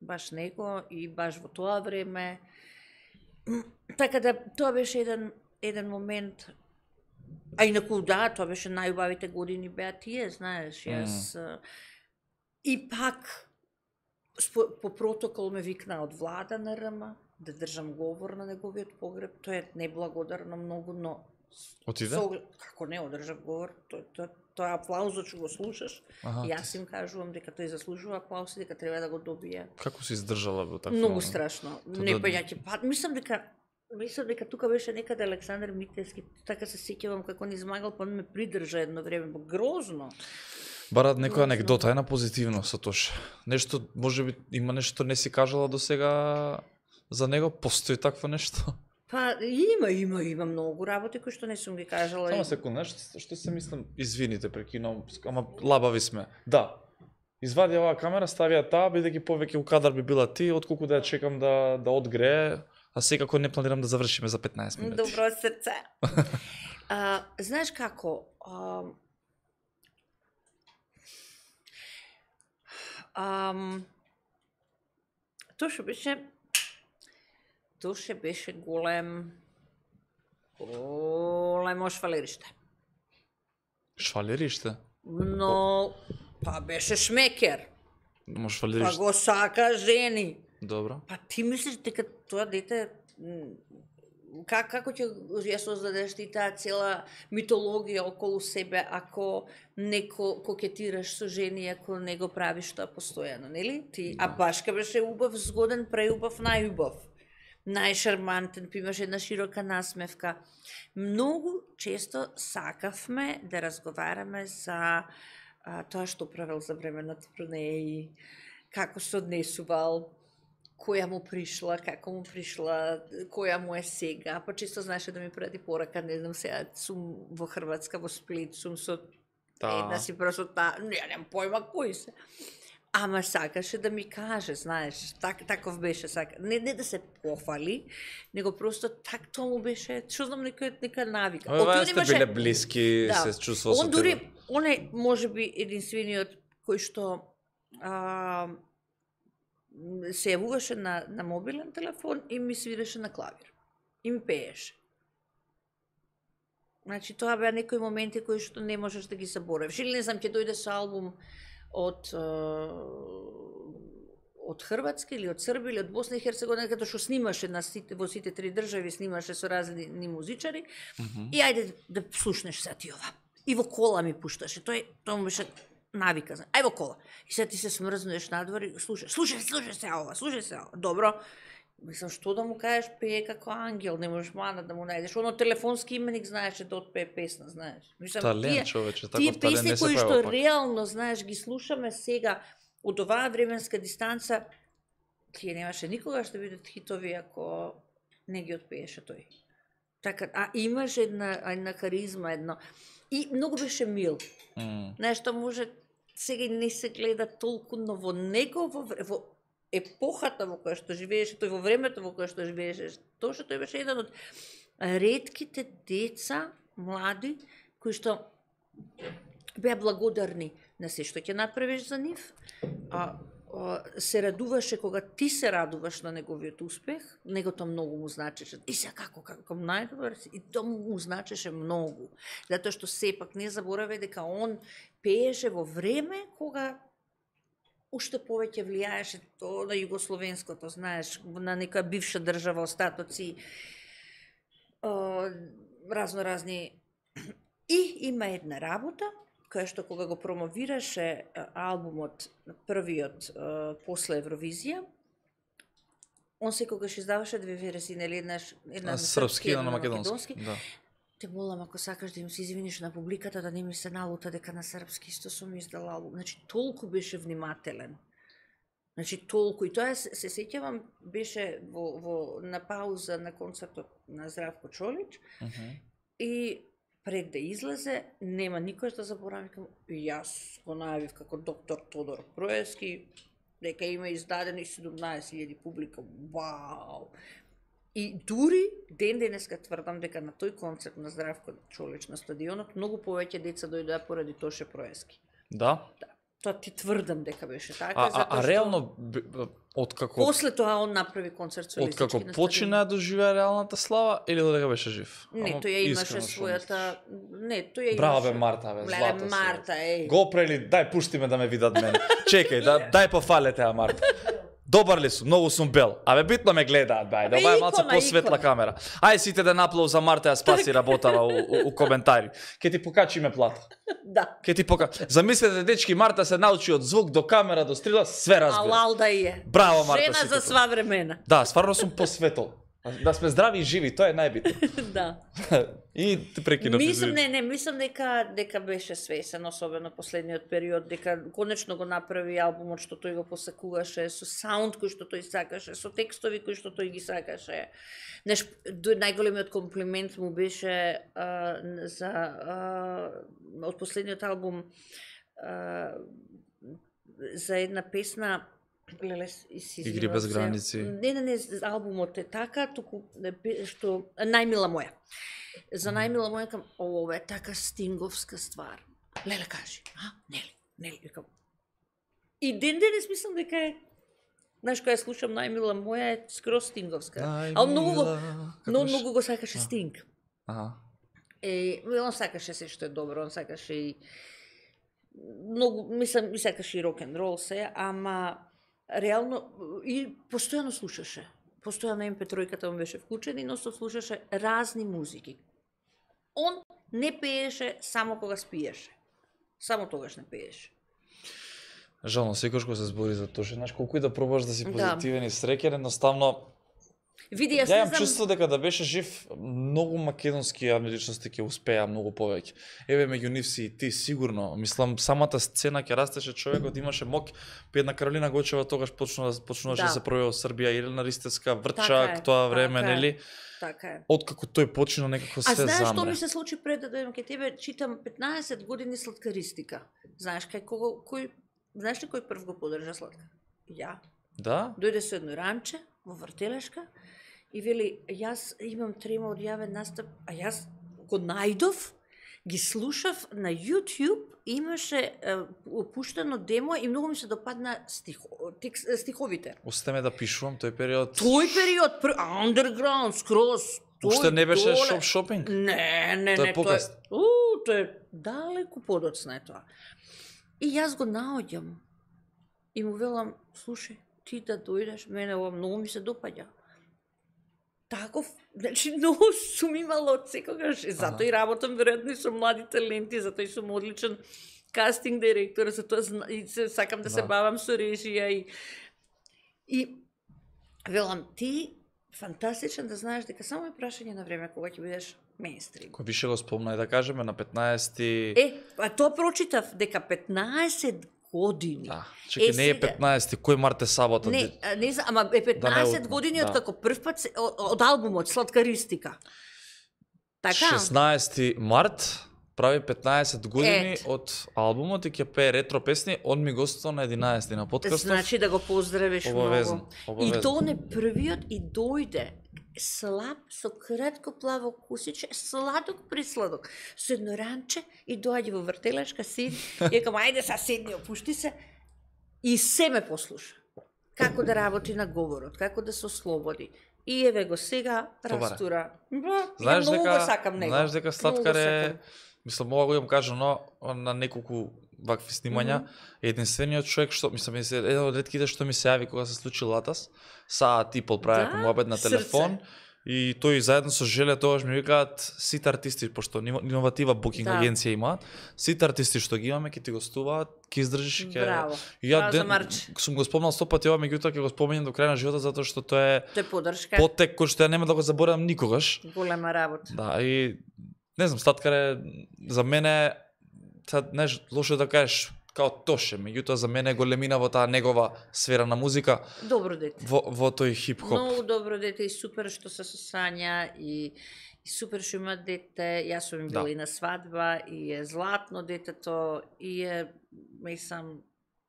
баш него и баш во тоа време. Така да тоа беше еден еден момент А инаку да, тоа беше најубавите години беа тие, знаеш, јас mm. и пак спо, по протокол ме викна од влада на РМ да држам говор на неговиот погреб. Тоа е неблагодарно многу, но Отиде? со како не одржав говор, тоа тоа тоа аплаузот што го слушаш, Аха, јас им кажувам дека тој заслужува аплауз и дека треба да го добие. Како се издржала во такво? Многу страшно. Тоа Не да- па ја ќе пат. Мислам дека мислам дека тука беше некаде Александар Митевски, така се сеќавам како ни измагал, па ме придржа едно време, ба грозно. Барат некоја анекдота, една позитивно со Тош. Нешто, може би има нешто не си кажала до сега за него, постои такво нешто? Па има, има, има многу работи кои што не сум ги кажала. Само секунда, што, што се мислам, извините, прекинувам, ама лабави сме. Да, извади оваа камера, стави ја таа, бидејќи повеќе у кадар би била ти, отколку да ја чекам да, да одгрее, а секако не планирам да завршиме за 15 минути. Добро срце. а, знаеш како? А, ам, тоа што беше што беше голем големо швалериште. Швалериште? Но па беше шмекер. Па швалериште? го сака жени. Добро. Па ти мислиш дека тоа дете как како ќе ја создадеш ти таа цела митологија околу себе ако не ко- кокетираш со жени ако не го правиш тоа постојано, нели? Ти а башка беше убав, згоден, преубав, најубав. Најшармантен, па имаш една широка насмевка. Многу често сакавме да разговараме за а, тоа што правел за време на турнеи, како се однесувал, која му пришла, како му пришла, која му е сега. Па често знаеше да ми прати порака, не знам сега, сум во Хрватска, во Сплит, сум со Да. една си просто та, не, немам појма кои се. Ама сакаше да ми каже, знаеш, так, таков беше сака. Не, не да се пофали, него просто так тоа му беше, што знам, нека, нека навика. Ова сте имаше- биле блиски, Да. се чувствува со Он дури, он е можеби единствениот кој што а, се јавуваше на, на мобилен телефон и ми свиреше на клавир. И ми пееше. Значи, тоа беа некои моменти кои што не можеш да ги заборавиш. Или не знам, ќе дојде со албум од од Хрватска или од Србија или од Босна и Херцеговина, като што снимаше на сите, во сите три држави, снимаше со разни музичари, Мгм. И ајде да слушнеш сега ти ова. И во кола ми пушташе. Тој тоа му беше навика. Ај во кола. И сега ти се смрзнуеш надвор и слушаш. Слушај, слушај се ова, слушај се ова. Добро. Мислам, што да му кажеш, пее како ангел, не можеш мана да му најдеш. Оно телефонски именик знаеше да отпее песна, знаеш. Мислам, Талент, човече, тие таков талент песни не се кои што пак. реално, знаеш, ги слушаме сега од оваа временска дистанца, тие немаше никогаш да бидат хитови ако не ги отпееше тој. Така, а имаше една, една харизма, едно. И многу беше мил. Знаеш, што може сега не се гледа толку, но во него, во, вре- во епохата во која што живееше, тој во времето во кое што живееше, тоа што тој беше еден од ретките деца, млади, кои што беа благодарни на се што ќе направиш за нив, а, а се радуваше кога ти се радуваш на неговиот успех, него тоа многу му значеше. И сега како, како најдобар и тоа му значеше многу. Затоа што сепак не заборавај дека он пееше во време кога уште повеќе влијаеше тоа на југословенското, знаеш, на некоја бивша држава, остатоци, разно разни И има една работа која што кога го промовираше албумот првиот после Евровизија, он секогаш издаваше две версии, нели еднаш една На српски, една на македонски. Да. Те молам ако сакаш да им се извиниш на публиката да не ми се налута дека на српски исто сум издал албум. Значи толку беше внимателен. Значи толку и тоа се, се сеќавам беше во, во на пауза на концертот на Здравко Чолич Мгм. и пред да излезе, нема никој да заборавам, викам, и јас го најавив како доктор Тодор Проески, дека има издадени 17.000 публика. Вау! И дури ден денеска тврдам дека на тој концерт на Здравко Чолич на стадионот многу повеќе деца дојдоа поради Тоше Проески. Да? Да. Тоа ти тврдам дека беше така, А, а, а што реално, б- откако, после тоа он направи концерт со откако почина да доживеа реалната слава, или додека беше жив? Не, Ама тој ја имаше својата... Не, тој ја Браво имаше... бе Марта, бе, Леле, си. Марта, еј. Го прели, дај пушти ме да ме видат мене. Чекај, да, дај пофале теа Марта. Добар ли сум, многу сум бел. Абе битно ме гледаат, бај, да малце икона, посветла камера. Ај сите да наплоу за Марта ја спаси работала у, у, у коментари. Ке ти покачи ме плата. Да. Ке ти пока. Замислете дечки Марта се научи од звук до камера до стрела, све разбира. Алал да е. Браво, Марта, Жена за сва времена. Да, стварно сум посветол. Да сме здрави и живи, тоа е најбитно. да. и ти прекинав. Мислам, не, не, мислам дека дека беше свесен, особено последниот период, дека конечно го направи албумот што тој го посакуваше, со саунд кој што тој сакаше, со текстови кои што тој ги сакаше. Неш, најголемиот комплимент му беше а, за а, од последниот албум а, за една песна Леле, с- и си Игри без граници. Не, не, не, албумот е така, туку што најмила моја. За најмила моја кам, ова е така стинговска ствар. Леле кажи, а? Нели? Нели? Викам. И ден денес мислам дека е Знаеш, кога ја слушам најмила моја е скроз стинговска. А многу го, но многу го сакаше Стинг. Аха. Е, он сакаше се што е добро, он сакаше и многу, мислам, и сакаше и рок н рол се, ама реално и постојано слушаше. Постојано MP3-ката му беше вклучена и носто слушаше разни музики. Он не пееше само кога спиеше. Само тогаш не пееше. Жално, секојаш кога се збори за тоа, знаеш, колку и да пробаш да си Да. позитивен и среќен, едноставно Види, јас Ја имам знам... чувство дека да беше жив, многу македонски јавни личности ќе успеа многу повеќе. Еве меѓу нив си и ти сигурно. Мислам самата сцена ќе растеше човекот имаше мок. Педна Каролина Гочева тогаш почна почнуваше да. Да. се пројава Србија, Ирена Ристевска, Така Врчак, е, тоа време, така нели? Така е. Откако тој почина некако А се знаеш што замре. ми се случи пред да дојдам кај тебе? Читам 15 години сладкаристика. Знаеш кај кого кој знаеш ли кој прв го подржа сладка? Ја. Да? Дојде со едно ранче во вртелешка и вели јас имам трема од јавен настап, а јас го најдов, ги слушав на YouTube, имаше е, пуштено демо и многу ми се допадна стихо, текст, стиховите. Остаме да пишувам тој период. Тој период, пр... underground, скроз, тој Уште не беше доле. шоп шопинг. Не, не, Тоа е не. Тоа е, у, тоа е далеку подоцна е тоа. И јас го наоѓам и му велам, слушај, ти да дојдеш, мене ова многу ми се допаѓа. Таков, значи многу сум имала од секогаш, и затоа и работам веројатно и со млади таленти, затоа и сум одличен кастинг директор, затоа зна- и се, сакам да, се Да. бавам со режија и и велам ти фантастичен да знаеш дека само е прашање на време кога ќе бидеш мейнстрим. Кој више го спомна и да кажеме на 15 Е, а тоа прочитав дека 15 години. Да. Чекај, Е, не е сега- 15, кој марте сабота? Не, не знам, ама е 15 од- години да. од како прв пат се, од, од албумот Сладкаристика. Така? 16 март прави 15 години Ет. од албумот и ќе пее ретро песни, он ми гостува на 11 на подкастов. Значи да го поздравиш Обавезно, многу. обавезно. И тоа не првиот и дојде слаб со кратко плаво кусиче, сладок присладок, со едно ранче и доаѓа во вртелешка седи, и кажам ајде са седни, опушти се и се ме послуша. Како да работи на говорот, како да се ослободи. И еве го сега растура. Знаеш дека сакам него. знаеш дека Сладкар е. Мислам ова го имам кажано на неколку вакви снимања, Мгм. единствениот човек што мислам ми се еден од ретките што ми се јави кога се случи Латас, саат и пол правеа Да, муабет на срце. телефон. И тој заедно со Желе тогаш ми викаат сите артисти пошто иноватива букинг Да. агенција има, сите артисти што ги имаме ќе ти гостуваат, ќе издржиш ќе Браво. И ја Браво ден, сум го спомнал сто пати ова, меѓутоа ќе го споменам до крај на животот затоа што тоа е Тој е подршка, потек кој што ја нема да го заборавам никогаш. голема работа. Да, и не знам, Статкар е за мене сад неш лошо да кажеш као Тоше, меѓутоа за мене големина во таа негова сфера на музика, Добро дете. во, во тој хип-хоп. Многу добро дете и супер што се сосања и И супер што има дете, јас сум им Да. била и на свадба, и е златно детето, и е, мислам,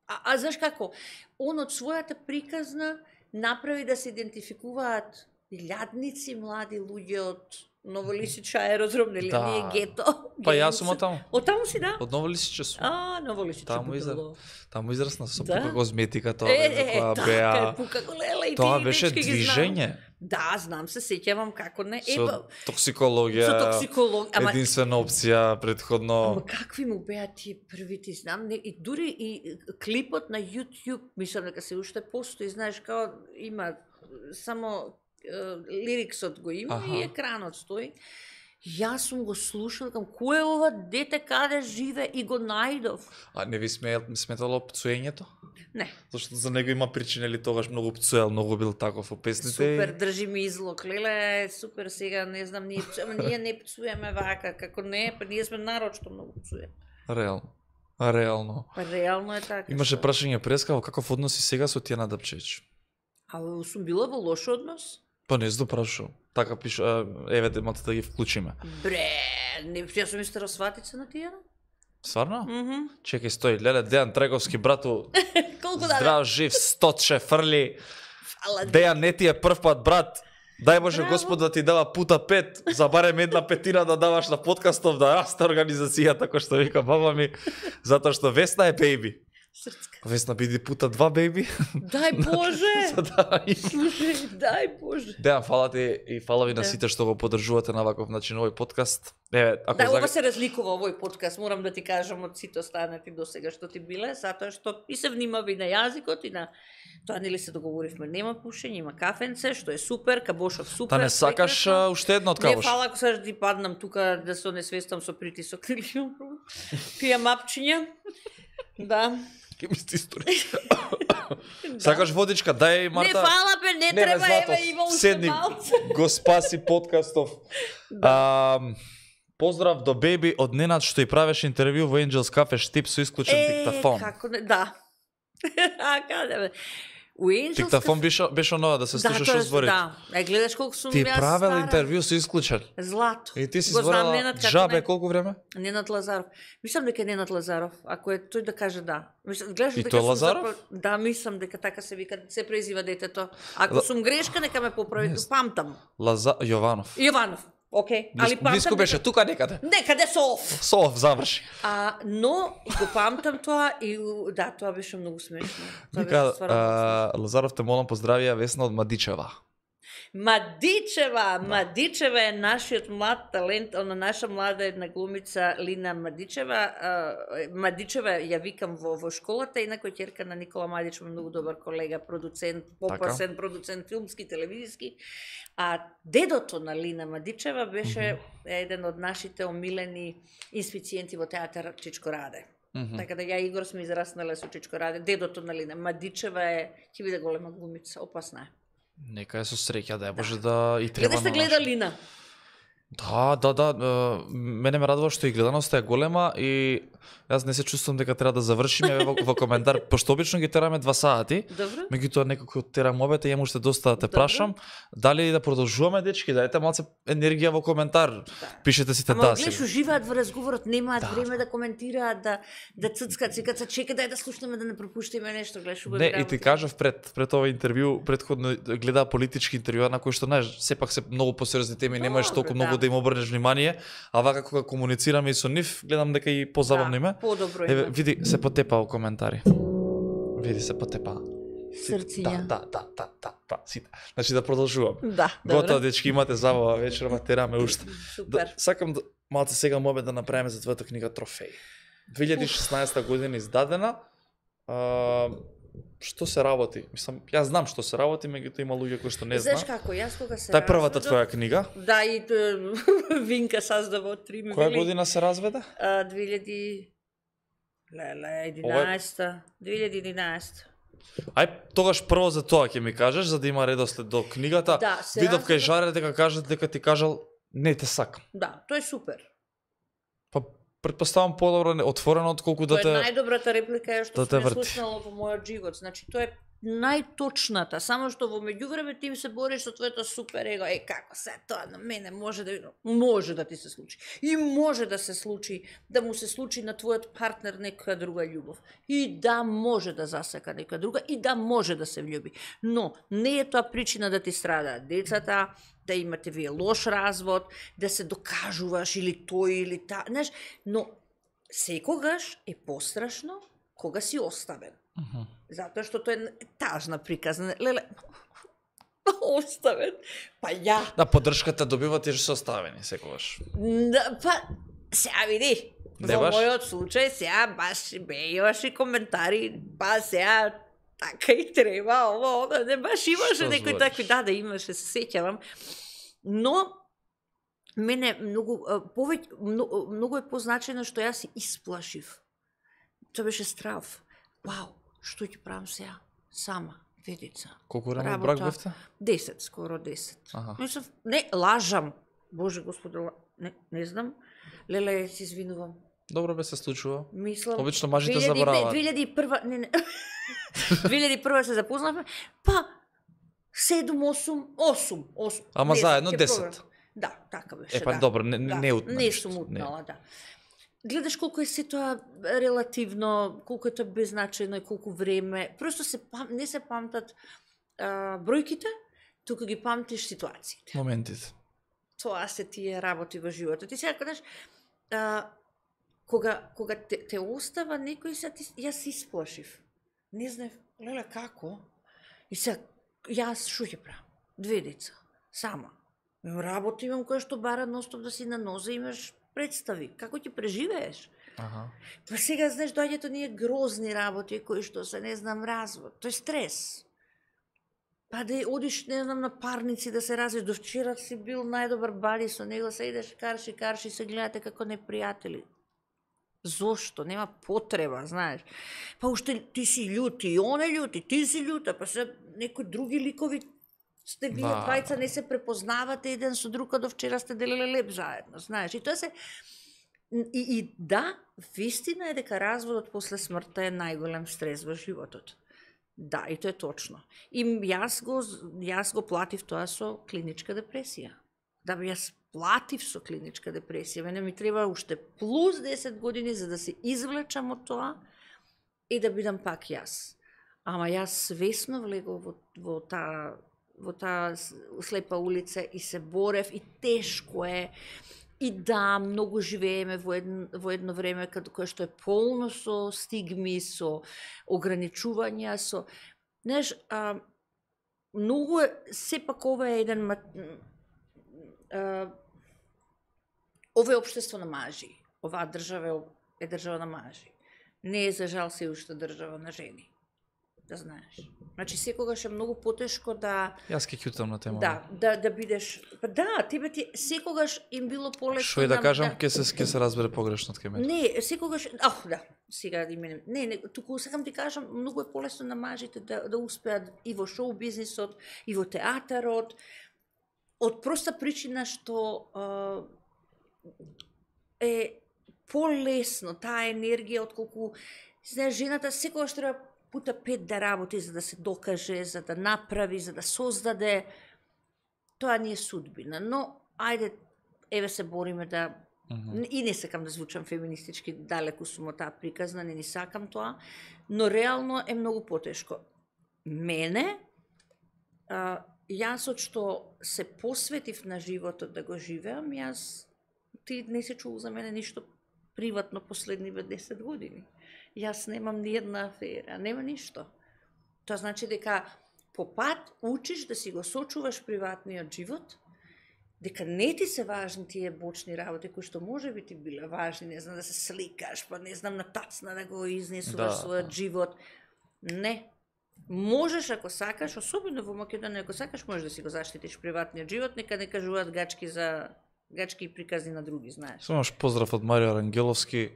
а, а знаеш како, он од својата приказна направи да се идентификуваат илјадници млади луѓе од Новолисича аеродром, нели, Да. ние гето. Па јас сум од таму. Од таму си, да? Од Новолисиче сум. А, Новолисиче. Таму изра-. Таму израсна со Да? пука козметика, тоа Е, е, која така беа. е, пука голела и Тоа беше движење. Да, знам се, сеќавам како не. Е, Со па, токсикологија. со токсиколог, ама Единствена опција предходно. Ама какви му беа тие првите, знам, не, и дури и клипот на YouTube, мислам дека се уште постои, знаеш, као има само е, лириксот го има Аха. и екранот стои. Јас сум го слушал, кам, кој е ова дете, каде живе и го најдов? А не ви смеел, сметало пцуењето? Не, Зашто за него има причина тогаш многу пцуел, многу бил таков во песните. супер, држи ми излог, леле, супер, сега не знам, ние, пцу- ама ние не пцуеме вака, како не, па ние сме народ што многу пцуеме. Реално. А реално. Реално е така. Имаше што- прашање преска каков однос си сега со Тијана Дапчевич? А сум била во лош однос? Па не се прашувам. Така пише, еве темата да ги вклучиме. Бре, не, јас сум исто сватица на тие. Стварно? Мгм. Чекај, стои, леле, Дејан Треговски, брату, Колку да здрав, жив, стотче, фрли. Фала, Дејан не ти е прв пат, брат. Дај Боже Браво. Господ да ти дава пута пет, за барем една петина да даваш на подкастов, да расте организацијата, кој што вика баба ми, затоа што Весна е бејби. Срцка. Весна биди пута два бејби. Дај Боже! Да. Слушај, дај Боже. Дејан, фала ти и фала ви на Да. сите што го поддржувате на ваков начин овој подкаст. Еве, ако Да, заг- ова се разликува овој подкаст, морам да ти кажам од сите останати до сега што ти биле, затоа што и се внимава и на јазикот и на тоа нели се договоривме, нема пушење, има кафенце, што е супер, Кабошов супер. Та не сакаш прекрасно. уште едно од Не, кавош. фала ако сакаш да ти паднам тука да се несвестам со притисок или пијам апчиња. Да. Ке ми сте истори. Сакаш водичка, дај Не Марта. фала бе, не, Не, треба, еве има уште седни. малце. Го спаси подкастов. А, поздрав до беби од Ненад што и правеше интервју во Angels Cafe Штип со исклучен диктафон. како не, да. а, каде бе? У Angels Диктафон беше беше онова да се слушаш тоа е- зборите. Да, е гледаш колку сум Ти правел стара. интервју со исклучен. Злато. И ти си Го Ненад како джабе не. колку време? Ненад Лазаров. Мислам дека е Ненад Лазаров, ако е тој да каже да. Мислам, гледаш И дека тој Лазаров? запра- Да, мислам дека така се вика, се презива детето. Ако Ла- сум грешка, нека ме поправи. Не. Памтам. Лаза Јованов. Јованов. Океј, али Блиско, памтам. блиско дека- беше тука некаде. Некаде со оф. Сов заврши. А, но го памтам тоа и да, тоа беше многу смешно. Тоа Вика, беше а, Лазаров те молам поздравија Весна од Мадичева. Мадичева, Мадичева е нашиот млад талент, она наша млада една глумица Лина Мадичева. Мадичева ја викам во, во школата, инако е ќерка на Никола Мадич, многу добар колега, продуцент, попасен продуцент филмски, телевизиски. А дедото на Лина Мадичева беше еден од нашите омилени инспициенти во театар Чичко Раде. Мгм. Така да ја Игор сме израснале со Чичко Раде. Дедото на Лина Мадичева е, ќе биде голема глумица, опасна е. Нека е со среќа, да Боже да и треба Гледаш на да гледа наш- Лина? Да, да, да, мене ме радува што и гледаноста е голема и јас не се чувствувам дека треба да завршиме во, во коментар, пошто обично ги тераме два сати. Добро. Меѓутоа некако терам обете, имам уште доста да те Добро. прашам, дали да продолжуваме дечки, дајте малце енергија во коментар. Пишете сите Ама да. гледаш, сега. уживаат во разговорот, немаат Да. време да коментираат, да да ццкат, сега се чека дај да слушнеме да не пропуштиме нешто, гледаш убави Не, и ти кажав пред пред ова интервју, предходно гледа политички интервјуа на кои што знаеш, сепак се многу посериозни теми, не можеш Добро, толку да. многу да им обрнеш внимание, а вака кога комуницираме и со нив, гледам дека и позабавно име. Да, подобро Еве, има. види, се потепа во коментари. Види се потепа. Срциња. Да, да, да, да, да, да, сите. Значи да продолжувам. Да, Готово, добро. дечки, имате забава вечерва, тераме уште. Да, Супер. сакам да, малце сега мобе да направиме за твојата книга Трофеј. 2016 година издадена. А, што се работи? Мислам, јас знам што се работи, меѓутоа има луѓе кои што не Знаеш знаат. како, јас кога се Та е првата разведов- твоја книга. Да, и Винка создава од три Која вели, година се разведе? А, 2000 Леле, 11 2011 Ај, тогаш прво за тоа ќе ми кажеш, за да има редослед до книгата. Да, Видов кај Жаре дека кажат дека ти кажал не те сакам. Да, тоа е супер. Предпоставам подобро отворено отколку да Тоа е те најдобрата реплика е што да те сме врти. во мојот живот. Значи, тоа е најточната, само што во меѓувреме ти се бориш со твоето супер его, е како се тоа на мене може да може да ти се случи. И може да се случи да му се случи на твојот партнер нека друга љубов. И да може да засека нека друга и да може да се влюби. Но не е тоа причина да ти страдаат децата, да имате вие лош развод, да се докажуваш или тој или та, знаеш, но секогаш е пострашно кога си оставен. Uh -huh. Затоа што тоа е тажна приказна. Леле, оставен. Па ја. Да, поддршката добивате што се оставени секогаш. Да, па, сега види. Не Во баш? мојот случај сега баш бе имаше коментари, па сега така и треба, ово, оно, не баш имаше некои такви, да, да имаше, се сеќавам. Но, мене многу, повеќе, многу, многу е позначено што јас се исплашив. Тоа беше страв. Вау, што ќе правам сега? Сама, две деца. Колку време Работа. брак бевте? 10, скоро 10. Аха. Мислам, не, лажам. Боже Господе, ла- не, не знам. Леле, се извинувам. Добро бе се случува. Мислам... Обично мажите 2000 забораваат. 2001 не, не. 2001 се запознавме, па 7, 8, 8, 8. Ама Не знам, заедно ќе 10. проверам. Да, така беше, Е, па да. добро, не, не, да. не. Не сум Не. утнала, да. Гледаш колку е се тоа релативно, колку е тоа беззначајно и колку време. Просто се пам, не се памтат а, бројките, туку ги памтиш ситуациите. Моментите. Тоа се тие работи во животот. И сега, знаеш, а, кога, кога те, те остава некој, сега ти, јас се исплашив. Не знаев, леле, како? И сега, јас шо ќе правам? Две деца, сама. Имам работа, имам која што бара ностоп да си на ноза, имаш представи. Како ќе преживееш? Аха. Па сега, знаеш, доаѓаат оние грозни работи кои што се, не знам, развод. Тој стрес. Па да одиш, не знам, на парници да се развиш. До вчера си бил најдобар бади со него, се идеш карши, карши, се гледате како непријатели. Зошто? Нема потреба, знаеш. Па уште ти си љут, и он е љут, и ти си љута, па се некои други ликови сте вие Да. двајца не се препознавате еден со друг, а до вчера сте делеле леп заедно, знаеш. И тоа се И, и да, вистина е дека разводот после смртта е најголем стрес во животот. Да, и тоа е точно. И јас го, јас го платив тоа со клиничка депресија. Да би јас платив со клиничка депресија. Мене ми треба уште плюс 10 години за да се извлечам од тоа и да бидам пак јас. Ама јас свесно влегов во, во таа во таа слепа улица и се борев и тешко е. И да, многу живееме во, едно, во едно време каде кое што е полно со стигми, со ограничувања, со знаеш, а, многу е сепак ова е еден а, ова е општество на мажи. Оваа држава е, е држава на мажи. Не е за жал се уште држава на жени. Да знаеш. Значи секогаш е многу потешко да Јас ќе ќутам на тема. да, да да бидеш па да, тебе ти секогаш им било полесно Што и да кажам, ќе се ќе се разбере погрешно од мене. Не, секогаш, ах да, сега да именем. Не, не, туку сакам ти кажам, многу е полесно на мажите да да успеат и во шоу бизнисот, и во театарот, од проста причина што е полесно таа енергија отколку знаеш жената секогаш треба пута пет да работи за да се докаже, за да направи, за да создаде. Тоа не е судбина, но ајде еве се бориме да Мгм. и не сакам да звучам феминистички, далеку сум од таа приказна, не ни сакам тоа, но реално е многу потешко. Мене, а, јасот што се посветив на животот да го живеам, јас ти не се чул за мене ништо приватно последниве 10 години. Јас немам ни една афера, нема ништо. Тоа значи дека по пат учиш да си го сочуваш приватниот живот, дека не ти се важни тие бочни работи кои што може би ти биле важни, не знам да се сликаш, па не знам на тацна да го изнесуваш Да, својот да. живот. Не. Можеш ако сакаш, особено во Македонија, ако сакаш можеш да си го заштитиш приватниот живот, нека не кажуваат гачки за гачки и приказни на други, знаеш. Само поздрав од Марио Рангеловски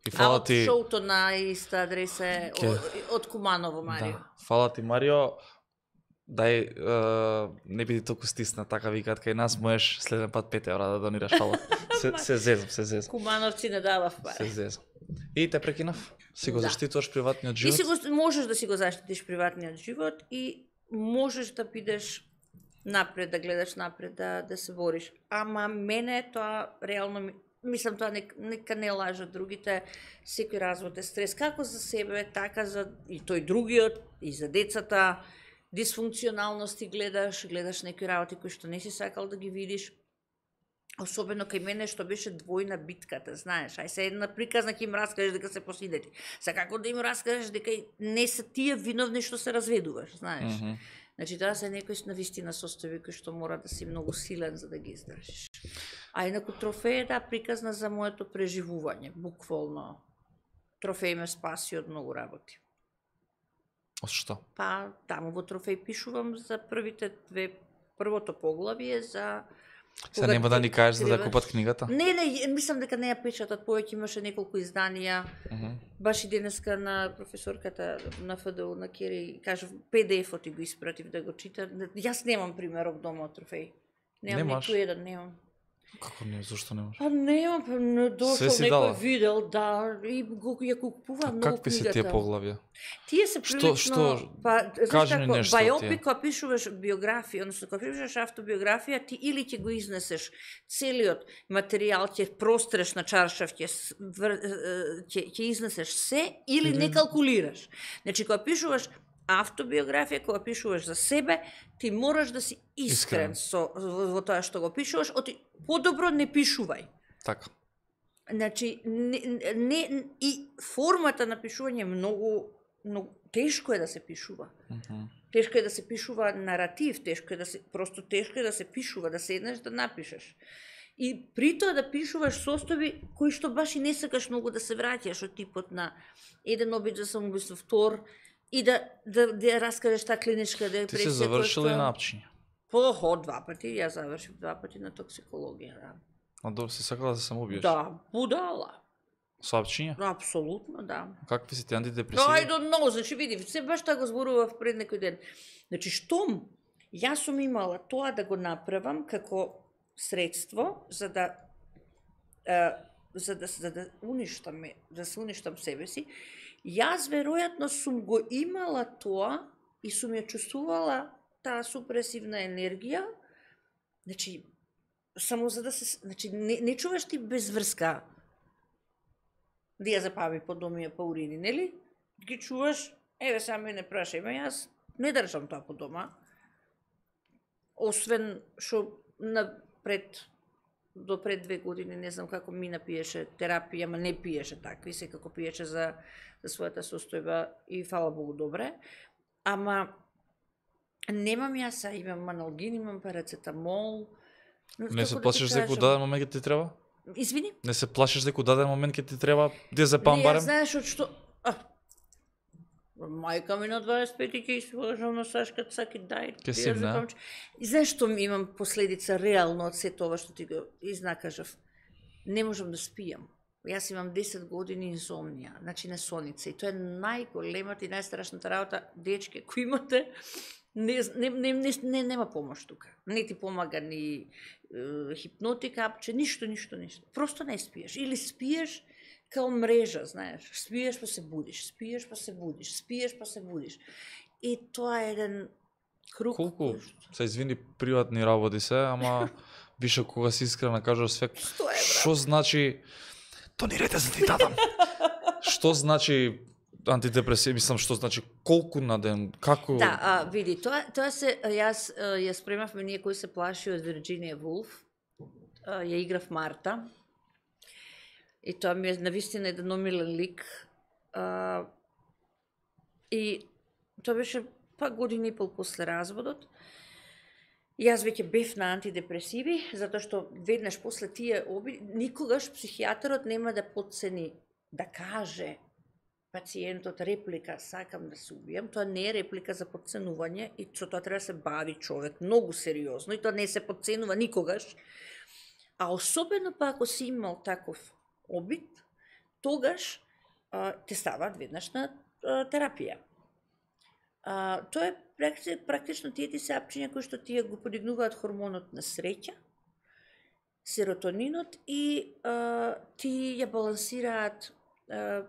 и А фала од ти шоуто на иста адреса е Ке- од, од Куманово, Марио. Да, фала ти Марио. Дај, е, не биди толку стисна, така викаат кај нас, можеш следен пат 5 евра да донираш, фала. се, се зезам, се зезам. Кумановци не давав Се пари. зезам. И те прекинав. Си го Да. заштитуваш приватниот И живот? си го, можеш да си го заштитиш приватниот живот и можеш да бидеш напред, да гледаш напред, да, да се бориш. Ама мене тоа реално мислам тоа нека, нека не лажат другите, секој развод е стрес, како за себе, така за и тој другиот, и за децата, дисфункционалности гледаш, гледаш некои работи кои што не си сакал да ги видиш. Особено кај мене што беше двојна битката, знаеш, ај се една приказна ќе им раскажеш дека се посидети. Са како да им раскажеш дека не се тие виновни што се разведуваш, знаеш. Мгм. Значи тоа се некои на вистина состојби кои што мора да си многу силен за да ги издржиш. А инаку трофеј е да приказна за моето преживување, буквално. Трофеј ме спаси од многу работи. Што? Па таму во трофеј пишувам за првите две првото поглавие за Се нема да ни кажеш за да купат книгата? Не, не, мислам дека не ја печатат, повеќе имаше неколку изданија. Баш и денеска на професорката на ФДУ на Кери кажав PDF-от и го испратив да го чита. Јас немам примерок дома од трофеј. Немам Немаш? ниту еден, немам. Како не, зошто не можеш? Па немам, па не дошол некој дала? видел, да, и го ја купува многу какви се тие поглавја? Тие се Што- прилично, што- па знаеш кажи ни како, нешто тие. кога пишуваш биографија, односно кога пишуваш автобиографија, ти или ќе го изнесеш целиот материјал, ќе простреш на чаршав, ќе ќе ќе изнесеш се или не калкулираш. Значи кога пишуваш автобиографија, кога пишуваш за себе, ти мораш да си искрен, Искрен. со во, во тоа што го пишуваш, оти подобро не пишувај. Така. Значи, не, не, и формата на пишување е многу, многу тешко е да се пишува. Мгм. Тешко е да се пишува наратив, тешко е да се просто тешко е да се пишува, да седнеш да напишеш. И при тоа да пишуваш состојби кои што баш и не сакаш многу да се враќаш од типот на еден обид за самоубиство, втор и да да да ја раскажеш таа клиничка Ти депресија. си завршила која и што- на апчиња. По ход два пати, јас завршив два пати на токсикологија, да. А добро, си сакала да се самоубиеш? Да, будала. Со апчиња? Апсолутно, да. Какви си ти I антидепресиви? don't know, значи види, се баш така го зборував пред некој ден. Значи штом јас сум имала тоа да го направам како средство за да е, за да за да уништам да се уништам себе си, јас веројатно сум го имала тоа и сум ја чувствувала таа супресивна енергија. Значи само за да се значи не, не чуваш ти без врска да ја запави по домија по урини, нели? Ги чуваш, еве сега мене прашај, ма јас не држам тоа по дома. Освен што на пред до пред две години не знам како мина пиеше терапија, ама не пиеше такви, секако пиеше за за својата состојба и фала Богу добре. Ама немам јас, а имам аналгин, имам парацетамол. Не се да плашиш дека даден момент ќе ти треба? Извини? Не се плашиш дека даден момент ќе ти треба диазепам Не, барем? ја знаеш од што... Мајка ми на 25 ќе изложам на Сашка Цаки дај. Ке ја симне, а? запамќи. И знаеш што ми имам последица реално од се тоа што ти го изнакажав? Не можам да спијам. Јас имам 10 години инсомнија, значи несоница. И тоа е најголемата и најстрашната работа, дечки, кои имате, не, не, не, не, не, нема помош тука. Не ти помага ни е, хипнотика, апче, ништо, ништо, ништо. Просто не спиеш. Или спиеш као мрежа, знаеш. Спиеш па се будиш, спиеш па се будиш, спиеш па се будиш. И тоа е еден круг. Колку, се извини, приватни работи се, ама више кога си искрена кажеш све, 100 евра. што значи Донирете за да ти дадам. што значи антидепресија, мислам што значи колку на ден, како Да, а, види, тоа, тоа се, јас ја спремавме ние кои се плаши од Вирджинија Вулф, ја играв Марта, и тоа ми е навистина еден омилен лик, а, и тоа беше па години и пол после разводот, Јас веќе бев на антидепресиви, затоа што веднаш после тие оби, никогаш психијатарот нема да подцени да каже пациентот реплика сакам да се убијам, тоа не е реплика за подценување и со тоа треба да се бави човек многу сериозно и тоа не се подценува никогаш. А особено па ако си имал таков обид, тогаш а, те ставаат веднаш на а, терапија. А, тоа е практи- практично тие ти се апчиња кои што тие го подигнуваат хормонот на среќа, серотонинот и а, ти ја балансираат а,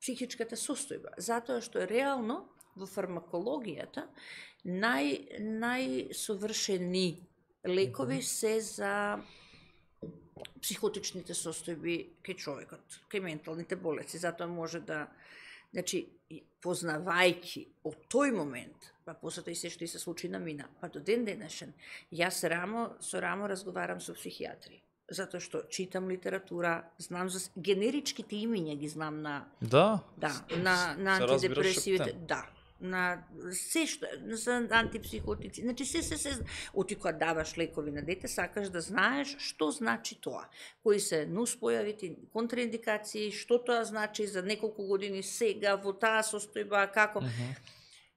психичката состојба, затоа што реално во фармакологијата нај најсовршени лекови се за психотичните состојби кај човекот, кај менталните болести, затоа може да Значи, познавајќи од тој момент, па после тој се што и се случи на мина, па до ден денешен, јас рамо со рамо разговарам со психијатри затоа што читам литература, знам за генеричките имиња ги знам на Да. да, на на антидепресивите, да, на се што за антипсихотици. Значи се се се оти кога даваш лекови на дете, сакаш да знаеш што значи тоа. Кои се нуспојавите, контраиндикации, што тоа значи за неколку години сега во таа состојба, како. Uh -huh.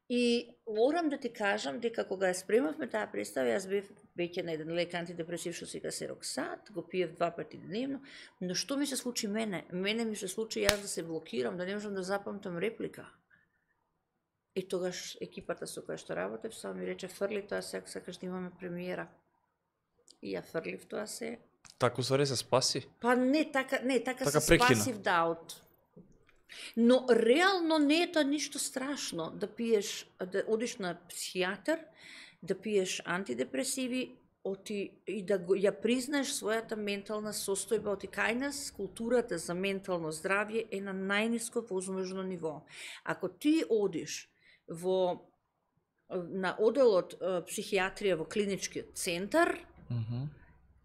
И морам да ти кажам дека кога ја спремавме таа представа, јас бев веќе на еден лек антидепресив што сега се роксат, го пиев два пати дневно, но што ми се случи мене? Мене ми се случи јас да се блокирам, да не можам да запамтам реплика. И тогаш екипата со која што работев, само ми рече, фрли тоа се, ако сакаш да имаме премиера. И ја фрлив тоа се. Така усвари се спаси? Па не, така, не, така, така се прекина. спасив да од Но реално не е тоа ништо страшно да пиеш, да одиш на психијатар, да пиеш антидепресиви, оти и да го, ја признаеш својата ментална состојба, оти кај нас културата за ментално здравје е на најниско возможно ниво. Ако ти одиш во на оделот психијатрија во клиничкиот центар, mm -hmm.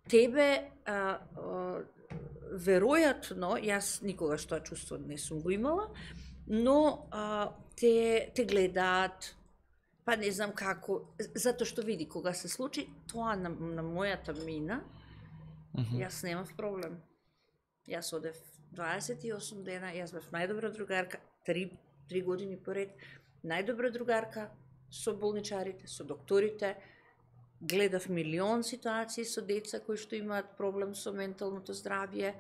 тебе а, а, веројатно, јас никогаш тоа чувство не сум го имала, но а, те, те гледаат, па не знам како, затоа што види, кога се случи тоа на, на мојата мина, mm -hmm. јас немав проблем. Јас одев 28 дена, јас бев најдобра другарка, три, три години поред, најдобра другарка со болничарите, со докторите, гледав милион ситуации со деца кои што имаат проблем со менталното здравје,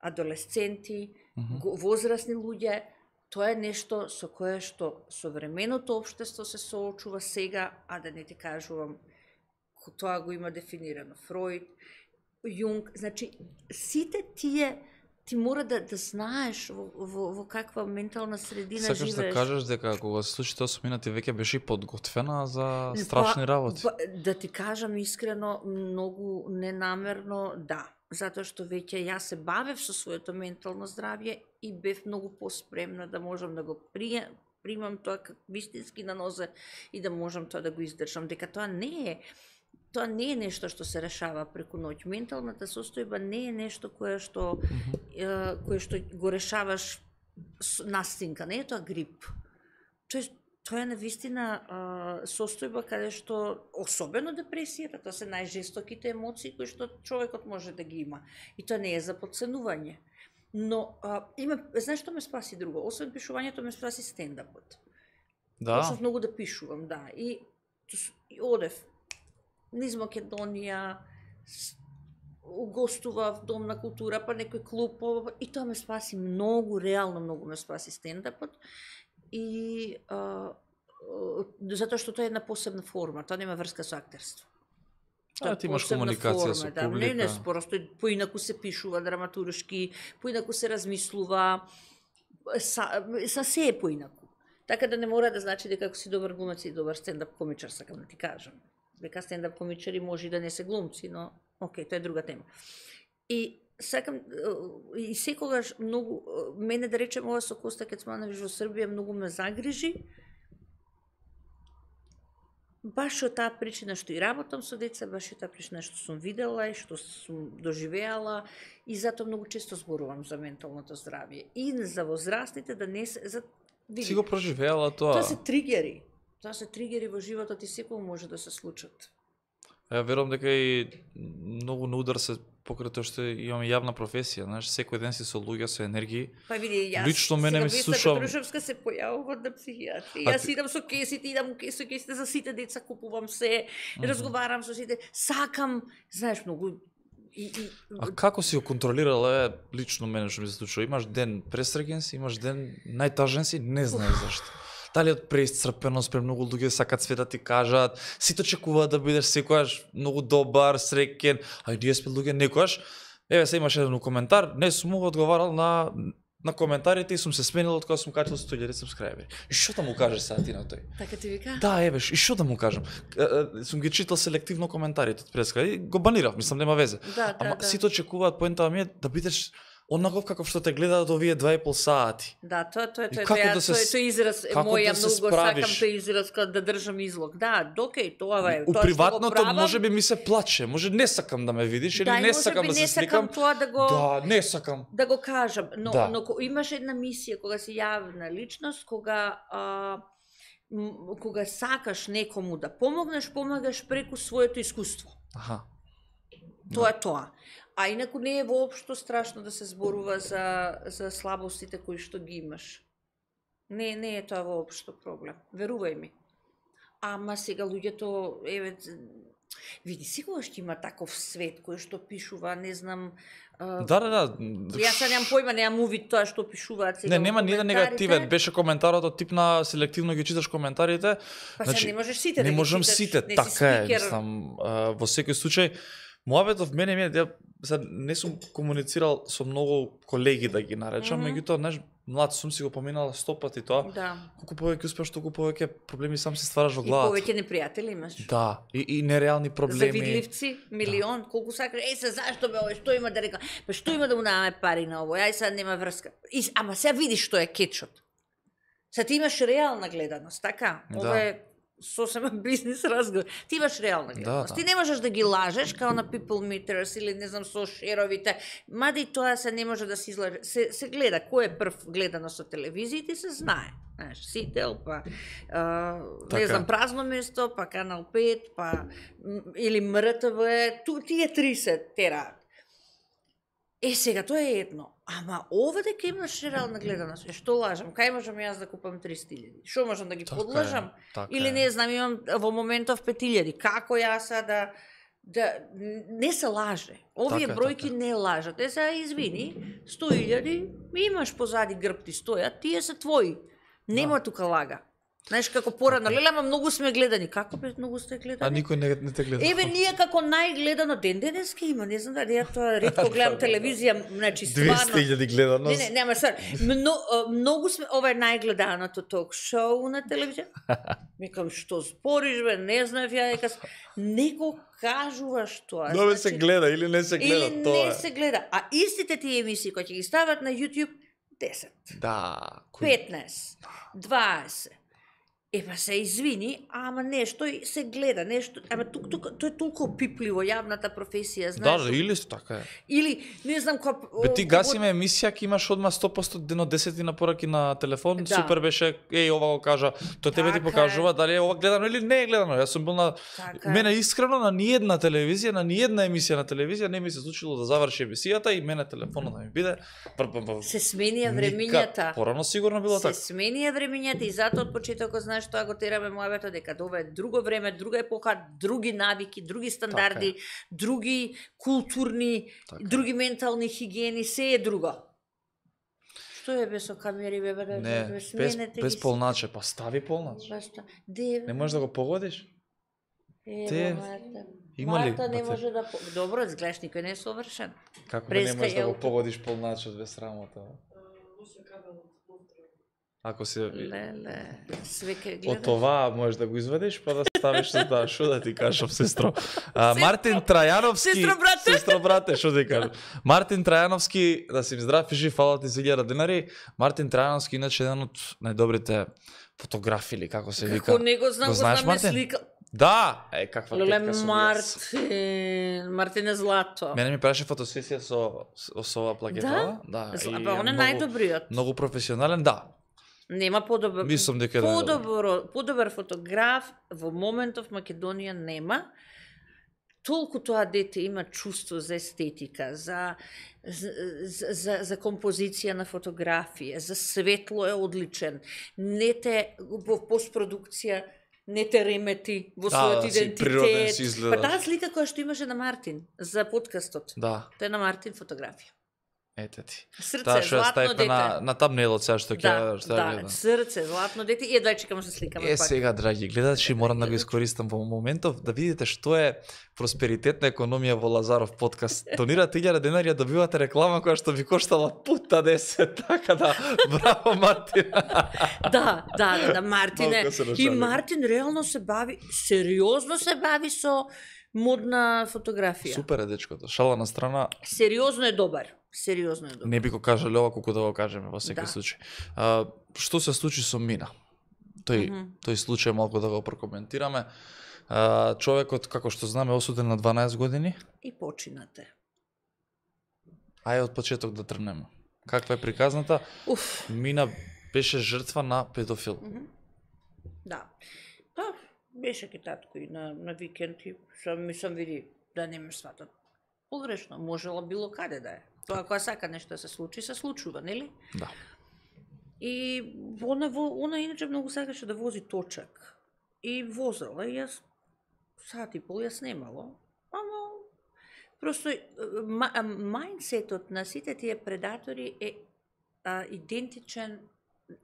адолесценти, mm -hmm. возрастни луѓе, тоа е нешто со кое што современото општество се соочува сега, а да не ти кажувам, тоа го има дефинирано. Фройд, Јунг, значи сите тие ти мора да, да знаеш во, во, во каква ментална средина Сакаш живееш. Сакаш да кажеш дека кога се случи тоа со ти веќе беше подготвена за страшни па, работи? Па, да ти кажам искрено, многу ненамерно, да. Затоа што веќе јас се бавев со своето ментално здравје и бев многу поспремна да можам да го примам тоа как вистински на нозе и да можам тоа да го издржам. Дека тоа не е тоа не е нешто што се решава преку ноќ. Менталната состојба не е нешто кое што mm -hmm. кое што го решаваш настинка, не е тоа грип. Тоа е тоа е навистина состојба каде што особено депресијата, тоа се најжестоките емоции кои што човекот може да ги има. И тоа не е за подценување. Но а, има, знаеш што ме спаси друго? Освен пишувањето ме спаси стендапот. Да. Почнав многу да пишувам, да. И, и одев низ Македонија, угостував дом на култура, па некој клуб, и тоа ме спаси многу, реално многу ме спаси стендапот. И а, затоа што тоа е една посебна форма, тоа нема врска со актерство. Тоа ти имаш комуникација форма, со да, публика. Не, не, просто поинаку се пишува драматуршки, поинаку се размислува, са, са се е поинаку. Така да не мора да значи дека ако си добар глумец и добар стендап комичар, сакам да ти кажам дека стендап комичари може да не се глумци, но окей, тоа е друга тема. И сакам и секогаш многу мене да речем ова со Коста Кецмановиќ во Србија многу ме загрижи. Баш од таа причина што и работам со деца, баш од таа причина што сум видела и што сум доживеала и затоа многу често зборувам за менталното здравје и за возрастните да не се за Види, Си го проживеала тоа. Тоа се тригери. Тоа се тригери во животот и секој може да се случат. Ја верувам дека и многу на удар се покрај тоа што имаме јавна професија, знаеш, секој ден си со луѓе со енергии. Па види, јас лично мене ми слушам. Петрушевска се појавува на психијатри. Јас ти... идам со кесите, идам со кесите за сите деца, купувам се, mm -hmm. разговарам со сите, сакам, знаеш, многу И, и... А како си го контролирала лично мене што ми се случува? Имаш ден пресреген си, имаш ден најтажен си, не знаеш зашто дали од преисцрпеност, пре многу луѓе сакат све да ти кажат, сите очекуваат да бидеш секојаш многу добар, среќен, а и ние сме луѓе некојаш Еве се имаше еден коментар, не сум му одговарал на на коментарите и сум се сменил од кога сум качил 100.000 сабскрајбери. И што да му кажеш сега ти на тој? Така ти вика? Да, еве, и што да му кажам? Сум ги читал селективно коментарите од преска и го банирав, мислам нема везе. Да, да, Ама да. сите очекуваат поентава ми е да бидеш онаков каков што те гледаат овие два и пол сати. Да, тоа тоа тоа како тоа да се тој с- тој израз како моја да се многу сакам справиш? тој израз кога да држам излог. Да, докеј тоа е. У тоа приватното правам, може би ми се плаче, може не сакам да ме видиш или да, не сакам би да не се сакам сликам. тоа да го Да, не сакам. да го кажам, но Да. но имаш една мисија кога си јавна личност, кога а, кога сакаш некому да помогнеш, помагаш преку своето искуство. Аха. Тоа е тоа. А инаку не е воопшто страшно да се зборува за за слабостите кои што ги имаш. Не, не е тоа воопшто проблем. Верувај ми. Ама сега луѓето, еве, види, секогаш ќе има таков свет кој што пишува, не знам, Да, да, да. Јас сега немам појма, немам увид тоа што пишуваат сега Не, нема ниеден коментарите. негативен. Беше коментарот од тип на селективно ги читаш коментарите. Па Значи, не можеш сите да не ги можам читаш, сите, така е, мислам, во секој случај Моабетов мене ми е сега не сум комуницирал со многу колеги да ги наречам, Мгм. меѓутоа знаеш, млад сум си го поминала сто пати тоа. Да. Колку повеќе успеаш, толку повеќе проблеми сам си ствараш во И главата. повеќе непријатели имаш. Да, и, и нереални проблеми. Завидливци, милион, колку сакаш, еј се зашто бе овој, што има да река? Па што има да му даваме пари на овој? Ај сега нема врска. И, ама сега видиш што е кетчот. Сега ти имаш реална гледаност, така? Да. Ова е сосема бизнис разговор. Ти имаш реална гледаност. да. Ти не можеш да ги лажеш као на people meters или не знам со шеровите. Мада и тоа се не може да се излаже. Се, се гледа кој е прв гледано со телевизија и ти се знае. Знаеш, Сител, па а, Така. не знам, празно место, па Канал 5, па или МРТВ, ту, тие три се тераат. Е, сега, тоа е едно. Ама ова дека имаш реална гледаност, е, што лажам? Кај можам јас да купам 300.000? Што можам да ги Така е, подлажам? така Или е. не знам, имам во моментов 5.000. Како јас да да не се лаже. Овие Така е, бројки така не лажат. Е сега извини, 100.000 имаш позади грб ти стојат, тие се твои. Нема Да. тука лага. Знаеш како порано, леле, ама многу сме гледани. Како бе многу сте А гледани? никој не, не те гледа. Еве ние како најгледано ден денески има, не знам дали ја тоа ретко гледам телевизија, значи стварно. 200.000 гледаност. Не, не, нема се. Мно, а, многу сме ова е најгледаното ток шоу на телевизија. Викам што збориш бе, не знаев ја дека не го кажуваш тоа. Добе се гледа или не се гледа, или тоа не е. се гледа. А истите тие емисии кои ќе ги стават на YouTube 10, Да, кој 15, 20. Е, па се извини, ама нешто се гледа, нешто, ама тук, тук, тоа е толку опипливо, јавната професија, Да, знаеш. да, или така е. Или, не знам, кој... Бе ти гасиме емисија, ќе имаш одма 100% дено 10 на пораки на телефон, Да. супер беше, еј ова го кажа, тоа тебе ти Така е. покажува дали е ова гледано или не е гледано. Јас сум бил на Така мене искрено на ниедна телевизија, на ниедна емисија на телевизија не ми се случило да заврши емисијата и мене телефонот да ми биде Се сменија Никад. времињата. Порано сигурно било се така. сменија времињата и затоа од почетокот знаеш тоа го тераме мојавето дека ова е друго време, друга епоха, други навики, други стандарди, други културни, Така. други ментални хигиени, се е друго. Што е бе со камери бе бе, Не, бе, без, без полначе, па стави полнач. Де? Не можеш да го погодиш? Ево, те- Марта. Има ли? Марта не Па те- може да... Добро, изгледаш, никој не е совршен. Како бе не Преска можеш да го погодиш полначот без срамота? Ако се Леле, све ке Од гледаш. това можеш да го извадиш, па да ставиш за таа, што да ти кажам, сестро. А, Мартин Трајановски... Сестро, брате. Сестро, брате, што ти кажам. Мартин Трајановски, да си здрав и жив, фала ти за 1000 денари. Мартин Трајановски, иначе еден од најдобрите фотографи или како се вика. Како не го знам, Го знаеш, Мартин? слика. Да, е каква Леле тетка сум јас. Мартин, Мартин е злато. Мене ми праше фотосесија со со, со ова плакетала. Да, Зла- и Па он е многу- најдобриот. Многу професионален, да. Нема подобар. Мислам дека подобро, подобар фотограф во моментов Македонија нема. Толку тоа дете има чувство за естетика, за за, за, за композиција на фотографија, за светло е одличен. Не те во постпродукција не те ремети во Да, својот си идентитет. си. Па таа слика која што имаше на Мартин за подкастот, Да. тоа е на Мартин фотографија. Ете ти. Срце, Таа што златно дете. на на тамнелот сега што ќе да, што да, гледам. срце, златно дете. И едва чекам да се сликаме Е, пак. сега, драги гледачи, морам да го искористам во моментов да видите што е просперитетна економија во Лазаров подкаст. Донирате 1000 денари, ја добивате реклама која што ви коштала пута 10, така да, браво Мартин. Да, да, да, да, Мартине. И. Мартин реално се бави, сериозно се бави со модна фотографија. Супер е дечкото. Шала на страна, Сериозно е добар. Сериозно е добар. не би го кажале ова колку да го кажеме во секој Да. случај. А, што се случи со Мина? Тој Мгм. тој случај малку да го прокоментираме. А, човекот како што знаме осуден на 12 години. И починате. Ајде од почеток да трнеме. Каква е приказната? Уф. Мина беше жртва на педофил. Мгм. Да. Па, беше ке татко и на, на викенд и сам мислам види да не ме сватат погрешно. Можела било каде да е. Тоа кога сака нешто да се случи, се случува, нели? Да. И она, она иначе многу сакаше да вози точак. И возела, и јас сат и пол ја снимало. Ама, просто мајнсетот на сите тие предатори е а, идентичен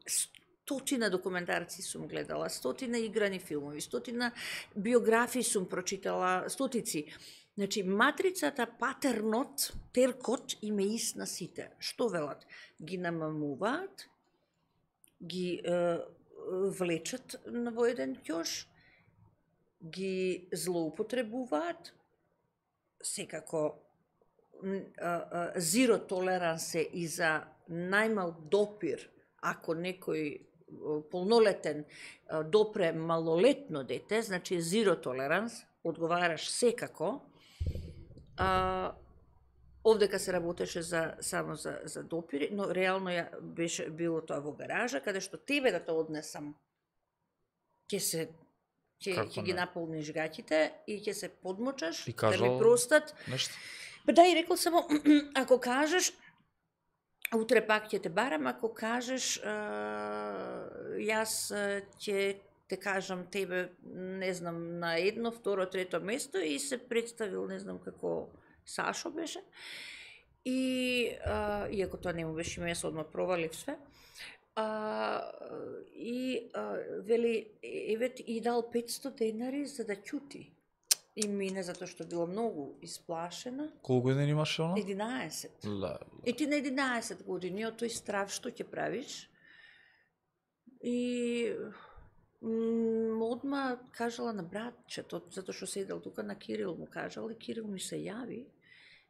стотина документарци сум гледала, стотина играни филмови, стотина биографии сум прочитала, стотици. Значи, матрицата, патернот, теркот им е ист на сите. Што велат? Ги намамуваат, ги е, влечат на во еден ќош, ги злоупотребуваат, секако зиро толеранс е и за најмал допир ако некој полнолетен допре малолетно дете, значи зиро толеранс, одговараш секако. А, овдека се работеше за само за за допири, но реално ја беше било тоа во гаража каде што тебе да те однесам ќе се ќе ќе ги наполниш гаќите и ќе се подмочаш И да ми кажал- простат. Нешто. Па да, и рекол само, ако кажеш, утре пак ќе те барам, ако кажеш, а, јас ќе те кажам тебе, не знам, на едно, второ, трето место и се представил, не знам како Сашо беше. И, а, иако тоа не му беше име, јас одма провалив све. А, и а, вели, еве и дал 500 денари за да ќути. И мине затоа што била многу исплашена. Колку години имаше она? 11. Ла, И ти на 11 години од тој страв што ќе правиш? И одма кажала на братчето, затоа што седел тука на Кирил му кажала и Кирил ми се јави.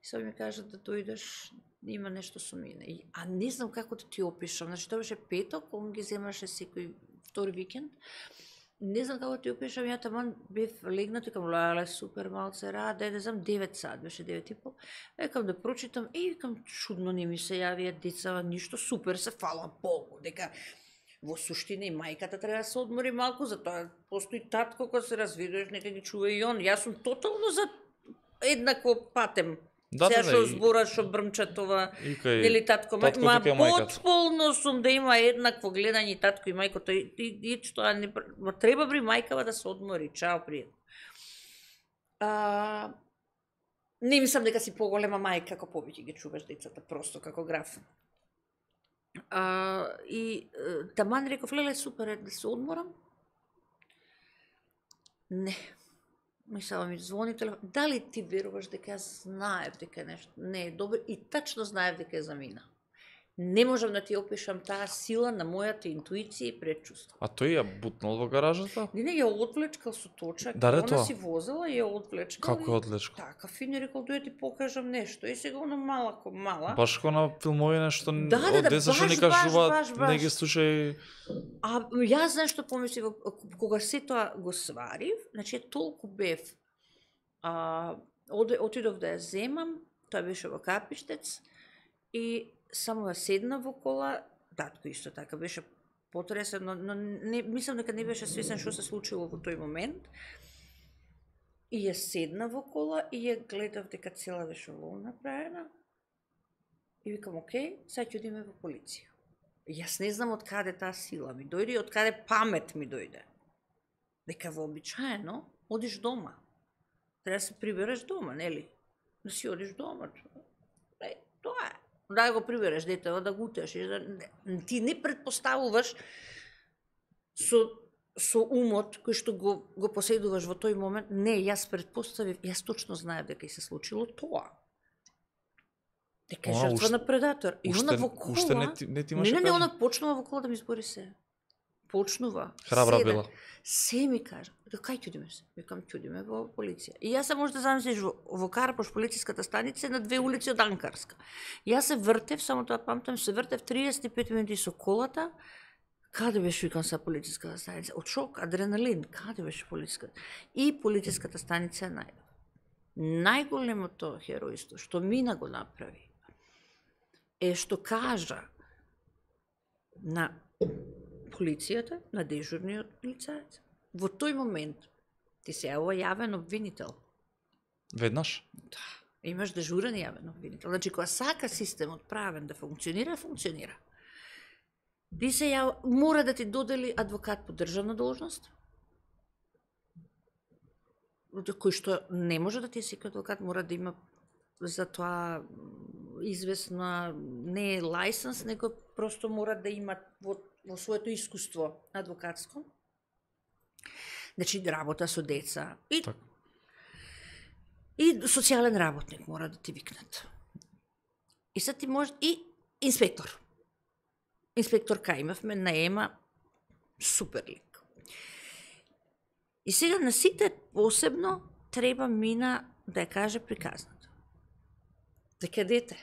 И сега ми кажа да дојдеш, има нешто со мене. А не знам како да ти опишам. Значи, тоа беше петок, он ги земаше секој втори викенд. Не знам како да ти опишам, ја таман бев легнат и кам, леле, супер малце раде, не знам, 9 сат, беше 9 и пол. Екам да прочитам, и викам, чудно не ми се јавија децава ништо супер се, фала Богу, дека во суштина и мајката треба да се одмори малку, затоа постои татко кога се развидуваш, нека ги чува и он. Јас сум тотално за еднакво патем. Да, Сега да, што да, збора што брмчатова, И кај или татко, татко ма потполно сум да има еднакво гледање татко и мајкото и, и, и што не треба бри мајкава да се одмори. Чао пријатно. А, не мислам дека си поголема мајка како повеќе ги чуваш децата, просто како граф. А, и таман реков, леле, супер е да се одморам. Не. Ми само ми звони телефон. Дали ти веруваш дека јас знаев дека нешто не е добро и тачно знаев дека е за мина. Не можам да ти опишам таа сила на мојата интуиција и предчувство. А тој ја бутнал во гаражата? Не, не, ја одвлечкал со точак. Да, да, она тоа. си возела и ја одвлечкал. Како и- одлечко? Така, фин е рекол, дојде ти покажам нешто. И сега оно малако, мала. Баш како на филмови што н- Да, да, да, деца што ни кажуваат, не ги слушај. А јас знаеш што помислив, кога се тоа го сварив, значи толку бев. А, отидов да ја земам, тоа беше во Капиштец, и само ја седна во кола, татко исто така беше потресен, но, но не, мислам дека не беше свесен што се случило во тој момент. И ја седна во кола и ја гледав дека цела беше лоу направена. И викам, окей, сега ќе одиме во полиција. Јас не знам од каде таа сила ми дојде и од каде памет ми дојде. Дека вообичаено одиш дома. Треба да се прибереш дома, нели? Да си одиш дома. Е, тоа е да го прибереш детево да го утешиш. Да... Ти не предпоставуваш со со умот кој што го го поседуваш во тој момент, не, јас предпоставив, јас точно знаев дека и се случило тоа. Дека е жртва на предатор. И она во кола... уште не ти- не ти Не, не, не, она почнува во кола да ми збори се. Почнува. Храбра била. Се ми кажа. Да кај ќудиме се? Викам ќудиме во полиција. И јас се може да замислиш во, во Карпош полицијската станица на две улици од Анкарска. Јас се вртев, само тоа памтам, се вртев 35 минути со колата. Каде беше викам са полицијската станица? Од шок, адреналин, каде беше полицијската? И полицијската станица е најдов. Најголемото херојство што мина го направи е што кажа на полицијата, на дежурниот полицаец. Во тој момент ти се јавува јавен обвинител. Веднаш? Имаш дежурен јавен обвинител. Значи, кога сака системот правен да функционира, функционира. Ти се јав... мора да ти додели адвокат по државна должност, кој што не може да ти е секој адвокат, мора да има за тоа известна не е лајсенс, него просто мора да има во, во своето искуство адвокатско. Значи работа со деца и Така. и социјален работник мора да ти викнат. И sad ти може и инспектор. Инспектор кај имавме на ЕМА супер лик. И сега на сите посебно треба мина да ја каже приказната. Дека дете.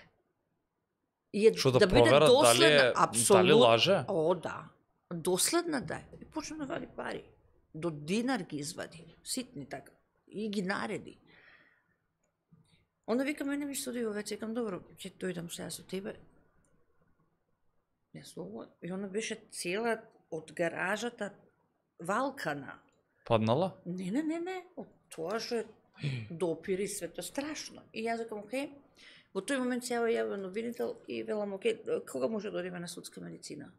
И е, Што да, да биде дали доследна, е, апсолутно. дали лаже? О, да. Доследна да е. И почна да вади пари. До динар ги извади. Ситни така. И ги нареди. Онда вика, мене ми студио веќе, викам, добро, ќе дојдам сега со тебе. Јас ово, и она беше цела од гаражата валкана. Паднала? Не, не, не, не, од тоа што е допири свето страшно. И јас викам, окей, во тој момент се јава јава обвинител и велам, оке, кога може да одиме на судска медицина?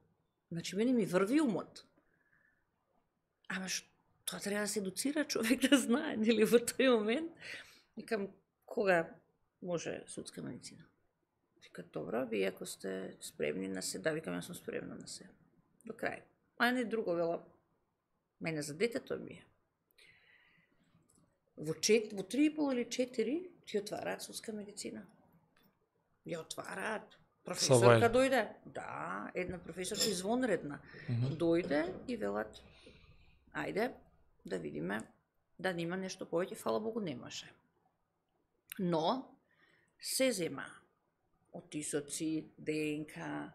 Значи, мене ми врви умот. Ама што, тоа треба да се едуцира човек да знае, нели, во тој момент. Викам, кога може судска медицина? Вика, добро, вие ако сте спремни на се, да, викам, јас сум спремна на се. До крај. А не друго, вела, мене за детето ми е. Во, чет, во три и пол или четири ти отвараат судска медицина. Ја отвараат. Професорка дојде. Да, една професорка извонредна. Дојде и велат, ајде да видиме да нема нешто повеќе, фала Богу немаше. Но се зема отисоци, ДНК,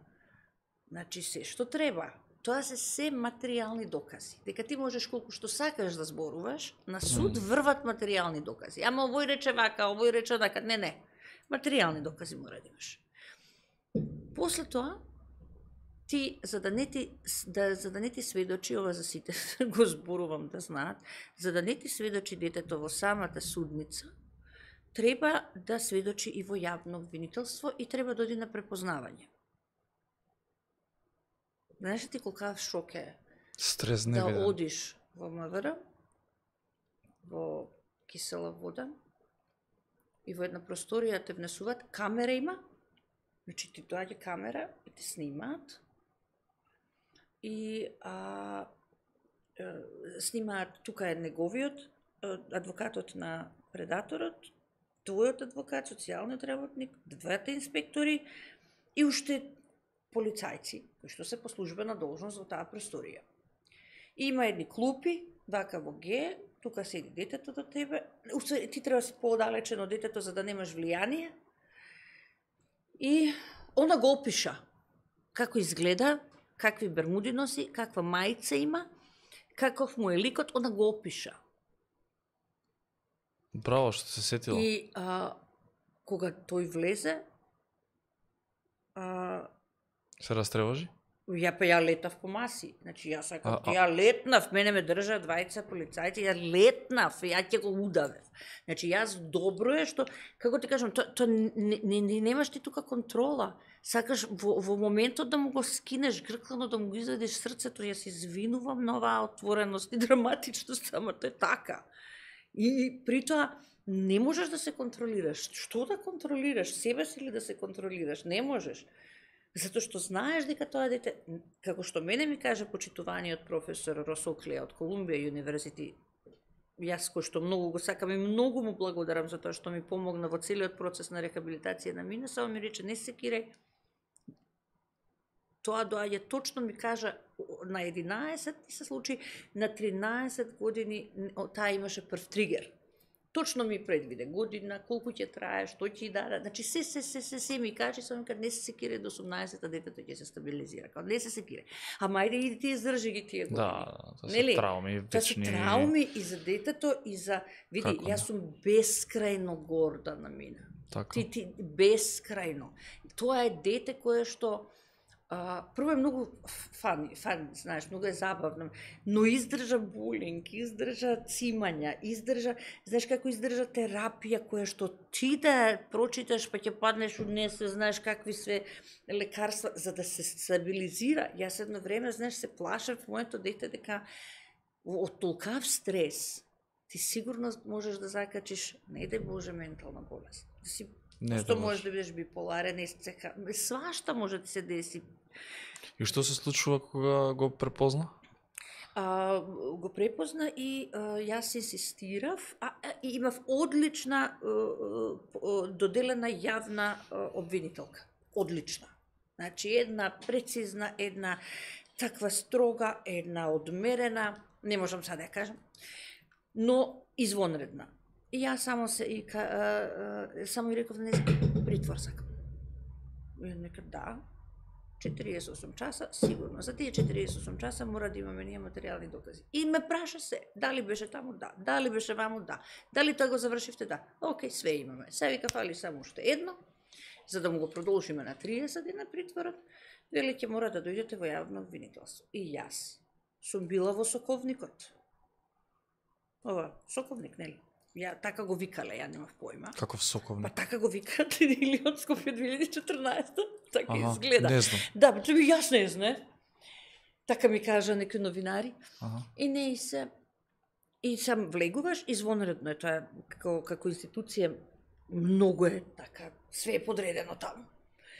значи се што треба. Тоа се се материјални докази. Дека ти можеш колку што сакаш да зборуваш, на суд врват материјални докази. Ама овој рече вака, овој рече онака. Не, не. Материјални докази мора да имаш. После тоа, ти за да не ти да за да не ти сведочи ова за сите го зборувам да знаат, за да не ти сведочи детето во самата судница, треба да сведочи и во јавно обвинителство и треба да оди на препознавање. Знаеш ти колкав шок е Стрес да невиден. одиш во МВР, во кисела вода, и во една просторија те внесуваат, камера има, значи ти доаѓа камера и те снимаат, и а, е, снимаат, тука е неговиот, е, адвокатот на предаторот, твојот адвокат, социјалниот работник, двете инспектори и уште полицајци, кои што се по службена должност во таа просторија. И има едни клупи, вака во Г, тука седи детето до тебе, Уствари, ти треба да си поодалечен од детето за да немаш влијание. И она го опиша како изгледа, какви бермуди носи, каква мајца има, каков му е ликот, она го опиша. Браво што се сетила. И а, кога тој влезе, а, Се растревожи? Ја па ја летав по маси. Значи јас сакам, А, а- ја летнав, мене ме држа двајца полицајци, ја летнав, ја ќе го удавев. Значи јас добро е што како ти кажам, то, то не, не, не, немаш ти тука контрола. Сакаш во, во моментот да му го скинеш грклано, да му го извадиш срцето, јас извинувам на оваа отвореност и драматичност, ама тоа е така. И при тоа Не можеш да се контролираш. Што да контролираш? Себе си ли да се контролираш? Не можеш. Затоа што знаеш дека тоа дете, како што мене ми каже почитуваниот професор Росоклија од Колумбија Юниверзити, јас кој што многу го сакам и многу му благодарам за тоа што ми помогна во целиот процес на рехабилитација на мине, само ми рече не се кирај. Тоа доаѓа точно ми кажа на 11 се случи, на 13 години таа имаше прв тригер точно ми предвиде година, колку ќе трае, што ќе даде. Значи се се се се се ми каже само кога не се секире до 18-та детето ќе се стабилизира. Кога не се секире. Ама ајде иди ти издржи ги тие години. Да, тоа се трауми вечни. Тоа се трауми и за детето и за види, Како? јас сум бескрајно горда на мене. Така. Ти ти бескрајно. Тоа е дете кое што А, прво е многу фан, фан, знаеш, многу е забавно, но издржа булинг, издржа цимања, издржа, знаеш како издржа терапија која што ти да прочиташ па ќе паднеш од не се знаеш какви све лекарства за да се стабилизира. Јас едно време, знаеш, се плашев моето дете дека од толкав стрес ти сигурно можеш да закачиш, не да Боже, ментална болест. Да си Не, што да можеш да бидеш биполарен, и свашта може да се деси И што се случува кога го препозна? А, го препозна и а, јас инсистирав, а, и имав одлична а, а, доделена јавна а, обвинителка. Одлична. Значи една прецизна, една таква строга, една одмерена, не можам сега да ја кажам, но извонредна. И јас само се и а, а, само и реков не притвор сакам. Ја нека да, 48 часа, сигурно. За тие 48 часа мора да имаме ние материјални докази. И ме праша се, дали беше таму, да. Дали беше ваму, да. Дали тоа го завршивте, да. Океј, све имаме. Се вика фали само уште едно, за да му го продолжиме на 30 дена притворот, вели ќе мора да дојдете во јавно обвинителство. И јас сум била во соковникот. Ова, соковник, нели? Ја така го викале, ја немав појма. Каков соковник? Па така го викаат или од Скопје 2014 така ага, изгледа. Не знам. Да, тоа би јас не знам. Така ми кажа некои новинари. Ага. И не и се и сам влегуваш извонредно е тоа како како институција многу е така све е подредено таму.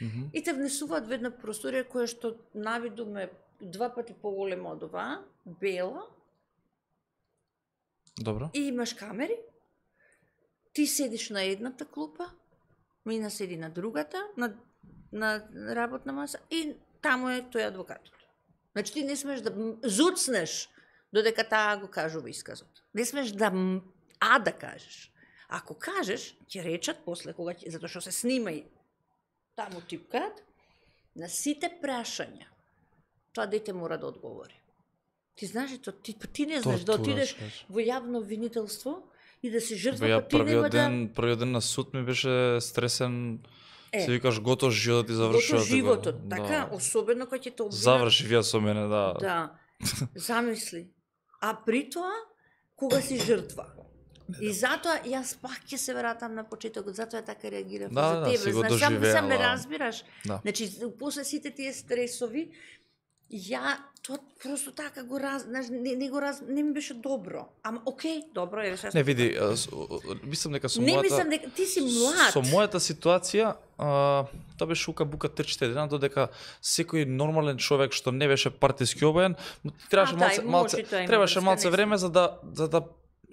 Mm -hmm. И те внесуваат во една просторија која што навидуме два пати поголема од оваа, бела. Добро. И имаш камери. Ти седиш на едната клупа, Мина седи на другата, на на работна маса и таму е тој адвокатот. Значи ти не смеш да зуцнеш додека таа го кажува исказот. Не смеш да а да кажеш. Ако кажеш, ќе речат после кога ќе, затоа што се снима и таму типкаат, на сите прашања, тоа дете мора да одговори. Ти знаеш тоа, ти, ти не знаеш да отидеш во јавно обвинителство и да се жртва, па ти нема да... ден, првиот ден на суд ми беше стресен Е, се викаш готов живот и завршува. Готов животот, така, да. особено кога ќе те обвинат. Заврши вие со мене, да. Да. Замисли. А при тоа, кога си жртва. И затоа јас пак ќе се вратам на почетокот, затоа така реагирав да, за да, тебе, да, знаеш, сам, сам ме да. разбираш. Да. Значи, после сите тие стресови, ја тоа просто така го раз, знаеш, не, не го раз, не ми беше добро. Ама окей, добро е сега. Не види, мислам дека со не мојата Не мислам дека ти си млад. Со мојата ситуација, а, тоа беше ука бука трчите дена додека секој нормален човек што не беше партиски обоен, требаше малце, малце требаше малце време за да за да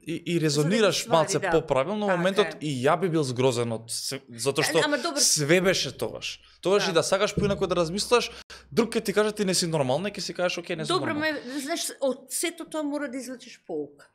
и, и резонираш да малце да. поправилно во моментот е. и ја би бил згрозен од затоа што Ама, добр... све беше тогаш. Тогаш да. и да сакаш поинако да размислаш, друг ќе ти каже ти не си нормална, ќе си кажеш оке не сум Добро, ме, знаеш, од сето тоа мора да извлечеш поука.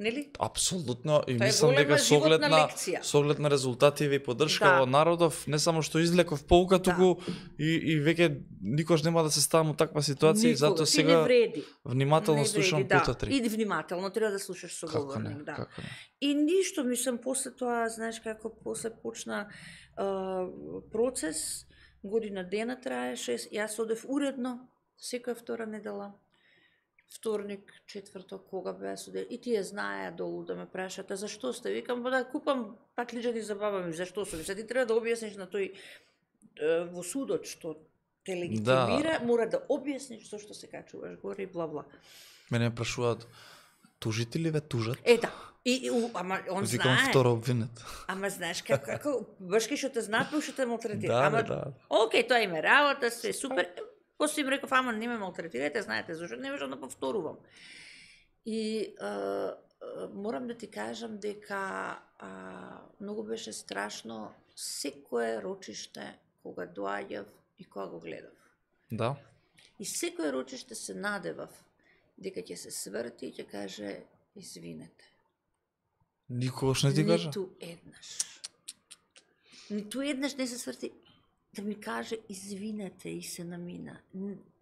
Нели? Апсолутно и мислам дека со оглед на со оглед на резултативе и поддршка да. во народов, не само што излеков полука, да. туку и и веќе никош нема да се ставам во таква ситуација и затоа сега не вреди. внимателно не вреди, слушам да. пута три. И внимателно треба да слушаш соговорник, не, да. Како не? И ништо, мислам, после тоа, знаеш како после почна а, процес, година дена траеше, јас одев уредно секоја втора недела вторник, четврток, кога беа судени, и тие знаеа долу да ме прашат, а зашто сте? Викам, па да купам патлиџани за баба ми, зашто сум? Сега ти треба да објасниш на тој во судот што те легитимира, да. мора да објасниш зашто се качуваш горе и бла бла. Мене прашуваат Тужители ве тужат. Е, да. И, и у, ама он Викам знае. второ обвинет. Ама знаеш како, како баш кај што те знаат, па што те малтретира. Да, ама, да, да. Океј, тоа име работа, се супер. После им реков, ама не ме малтретирате, знаете зашто не можам да повторувам. И а, а, морам да ти кажам дека а, многу беше страшно секое рочиште кога доаѓав и кога го гледав. Да. И секое рочиште се надевав дека ќе се сврти и ќе каже извинете. Никогаш не ти кажа? Ниту еднаш. Ниту еднаш не се сврти да ми каже извинете и се намина.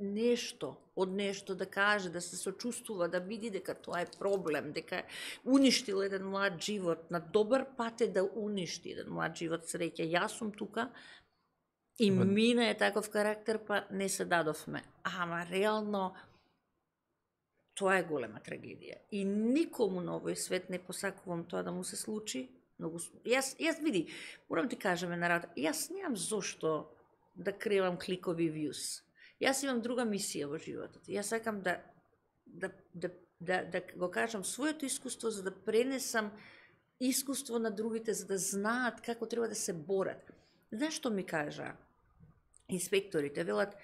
Нешто, од нешто да каже, да се сочувствува, да види дека тоа е проблем, дека е уништил еден млад живот, на добар пат е да уништи еден млад живот, среќа. Јас сум тука и мина е таков карактер, па не се дадовме. Ама реално тоа е голема трагедија. И никому на овој свет не посакувам тоа да му се случи. Многу јас јас види, морам ти кажеме на работа, јас немам зошто да кревам кликови views. Јас имам друга мисија во животот. Јас сакам да да да да, да го кажам своето искуство за да пренесам искуство на другите за да знаат како треба да се борат. Знаеш што ми кажа инспекторите? Велат,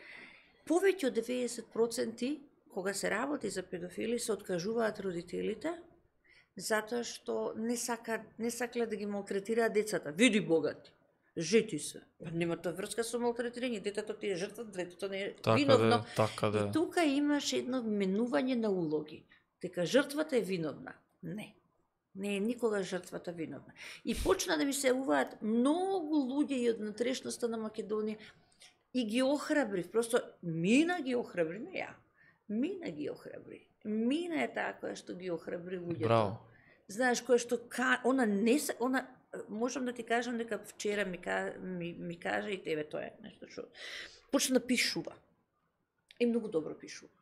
повеќе од 90% кога се работи за педофили се откажуваат родителите затоа што не сака не сакале да ги малтретираат децата. Види богати. Жити се. Па Нема тоа врска со малтретирање, детето ти е жртва, детето не е Така виновно. да, така да. И тука имаш едно менување на улоги. Дека жртвата е виновна. Не. Не е никога жртвата виновна. И почна да ми се уваат многу луѓе и од натрешноста на Македонија и ги охрабрив. Просто Мина ги охрабри, не ја. Мина ги охрабри. Мина е таа која што ги охрабри луѓето. Браво. Знаеш, која што ка, она не се, она можам да ти кажам дека вчера ми, ка, ми, ми кажа и тебе тоа е нешто што почна да пишува. И многу добро пишува.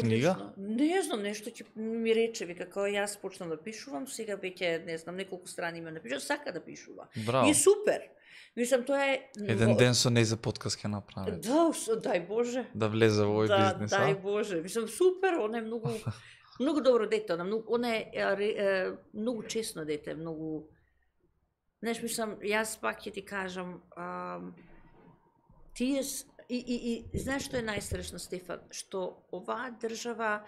Книга? Не знам, нешто ќе ми рече, вика, како јас почнам да пишувам, сега веќе, не знам, неколку страни има напишува, сака да пишува. Браво. И е супер. Мислам, тоа е... Еден ден со неј за подкаст ќе направи. Да, дај Боже. Да влезе во овој да, бизнес, дај а? Боже. Мислам, супер, она е многу многу добро дете, она многу она е, е, е многу честно дете, многу Знаеш, мислам, јас пак ќе ти кажам, а, тие и, и, и знаеш што е најстрашно, Стефан, што оваа држава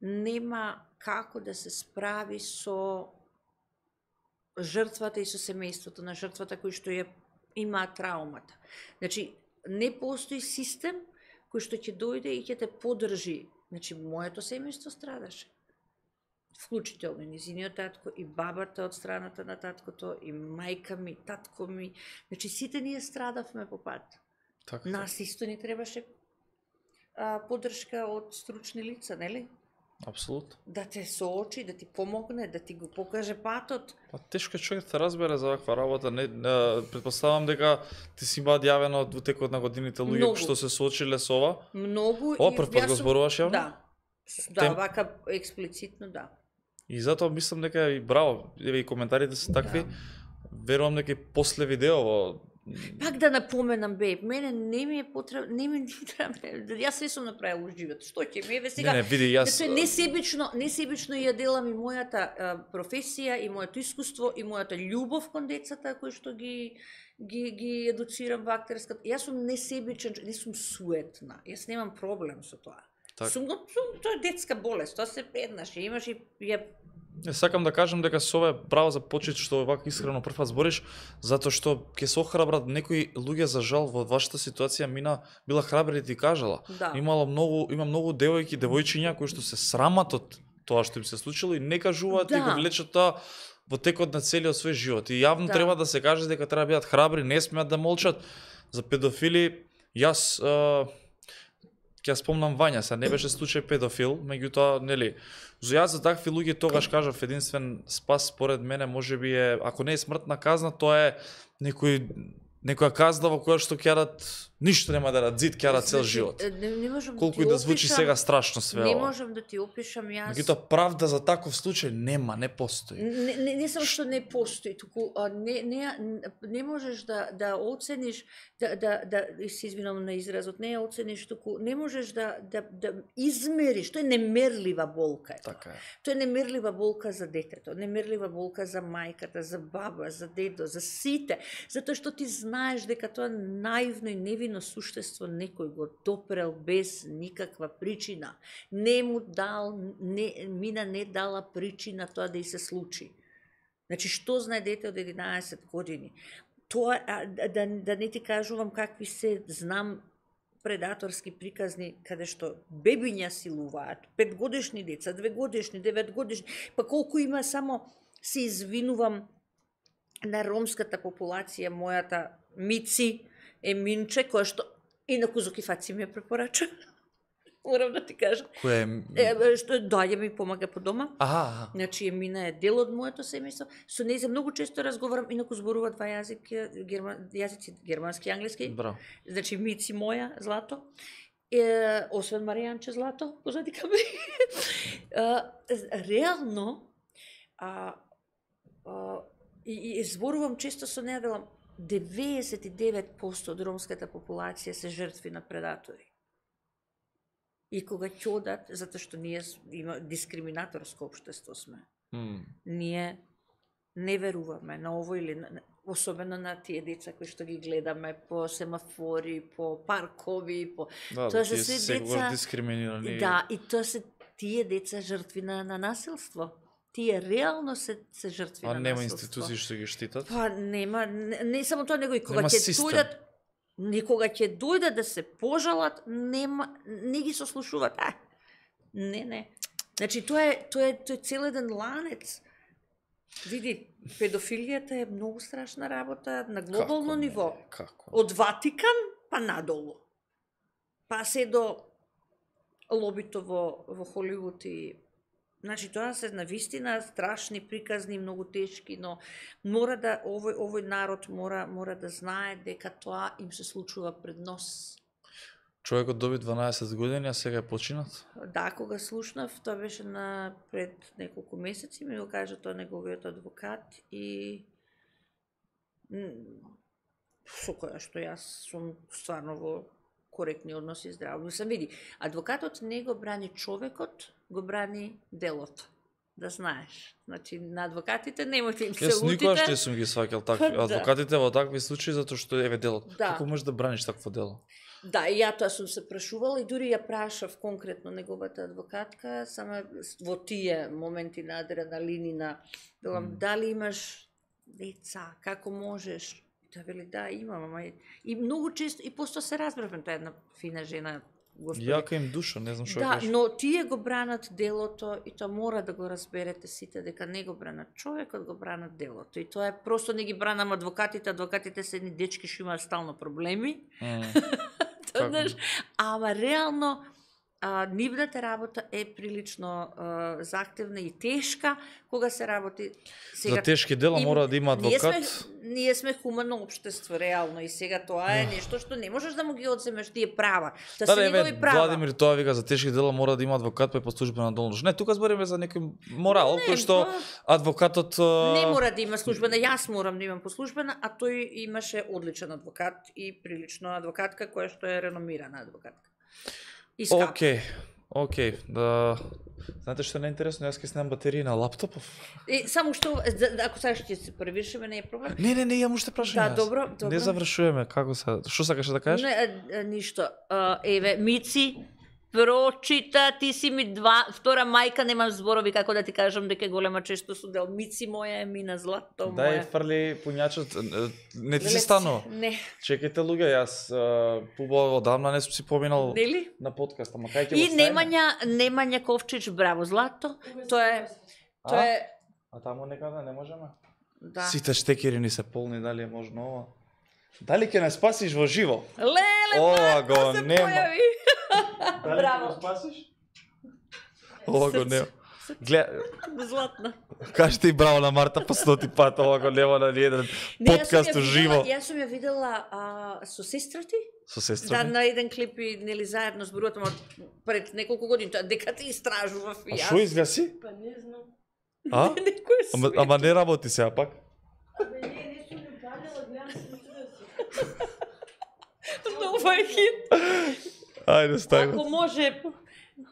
нема како да се справи со жртвата и со семејството на жртвата кои што ја имаат траумата. Значи, не постои систем кој што ќе дојде и ќе те подржи. Значи, моето семејство страдаше. Вклучително и низиниот татко, и бабата од страната на таткото, и мајка ми, татко ми. Значи, сите ние страдавме по пат. Така. Нас исто ни требаше а, подршка од стручни лица, нели? Апсолутно. Да те соочи, да ти помогне, да ти го покаже патот. Па тешко е човек да разбере за ваква работа. Не, не предпоставам дека ти си имаат јавено во текот на годините луѓе Многу. што се соочиле со ова. Многу О, прв пат го зборуваш јавно? Да. Да, Тем- вака експлицитно да. И затоа мислам дека и браво, еве и коментарите се такви. Да. Верувам дека и после видеово Пак да напоменам, бе, мене не ми е потребно, не ми не треба, јас се сум направила во живот. Што ќе ми еве сега? не, не, види, јас Јас... несебично, несебично ја делам и мојата а, професија, и моето искуство, и мојата љубов кон децата кои што ги ги ги едуцирам во актерската. Јас сум несебичен, не сум суетна. Јас немам проблем со тоа. Так. Сум го, сум, тоа е детска болест, тоа се еднаш, имаш и ја Не сакам да кажам дека со ова е браво за почит што вака искрено прв пат збориш, затоа што ќе се охрабрат некои луѓе за жал во вашата ситуација мина била храбри да ти кажала. да. Имало многу, има многу девојки, девојчиња кои што се срамат од тоа што им се случило и не кажуваат и Да. го влечат тоа во текот на целиот свој живот. И јавно Да. треба да се каже дека треба да бидат храбри, не смеат да молчат. За педофили, јас ќе спомнам Вања, се не беше случај педофил, меѓутоа, нели, за јас за такви луѓе тогаш кажав единствен спас според мене можеби е ако не е смртна казна, тоа е некој некоја казна во која што ќе дадат Ништо нема да радзит кјара цел Значи, живот. Не, не можам Колку да и да звучи опишам, сега страшно све Не можам да ти опишам јас. Меѓутоа правда за таков случај нема, не постои. Не, не, не само што не постои, туку а, не, не, не можеш да, да оцениш, да, да, да се извинам на изразот, не ја оцениш, туку не можеш да, да, да измериш, тоа е немерлива болка. Е. Така е. Тоа е немерлива болка за детето, немерлива болка за мајката, за баба, за дедо, за сите, затоа што ти знаеш дека тоа наивно и невино суштество некој го допрел без никаква причина. Не му дал, не, мина не дала причина тоа да и се случи. Значи, што знае дете од 11 години? Тоа, а, да, да, да не ти кажувам какви се, знам, предаторски приказни каде што бебиња силуваат, петгодишни деца, двегодишни, деветгодишни, па колку има само се извинувам на ромската популација, мојата Мици е минче, која што инаку Зоки Фаци ми ја препорача. Морам да ти кажам. Кој Е, е... е, што доаѓа ми помага по дома. Аха, аха. Значи, Емина е дел од моето семејство. Со нејзе многу често разговарам, инаку зборува два јазики, герман, јазици, германски и англиски. Браво. Значи, Мици моја, Злато. Е, освен Маријанче Злато, позади камери. Е, реално, а, а, и, и зборувам често со неја, велам, 99% од ромската популација се жртви на предатори. И кога ќе одат, затоа што ние има дискриминаторско општество сме. М. Ние не веруваме на ово или на, особено на тие деца кои што ги гледаме по семафори, по паркови, по Да, Тоа се се деца- дискриминирани. Да, и тоа се тие деца жртви на, на насилство. Тие реално се се жртви А на нема институции што ги штитат. Па нема, не, не само тоа, него и кога Нема ќе дојдат никога ќе дојдат да се пожалат, нема не ги сослушуваат. А, не, не. Значи тоа е тоа е тоа е цел еден ланец. Види, педофилијата е многу страшна работа на глобално Како не? ниво. Како? Од Ватикан па надолу. Па се до лобито во, во Холивуд и Значи тоа се на вистина страшни приказни, многу тешки, но мора да овој овој народ мора мора да знае дека тоа им се случува пред нос. Човекот доби 12 години, а сега е починат? Да, кога слушнав, тоа беше на пред неколку месеци, ми го кажа тоа неговиот адвокат и со која што јас сум стварно во коректни односи здраво. Мислам, види, адвокатот не го брани човекот, го брани делото. Да знаеш. Значи, на адвокатите немојте им се Јас никогаш лутите. не сум ги сваќал такви Да. адвокатите во такви случаи затоа што еве делот. Да. Како можеш да браниш такво дело? Да, и ја тоа сум се прашувала и дури ја прашав конкретно неговата адвокатка, сама во тие моменти на адреналин и на велам Мм. дали имаш деца, како можеш? И Тоа вели да, имам, ама и, и многу често и постоја се разбравме, тоа е една фина жена, господи. Јака им душа, не знам што Да, да, кажеш. но тие го бранат делото и тоа мора да го разберете сите дека не го бранат човекот, го бранат делото. И тоа е просто не ги бранам адвокатите, адвокатите се едни дечки што имаат стално проблеми. Како? знаеш, ама реално а, нивната работа е прилично а, захтевна и тешка кога се работи За тешки дела им- мора да има Ние адвокат. сме, ние сме хумано општество, реално, и сега тоа е нешто што не можеш да му ги одземеш тие права. Тоа Да, се да, негови права. Владимир тоа вика за тешки дела мора да има адвокат па и по службена должност. Не, тука збориме за некој морал, Не, кој што тоа- адвокатот Не мора да има службена, јас морам да имам по службена, а тој имаше одличен адвокат и прилично адвокатка која што е реномирана адвокатка. И скапа. Океј, океј, да Знаете што е најинтересно, јас ќе снемам батерии на лаптопов. И само што за- ако сакаш ќе се превишиме не е проблем. Не, не, не, имам уште прашање. Да, добро, добро. Не завршуваме, како се, што сакаше да кажеш? Не, ништо. Еве, Мици, прочита, ти си ми два, втора мајка, немам зборови како да ти кажам дека голема често судел. Мици моја е мина злато Дај моја. фрли пуњачот, е, не ти се станува. Не, Чекајте луѓе, јас а, пубаво одамна не сум си поминал нели? на подкаст, ама кај ќе И? Немања, Немања Ковчич, браво, злато. Тоа е, тоа А? е, А таму некаде не можеме? да. Сите штекери ни се полни, дали е можно ова? Дали ќе не спасиш во живо? Леле, Ова го се нема. појави. Дали Браво. ќе го спасиш? Ова го нема. Гледа, Златна. кажете и браво на Марта по стоти пат, ова го нема на Не, јас сум подкаст ја уживо. видела- Јас сум ја видела а, со сестра ти. Со сестра Да, ми. на еден клип и нели заедно зборуват, ама пред неколку години, тоа дека ти истражував и А јас. шо изгаси? Па не знам. А? Некој Ама, ама не работи сега пак. Абе не, не сум ја палила, гледам се да. Нова е хит. Ајде, стај Ако може,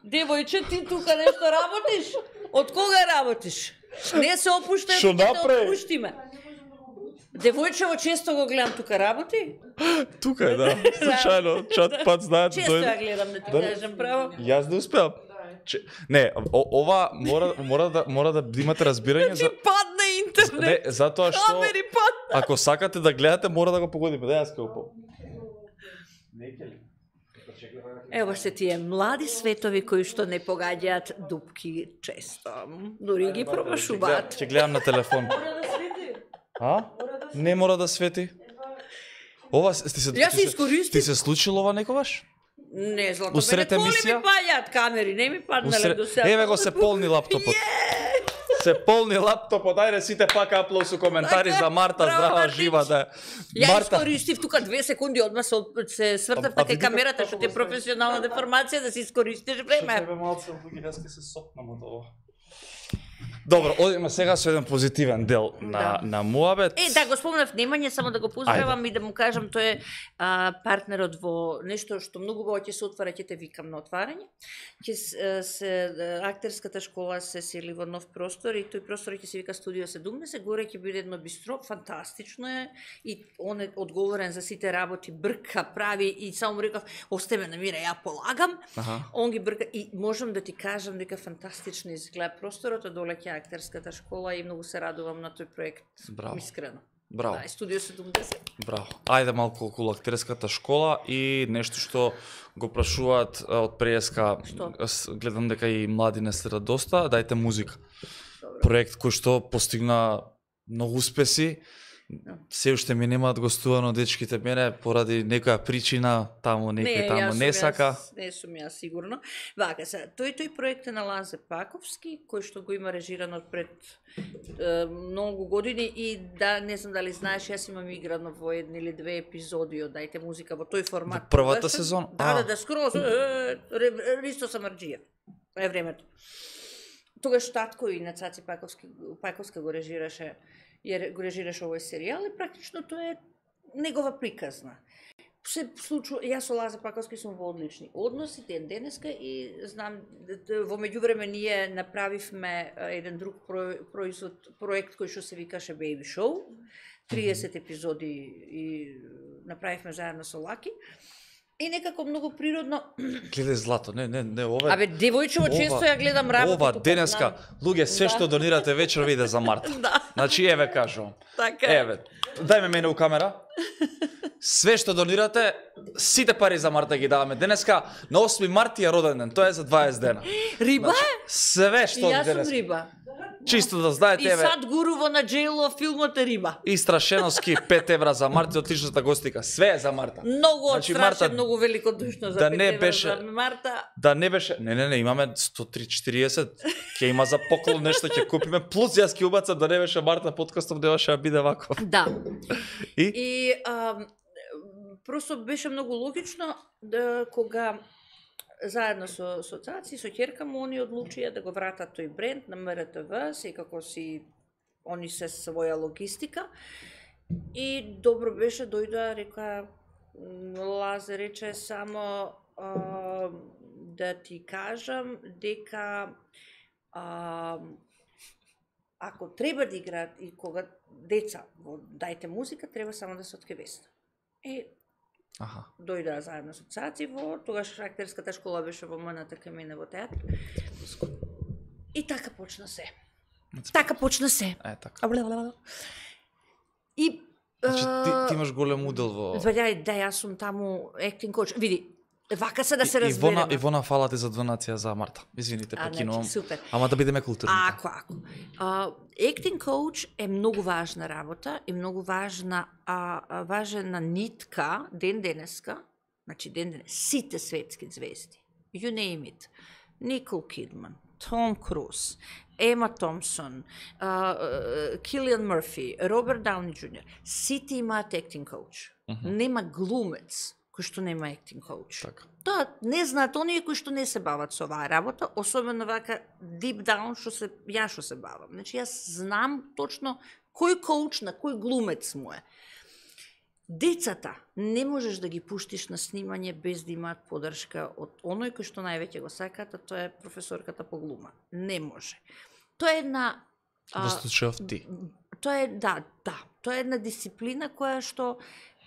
девојче, ти тука нешто работиш? Од кога работиш? Не се опуштај, Шо направи? отпуштиме. Девојчево често го гледам тука работи. Тука е, да. Случајно, чат пат знаат Често ја гледам, да ти Да. кажам право. Јас не успеам. Че, не, о, ова мора мора да мора да имате разбирање за падна интернет. не затоа што Камери падна. ако сакате да гледате мора да го погодиме. Да јас ќе го Ево се тие млади светови кои што не погаѓаат дупки често. Дури ги промашуваат. Ќе гледам на телефон. Мора да свети. А? Не мора да свети. Ова с- ти се Јас ти се. Ти се случило ова некогаш? Не, злато, Усред мене коли емисија? ми паѓаат камери, не ми паднале Усред... до сега. Еве го се полни лаптопот. Се полни лаптопот. Ајде сите пак аплаус у коментари Така, за Марта, браво, здрава, Мартич. жива да е. Ја Марта, искористив тука две секунди, одма се, се свртав А- а на кај види како камерата, што ти е професионална деформација, да си искористиш време. Тебе малце луѓе деска се сопнам од ова. Добро, одиме сега со еден позитивен дел на Да. на Муабет. Е, да, го спомнав Немање, само да го поздравам и да му кажам, тој е а, партнерот во нешто што многу убаво ќе се отвара, ќе те викам на отварање. Ќе се актерската школа се сели во нов простор и тој простор ќе се вика Студио 17, горе ќе биде едно бистро, фантастично е и он е одговорен за сите работи, брка, прави и само му рекав, остај ме на мира, ја полагам. Аха. Он ги брка и можам да ти кажам дека фантастично изгледа просторот, а доле ќе актерската школа и многу се радувам на тој проект. Браво. Искрено. Браво. Да, студио 70. Браво. Ајде малку околу актерската школа и нешто што го прашуваат од преска. Што? Гледам дека и млади не следат доста, дајте музика. Добро. Проект кој што постигна многу успеси. Да. Се уште ми немаат гостувано дечките мене поради некоја причина, таму некој таму јас не сака. Јас, не сум јас сигурно. Вака се, тој тој проект е на Лазе Паковски, кој што го има режирано пред е, многу години и да не знам дали знаеш, јас имам играно во едни или две епизоди од Дајте музика во тој формат. Во првата Тогаш, сезона? Да, А. да, да, скроз. е, Ристо Самарџиев. Е времето. Тогаш татко и на Цаци Паковски, Паковска го режираше, ја го режираше овој серијал и практично тоа е негова приказна. Се случува, јас со Лаза Паковски сум во одлични односи ден денеска и знам во меѓувреме ние направивме еден друг про- производ проект кој што се викаше Baby Show. 30 епизоди и направивме заедно со Лаки. И некако многу природно Гледај злато, не, не, не, ова Абе, девојчево често ја гледам работа. Ова денеска, луѓе, све Да. што донирате вечер иде за Марта. Да, Значи, еве кажувам. така е. Еве, дај ме мене у камера. Све што донирате, сите пари за Марта ги даваме. Денеска на 8 март е роден ден, тоа е за 20 дена. Риба е? Све што јас сум денеска. риба. Чисто да знаете, И еве. сад гуруво на Джейло филмот е риба. И страшеновски 5 евра за Марта, отличната гостика. Све е за Марта. Многу Значи, страшен, Марта, многу великодушно за да пет не евра беше- за Марта. Да не беше, не, не, не, имаме 103-40, ќе има за поклон нешто ќе купиме, плюс јас ќе убацам да не беше Марта подкастов, да ќе биде ваков. Да. И? И а, просто беше многу логично да кога заедно со со Цаци, со ќерка му, они одлучија да го вратат тој бренд на МРТВ, секако си они се своја логистика. И добро беше дојдоа, река Лазе рече само а, да ти кажам дека а, ако треба да играат и кога деца во дајте музика, треба само да се од Е, Аха. дојдоа заедно со Цаци во, тогаш актерската школа беше во МНТ Камине во театар. И така почна се. Така почна се. Е, така. И Значи, ти, ти имаш голем удел во... Па да, јас сум таму acting coach. Види, вака се да се И- разбереме. Ивона, Ивона, фала ти за донација за Марта. Извините, А, прекинувам. значи. Ама да бидеме културни. Ако, ако. А, acting coach е многу важна работа и многу важна, а, а, важна нитка ден денеска, значи ден денес, сите светски звезди, you name it, Никол Кидман, Том Круз, Ема Томсон, Килиан Мърфи, Роберт Дауни Джуниор, сите имаат acting coach. Нема глумец кој што нема acting coach. Така. Тоа не знаат оние кои што не се бават со оваа работа, особено вака deep down што се ја што се бавам. Значи јас знам точно кој коуч на кој глумец му е. Децата не можеш да ги пуштиш на снимање без да имаат поддршка од оној кој што највеќе го сакаат, а тоа е професорката по глума. Не може. Тоа е една Во случајов ти. тоа е да, да, тоа е една дисциплина која што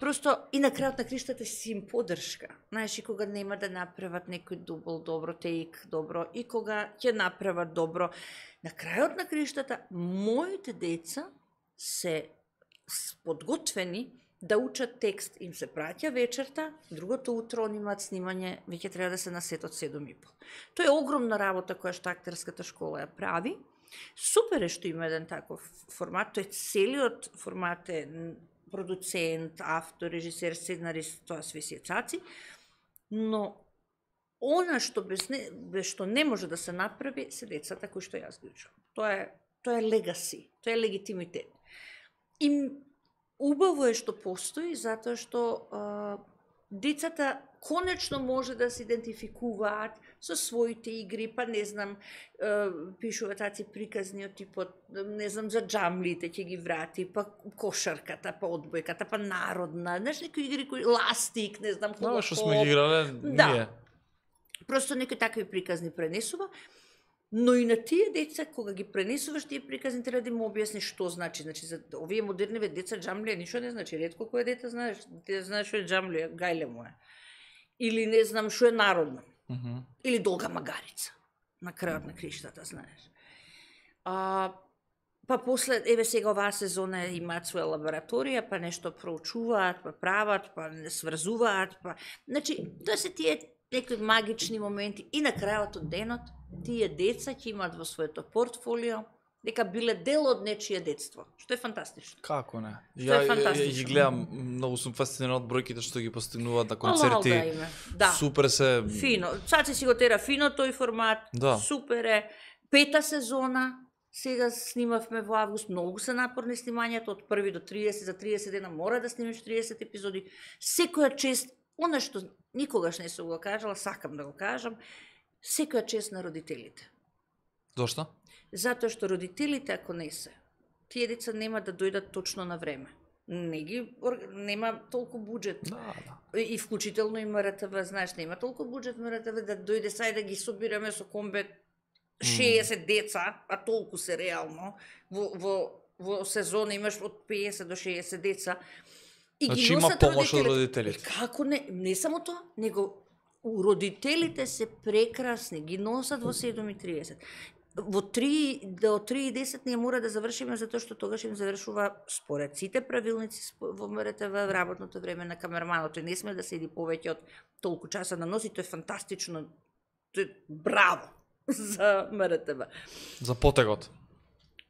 просто и на крајот на криштата си им поддршка. Знаеш, и кога нема да направат некој дубл добро, тейк добро, и кога ќе направат добро. На крајот на криштата, моите деца се подготвени да учат текст, им се праќа вечерта, другото утро они имаат снимање, веќе треба да се насетот 7 и пол. Тоа е огромна работа која што актерската школа ја прави. Супер е што има еден таков формат, тој целиот формат е продуцент, автор, режисер, сценарист, тоа све си цаци, но она што без не, без што не може да се направи се децата кои што јас ги учам. Тоа е тоа е легаси, тоа е легитимитет. И убаво е што постои затоа што а, децата конечно може да се идентификуваат со своите игри, па не знам, е, пишуваат таци приказни од типот, не знам, за джамлите ќе ги врати, па кошарката, па одбојката, па народна, знаеш, некои игри кои ластик, не знам, Да, што сме ги играле? Да. Просто некои такви приказни пренесува, но и на тие деца кога ги пренесуваш тие приказни треба да им објасниш што значи. Значи за овие модерниве деца джамлија ништо не значи. Ретко кој дете знаеш, ти знаеш што е джамлија, гајле е. Или не знам што е народно. Мгм. Или долга магарица. На крајот на криштата, знаеш. А, па после, еве сега оваа сезона имаат своја лабораторија, па нешто проучуваат, па прават, па не сврзуваат, па... Значи, тоа се тие некои магични моменти и на крајот од денот тие деца ќе имаат во своето портфолио дека биле дел од нечие детство, што е фантастично. Како не? Што е Ја, ја, ја ги фантастично. гледам, многу сум фасциниран од бројките што ги постигнуваат на концерти. да, име. Да. Супер се Фино. Цаци си го тера фино тој формат. Да. Супер е. Пета сезона, сега снимавме во август, многу се напорни снимањата, од први до 30, за 30 дена мора да снимиш 30 епизоди. Секоја чест, она што никогаш не сум го кажала, сакам да го кажам, секоја чест на родителите. Зошто? Затоа што родителите ако не се, тие деца нема да дојдат точно на време. Не ги, нема толку буџет. Да, да. И вклучително и МРТВ, знаеш, нема толку буџет МРТВ да дојде сај да ги собираме со комбе 60 деца, а толку се реално, во, во, во сезона имаш од 50 до 60 деца. И Значи ги има носат помош од родителите. Е, Како не, не само тоа, него у родителите се прекрасни, ги носат во 7.30. Во 3 до 3.10 ние мора да завршиме затоа што тогаш им завршува според сите правилници во МРТВ работното време на камерманот. Тој не сме да седи повеќе од толку часа на носи, тоа е фантастично. Тоа е браво за МРТВ. За потегот.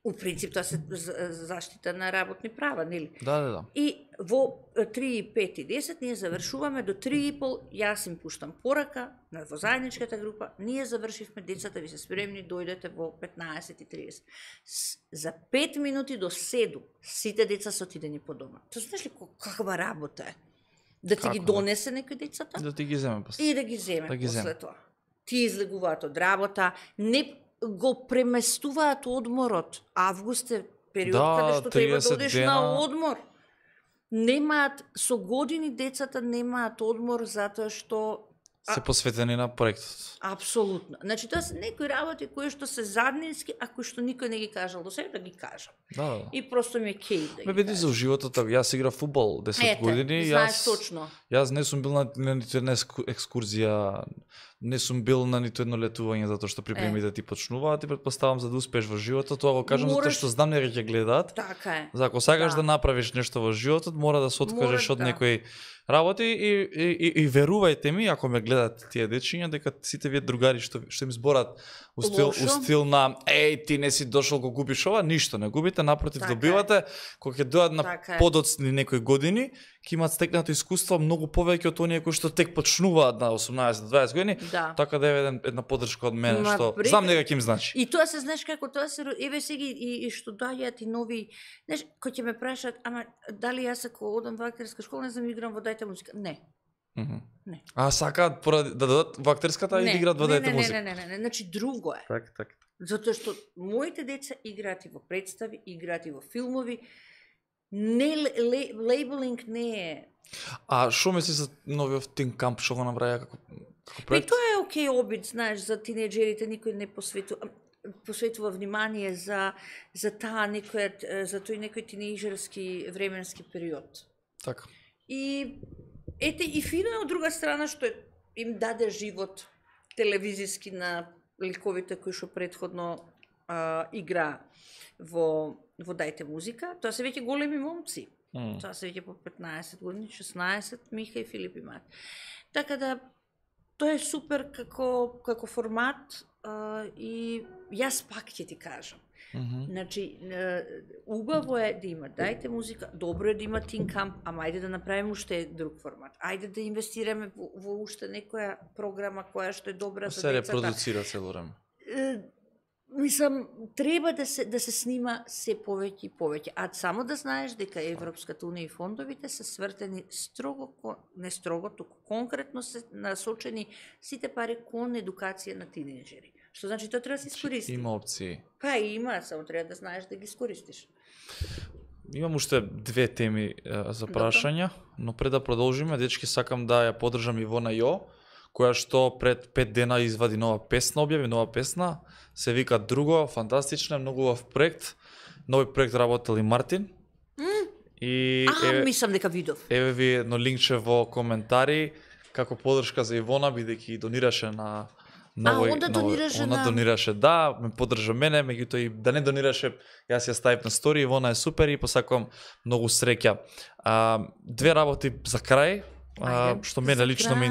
У принцип тоа се за- заштита на работни права, нели? Да, да, да. И во 3, 5 и 10 ние завршуваме до 3 и пол, јас им пуштам порака на во заедничката група, ние завршивме, децата ви се спремни, дојдете во 15 и 30. С, за 5 минути до 7 сите деца се отидени по дома. Тоа знаеш ли каква работа е? Да ти ги Како? донесе некој децата? Да ти ги земе после. и да ги земе Да ги после земе. тоа. Ти излегуваат од работа, не го преместуваат одморот. Август е период Да, каде што треба да 30 одеш дена. на одмор. Немаат со години децата немаат одмор затоа што Се посветени на проектот. апсолутно. Значи тоа се некои работи кои што се заднински, а кои што никој не ги кажал до сега да ги кажам. Да, да. да. И просто ми е кеј да Ме кажам. за животот, јас играв фудбал 10 Ете, години, знаеш јас точно. Јас не сум бил на, на ниту една екску- екскурзија, не сум бил на ниту едно летување затоа што припремите ти почнуваат и претпоставам за да успееш во животот, тоа го кажам затоа Мораш- што знам дека ќе гледаат. Така е. За ако сакаш Да. да. направиш нешто во животот, мора да се откажеш Мора, од да. некои работи и, и, и, и верувајте ми, ако ме гледат тие дечиња, дека сите вие другари што, што им зборат у стил, Лошо. у стил на еј, ти не си дошол го губиш ова, ништо не губите, напротив Така е. добивате, кога ќе дојдат на Така е. подоцни некои години, ќе имаат стекнато искуство многу повеќе од оние кои што тек почнуваат на 18-20 години. Да. Така да еве еден- една поддршка од мене Ма, што пред- знам дека ќе им значи. И тоа се знаеш како тоа се еве сега и, и, што доаѓаат и нови, знаеш, кои ќе ме прашаат, ама дали јас ако одам во актерска школа не знам играм во дајте музика? Не. Не. А сакаат поради да дадат во актерската и да играат во не, дете не, не, музика. не, не, не, не, значи друго е. Така, така. Затоа што моите деца играат и во представи, играат и во филмови. Не ле, ле, лейбелинг не е. А што мисли за новиот Тин Камп што го направија како како Ме проект? тоа е окей обид, знаеш, за тинеџерите никој не посветува посветува внимание за за таа некоја е, за тој некој тинеџерски временски период. Така. И ете и фино е од друга страна што им даде живот телевизиски на ликовите кои што предходно а, игра во во Дајте музика. Тоа се веќе големи момци. М. Тоа се веќе по 15 години, 16, Миха и Филип имаат. Така да тоа е супер како како формат а, и јас пак ќе ти кажам. Мгм. Значи, убаво е да има дајте музика, добро е да има Тин Камп, ама ајде да направиме уште друг формат. Ајде да инвестираме во, во уште некоја програма која што е добра за Се децата. репродуцира цело време. Мислам, треба да се да се снима се повеќе и повеќе. А само да знаеш дека Европската унија и фондовите се свртени строго, не строго, туку конкретно се насочени сите пари кон едукација на тинеџери. Што значи тоа треба да се искористи. Има опции. Па има, само треба да знаеш да ги искористиш. Имам уште две теми е, за прашања, но пред да продолжиме, дечки сакам да ја поддржам Ивона Јо, која што пред пет дена извади нова песна, објави нова песна, се вика Друго, фантастична, многу убав проект. Нови проект работел и Мартин. И А, еве, мислам дека видов. еве ви едно линкче во коментари како поддршка за Ивона бидејќи донираше на А, овој- онда на овој- донираше она на- донираше, да, ме поддржа мене, меѓутоа и да не донираше, јас ја ставив на стори, Ивона е супер и посакувам многу среќа. А, две работи за крај, а, што мене лично ми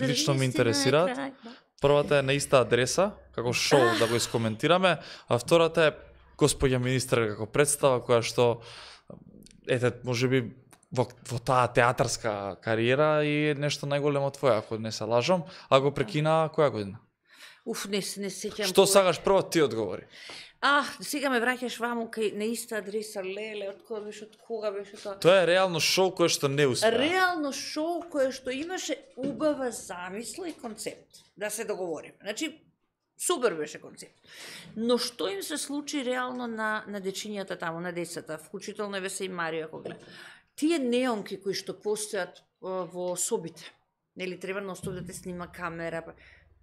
лично ми интересираат. да. Првата е на иста адреса, како шоу да го искоментираме, а втората е господја министар како представа која што ете можеби во, во таа театарска кариера и нешто најголемо твое, ако не се лажам, а го прекина која година? Уф, не, се- не сеќам. Што кога- сакаш прво ти одговори? А, сега ме враќаш ваму кај на иста адреса, леле, од кога беше, од кога беше тоа? Тоа е реално шоу кое што не успеа. Реално шоу кое што имаше убава замисла и концепт. Да се договориме. Значи, супер беше концепт. Но што им се случи реално на, на дечињата таму, на децата, вклучително еве се и Марија кога гледа. Тие неонки кои што постојат во собите, нели треба ностов да те снима камера, па,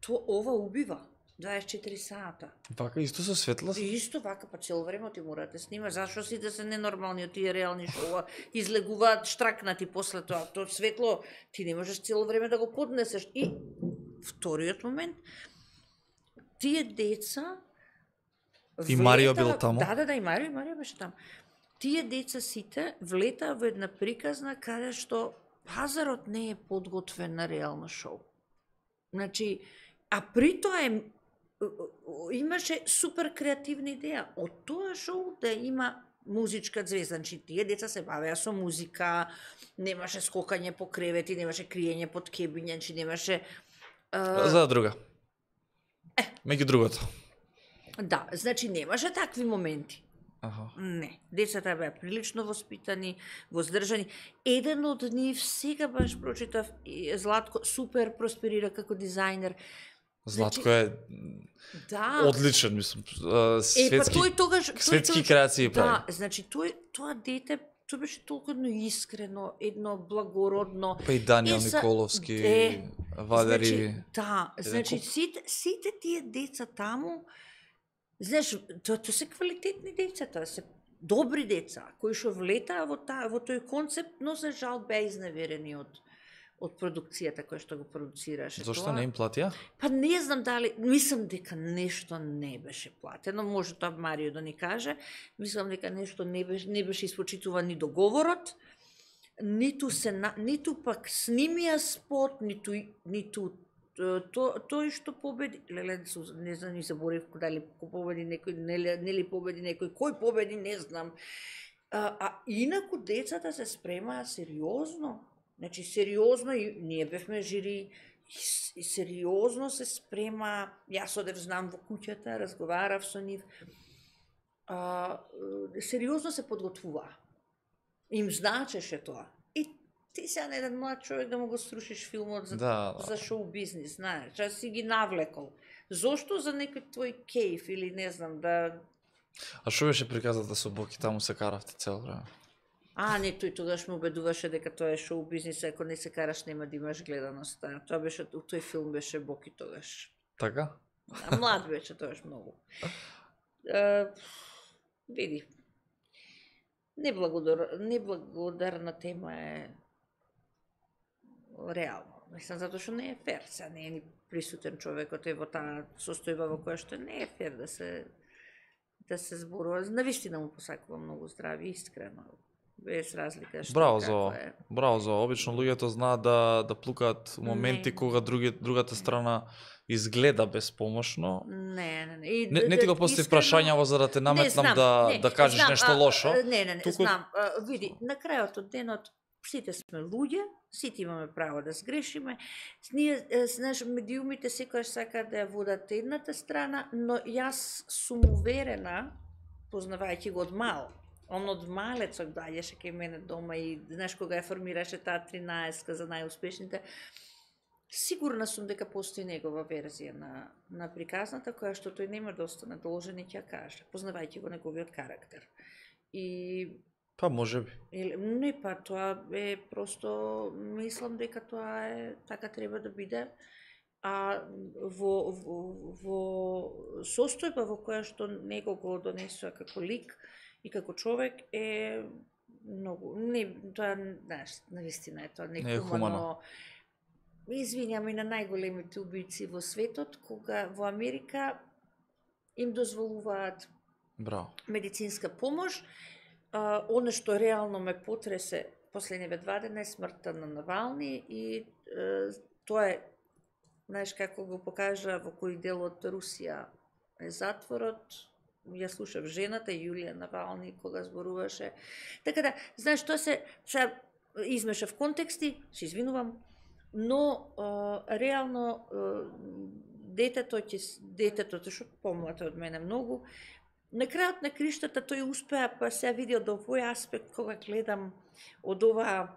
то ова убива. 24 сата. Вака исто со светло. И исто вака, па цело време ти мора да снима. Зашо си да се ненормални од тие реални шоуа излегуваат штракнати после тоа. Тоа светло ти не можеш цело време да го поднесеш. И вториот момент, тие деца И Марио влетаа- бил таму? Да, да, да, и Марио, и Марио беше таму. Тие деца сите влетаа во една приказна каде што пазарот не е подготвен на реално шоу. Значи, а при тоа е имаше супер креативна идеја од тоа шоу да има музичка звезда. Значи, тие деца се бавеа со музика, немаше скокање по кревети, немаше криење под кебиња, значи немаше... а, За друга. Меѓу другото. Да, значи немаше такви моменти. Аха. Не, децата беа прилично воспитани, воздржани. Еден од нив сега баш прочитав Златко супер просперира како дизајнер. Златко е Да. одличен, мислам. а, Е, па Светски тој тогаш тој, светски тој, креации Да, прави. значи тој тоа дете тоа беше толку едно искрено, едно благородно. Па и Даниел Е, за- Николовски, е, Валери. Значи, да, еден значи куп. сите, сите тие деца таму, знаеш, тоа тоа се квалитетни деца, тоа се добри деца, кои што влетаа во таа во тој концепт, но за жал беа изневерени од од продукцијата која што го продуцираше. Зошто Тоа- не им платија? Па не знам дали, мислам дека нешто не беше платено, може тоа Марио да ни каже. Мислам дека нешто не беше не беше испочитуван ни договорот, ниту се ниту пак снимија спот, ниту ниту то, тој што победи, леле, не знам, ни заборив дали победи некој, нели, нели победи некој, кој победи, не знам. А, а инаку децата се спремаа сериозно. Значи сериозно и ние бевме жири и сериозно се спрема. Јас одев знам во куќата, разговарав со нив. А, сериозно се подготвува. Им значеше тоа. И ти сега на еден млад човек да му го срушиш филмот за Да, да. за шоу бизнис, знаеш, а си ги навлекол. Зошто за некој твој кейф или не знам да А што беше приказата со Боки, таму се каравте цело време? А, не, тој тогаш ме убедуваше дека тоа е шоу бизнис, ако не се караш нема да имаш гледаност. Да, тоа беше, тој филм беше Боки тогаш. Така? А млад беше тогаш многу. Е, види. Неблагодар, неблагодарна тема е реално. Мислам, затоа што не е фер. Сега не е ни присутен човекот е во таа состојба во која што не е фер да се да се зборува. Навистина му посакувам многу здрави, искрено. Без разлика што Браво за е. Браво за. Обично луѓето знаат да да плукаат моменти Не. кога други другата страна изгледа безпомошно. Не, не, не. И, Не, не ти го постави искрено- прашањаво за да те наметнам Не, знам, да не, да кажеш знам, нешто а, лошо. а, Не, не, не, Туку- знам. А, види, на крајот од денот сите сме луѓе, сите имаме право да сгрешиме. Ние, знаеш, медиумите секојаш сакаат да ја водат едната страна, но јас сум уверена, познавајќи го од мал, он од малецот доаѓаше кај мене дома и знаеш кога ја формираше таа 13 за најуспешните, Сигурна сум дека постои негова верзија на, на приказната, која што тој нема да остане должен и ќе ја каже, познавајќи го неговиот карактер. И Па може би. Или, не, па тоа е просто, мислам дека тоа е, така треба да биде. А во, во, во состојба во која што него го донесува како лик и како човек е многу, не, тоа, знаеш, навистина е тоа Не е некумано. хумано. Извинјам и на најголемите убици во светот, кога во Америка им дозволуваат Браво. медицинска помош. А, оно што реално ме потресе последниве два дена е смртта на Навални и е, тоа е, знаеш како го покажа во кој дел од Русија е затворот, ја слушав жената Јулија Навални кога зборуваше. Така да, знаеш, тоа се, сега измешав контексти, се извинувам, но е, реално е, детето ќе детето тоа што помлато од мене многу на крајот на криштата тој успеа па се види од овој аспект кога гледам од оваа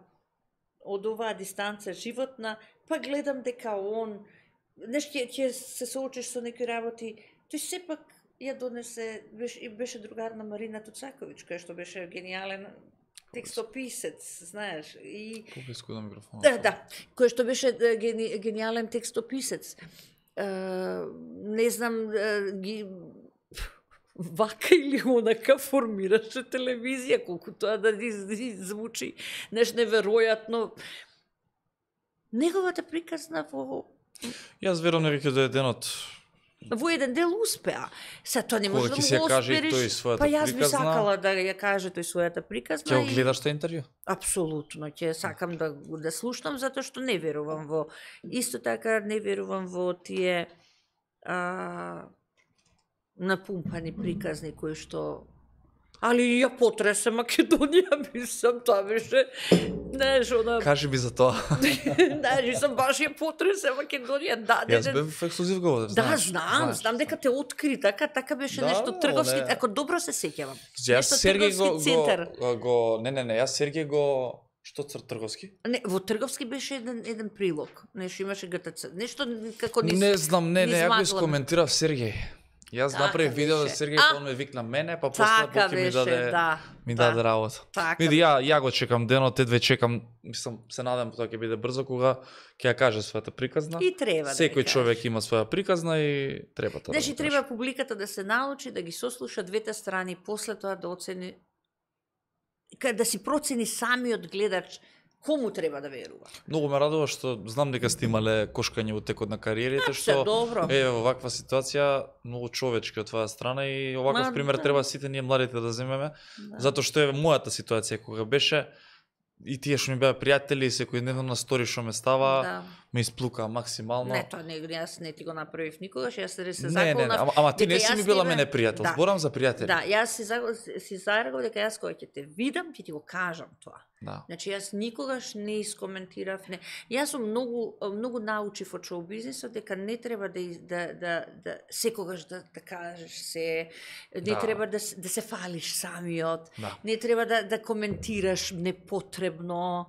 од оваа дистанца животна, па гледам дека он знаеш ќе ќе се соочиш со некои работи, тој сепак ја донесе беше и беше другар на Марина Туцаковиќ, која што беше гениален текстописец, знаеш, и Поблиску до микрофонот. Да, да, кој што беше е, гени, гениален текстописец. Е, не знам, е, ги вака или онака формираше телевизија, колку тоа да звучи неш неверојатно. Неговата приказна во Јас верувам дека дое денот во еден дел успеа. Се тоа не може да му го оспериш. тој својата Па јас би сакала да ја каже тој својата приказна. ќе го гледаш тоа интервју? Апсолутно, ќе сакам да го- да слушнам затоа што не верувам во исто така не верувам во тие а, напумпани приказни кои што Али ја потресе Македонија, мислам, тоа беше, знаеш, она, Кажи ми за тоа. знаеш, мислам, баш ја потресе Македонија, да, Јас не, бев ексклузив говор, Да, знам, знам дека те откри, така, така беше Да, нешто трговски, не. ако добро се сеќавам. Јас Нешто Сергеј го, го, го, не, не, не, јас Сергеј го, што цр трговски? Не, во трговски беше еден еден прилог. Нешто имаше ГТЦ. Нешто како низ Не знам, не, не, ја го низ искоментирав Сергеј. Јас Така направив видео за беше. Сергеј, А, он ме викна мене, па после Така Боки ми даде, да. ми да, даде работа. Така. Види, ја, ја го чекам денот, те две чекам, мислам, се надам тоа ќе биде брзо кога ќе ја каже својата приказна. И треба да Секој човек има своја приказна и треба тоа. Значи да треба публиката да се научи да ги сослуша двете страни, после тоа да оцени да си процени самиот гледач кому треба да верува. Многу ме радува што знам дека сте имале кошкање во текот на кариерите, што добро. е во ваква ситуација многу човечки од твоја страна и оваков Ма, пример да. треба сите ние младите да земеме, Да. затоа што е мојата ситуација кога беше и тие што ми беа пријатели и секојдневно на стори што ме става, да. Ме исплука максимално. Не, тоа не, јас не ти го направив никогаш, јас се се не, не, не, заколнав. ама, ама ти не си ми била мене пријател. Да. Зборам за пријатели. Да, јас си, си зареков дека јас кога ќе те видам, ќе ти го кажам тоа. да. Значи јас никогаш не искоментирав, не. Јас сум многу многу научив од шоу бизнисот дека не треба да да да, да секогаш да да кажеш се, не Да. треба да да се фалиш самиот, Да. не треба да да коментираш непотребно.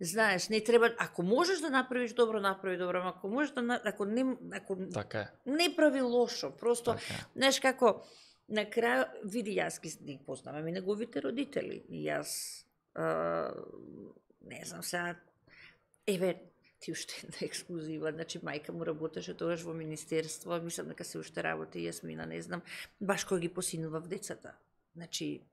Знаеш, не треба ако можеш да направиш добро, направи добро, ако можеш да ако не ако Така е. не прави лошо, просто Така е. Знаеш како, на крај, види, јас ги, ги познавам и неговите родители. И јас, а, не знам сега, еве, ти уште една ексклузива, значи мајка му работеше тогаш во министерство, мислам дека се уште работи, Јасмина, не знам, баш кој ги посинував децата. Значи,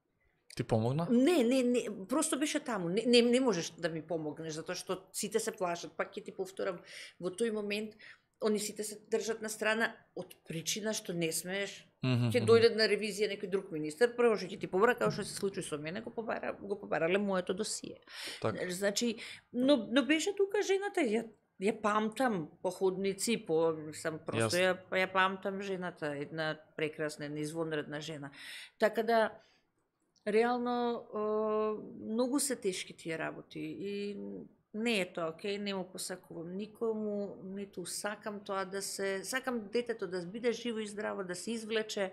Ти помогна? не, не, не, просто беше таму. Не, не, не можеш да ми помогнеш, затоа што сите се плашат. Пак ќе ти повторам, во тој момент, они сите се држат на страна од причина што не смееш Мгм, ќе мгм. дојде на ревизија некој друг министер, прво што ќе ти побара, како што се случи со мене, го побара, го побарале моето досие. Така. Значи, но, но беше тука жената, ја, ја памтам по ходници, по, сам просто ја, ја памтам жената, една прекрасна, една извонредна жена. Така да, реално, многу се тешки тие работи и не е тоа, окей, не му посакувам никому, ниту сакам тоа да се, сакам детето да биде живо и здраво, да се извлече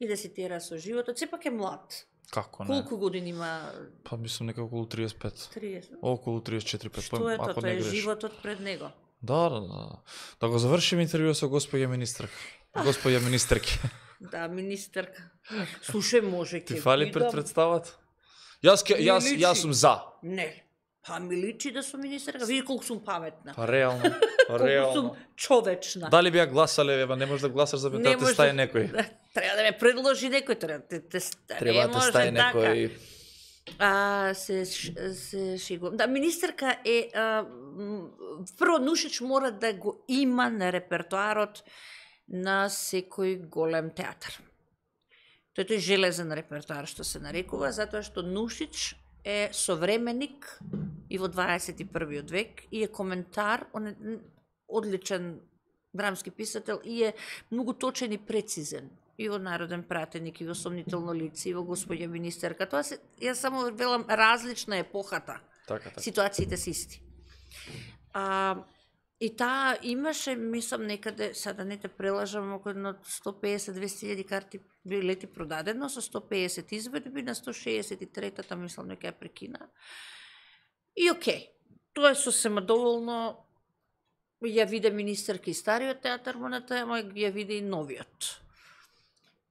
и да се тера со животот. Сепак е млад. Како не? Колку години има? Па мислам некако околу 35. 30. Околу 34-5. Што е тоа? Тоа е животот пред него. Да, да, да. Да го завршим интервју со господја министрка. Господја министерки. Да, министерка. Слушај, може Ти ќе фали бидам- пред представата? Јас ке, јас јас сум за. Не. Па ми личи да сум министерка. Види колку сум паметна. Па реално. Па колку сум реално. човечна. Дали беа гласале, ева не можеш да гласаш за Не да те може- стаje некој. Треба да ме предложи некој, треба да те, те, Треба да те стаje така. некој. А, се, се шегувам. Да, министерка е... А, прво, Нушич мора да го има на репертуарот на секој голем театар. Тој тој железен репертуар што се нарекува, затоа што Нушич е современик и во 21. век и е коментар, он е одличен драмски писател и е многу точен и прецизен и во народен пратеник, и во сомнително лице, и во господја министерка. Тоа се, јас само велам, различна епохата. Така, така. Ситуациите се исти. А, и таа имаше, мислам, некаде, сега не те прелажам, околу 150-200 карти билети продадено, со 150 изведби, на 163-та, мислам, нека ја прекина. И окей, тоа е сосема доволно, ја виде министерки стариот театар во на тема, ја виде и новиот.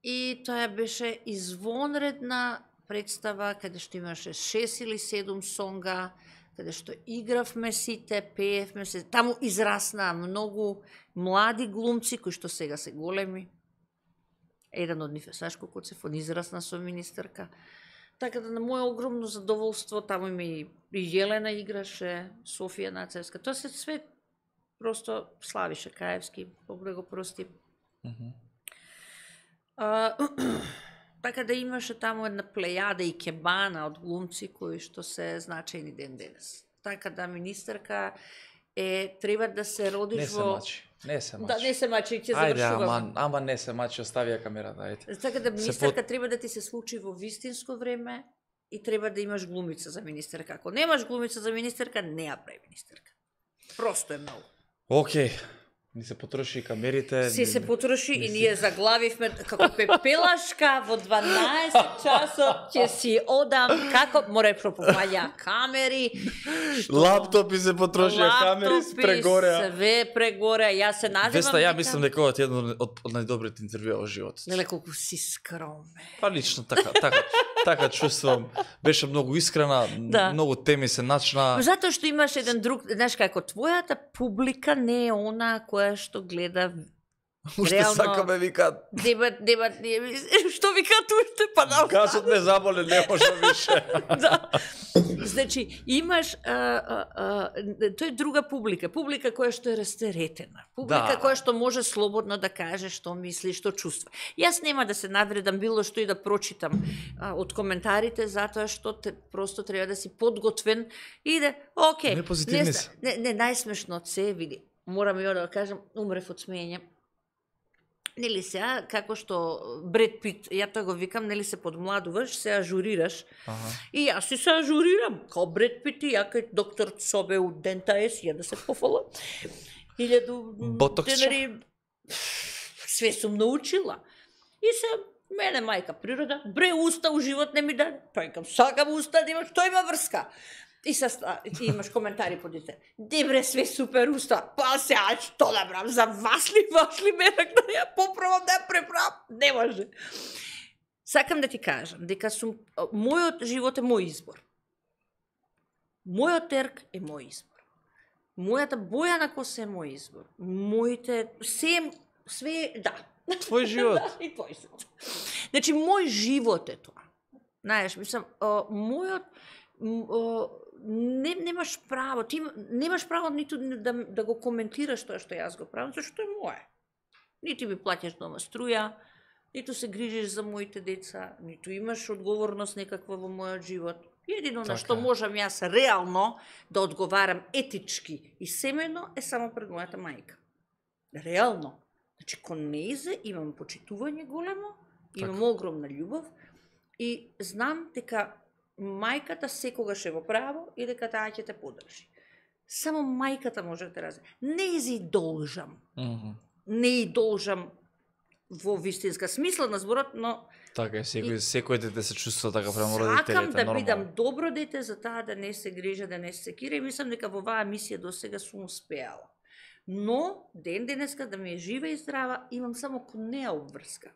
И тоа беше извонредна представа каде што имаше 6 или 7 сонга, каде што игравме сите, пеевме се. Таму израснаа многу млади глумци кои што сега се големи. Еден од нив е Сашко Коцев, он израсна со министерка. Така да на мое огромно задоволство, таму има и, Јелена играше, Софија Нацевска. Тоа се све просто Славише Каевски, Бог да го прости. Мгм. А, така да имаше таму една плејада и кебана од глумци кои што се значајни ден денес. Така да министерка е треба да се родиш Не се во мачи. Не се мачи. Да, не се мачи, ќе Ајде, ама, ама не се мачи, остави ја камерата, ајде. Така да министерка треба да ти се случи во вистинско време и треба да имаш глумица за министерка. Ако немаш глумица за министерка, не ја прави министерка. Просто е многу. Океј. Ни се потроши и камерите. Се се ни- потроши и ние заглавивме како пепелашка во 12 часот ќе си одам како море пропаѓа камери што- Лаптопи се потрошија, камери прегореа. Све прегореа. Јас се надевам Веста, ја мислам дека ова е едно од, од најдобрите интервјуа во животот. Леле колку си скромен. Па лично така, така, така чувствувам. Беше многу искрена, Да. многу теми се начна. Затоа што имаш еден друг, знаеш како твојата публика не е она која што гледа Уште Реално- сакаме викаат. Нема, нема, нема, што ви уште, па да Газот не заболе, не може више. да. Значи, имаш, а, а, а, тоа е друга публика, публика која што е растеретена, публика Да. која што може слободно да каже што мисли, што чувства. Јас нема да се навредам било што и да прочитам а, од коментарите, затоа што те, просто треба да си подготвен и да, оке, Не позитивни не, не, не, најсмешно се, види, морам ја да кажам, умрев од смење. Нели сега, како што Бред Пит, ја тоа го викам, нели се подмладуваш, се ажурираш, Аха. И јас си се ажурирам, као Бред Пит и ја кај доктор Собе у Дента Ес, ја да се пофала. Илјаду денари, све сум научила. И се, мене мајка природа, бре уста у живот не ми даде. Па викам, сакам уста да имам, што има врска? И се ста- и имаш коментари по дете. Де бре, све супер уста. Па сега што да брам, за вас ли, ваш ли мерак да ја поправам, да ја преправам? Не може. Сакам да ти кажам дека сум а, мојот живот е мој избор. Мојот терк е мој избор. Мојата боја на коса е мој избор. Моите се све да. Твој живот. да, и твој живот. Значи мој живот е тоа. Знаеш, мислам, а, мојот а, не, немаш право, ти немаш право ниту да, да го коментираш тоа што јас го правам, зашто е мое. Нити ми плаќаш дома струја, ниту се грижиш за моите деца, ниту имаш одговорност некаква во мојот живот. Едино на Така што е. можам јас реално да одговарам етички и семено е само пред мојата мајка. Реално. Значи, кон нејзе имам почитување големо, имам Така. огромна љубов и знам дека мајката секогаш е во право и дека таа ќе те подржи. Само мајката може да те разе. Не ези должам. Мгм. Не и должам во вистинска смисла на зборот, но Така е, секој, секој дете се чувствува така према сакам родителите, да нормално. бидам добро дете за таа да не се грижа, да не се секира и мислам дека во оваа мисија до сега сум успеала. Но, ден денеска да ми е жива и здрава, имам само кон неа обврска.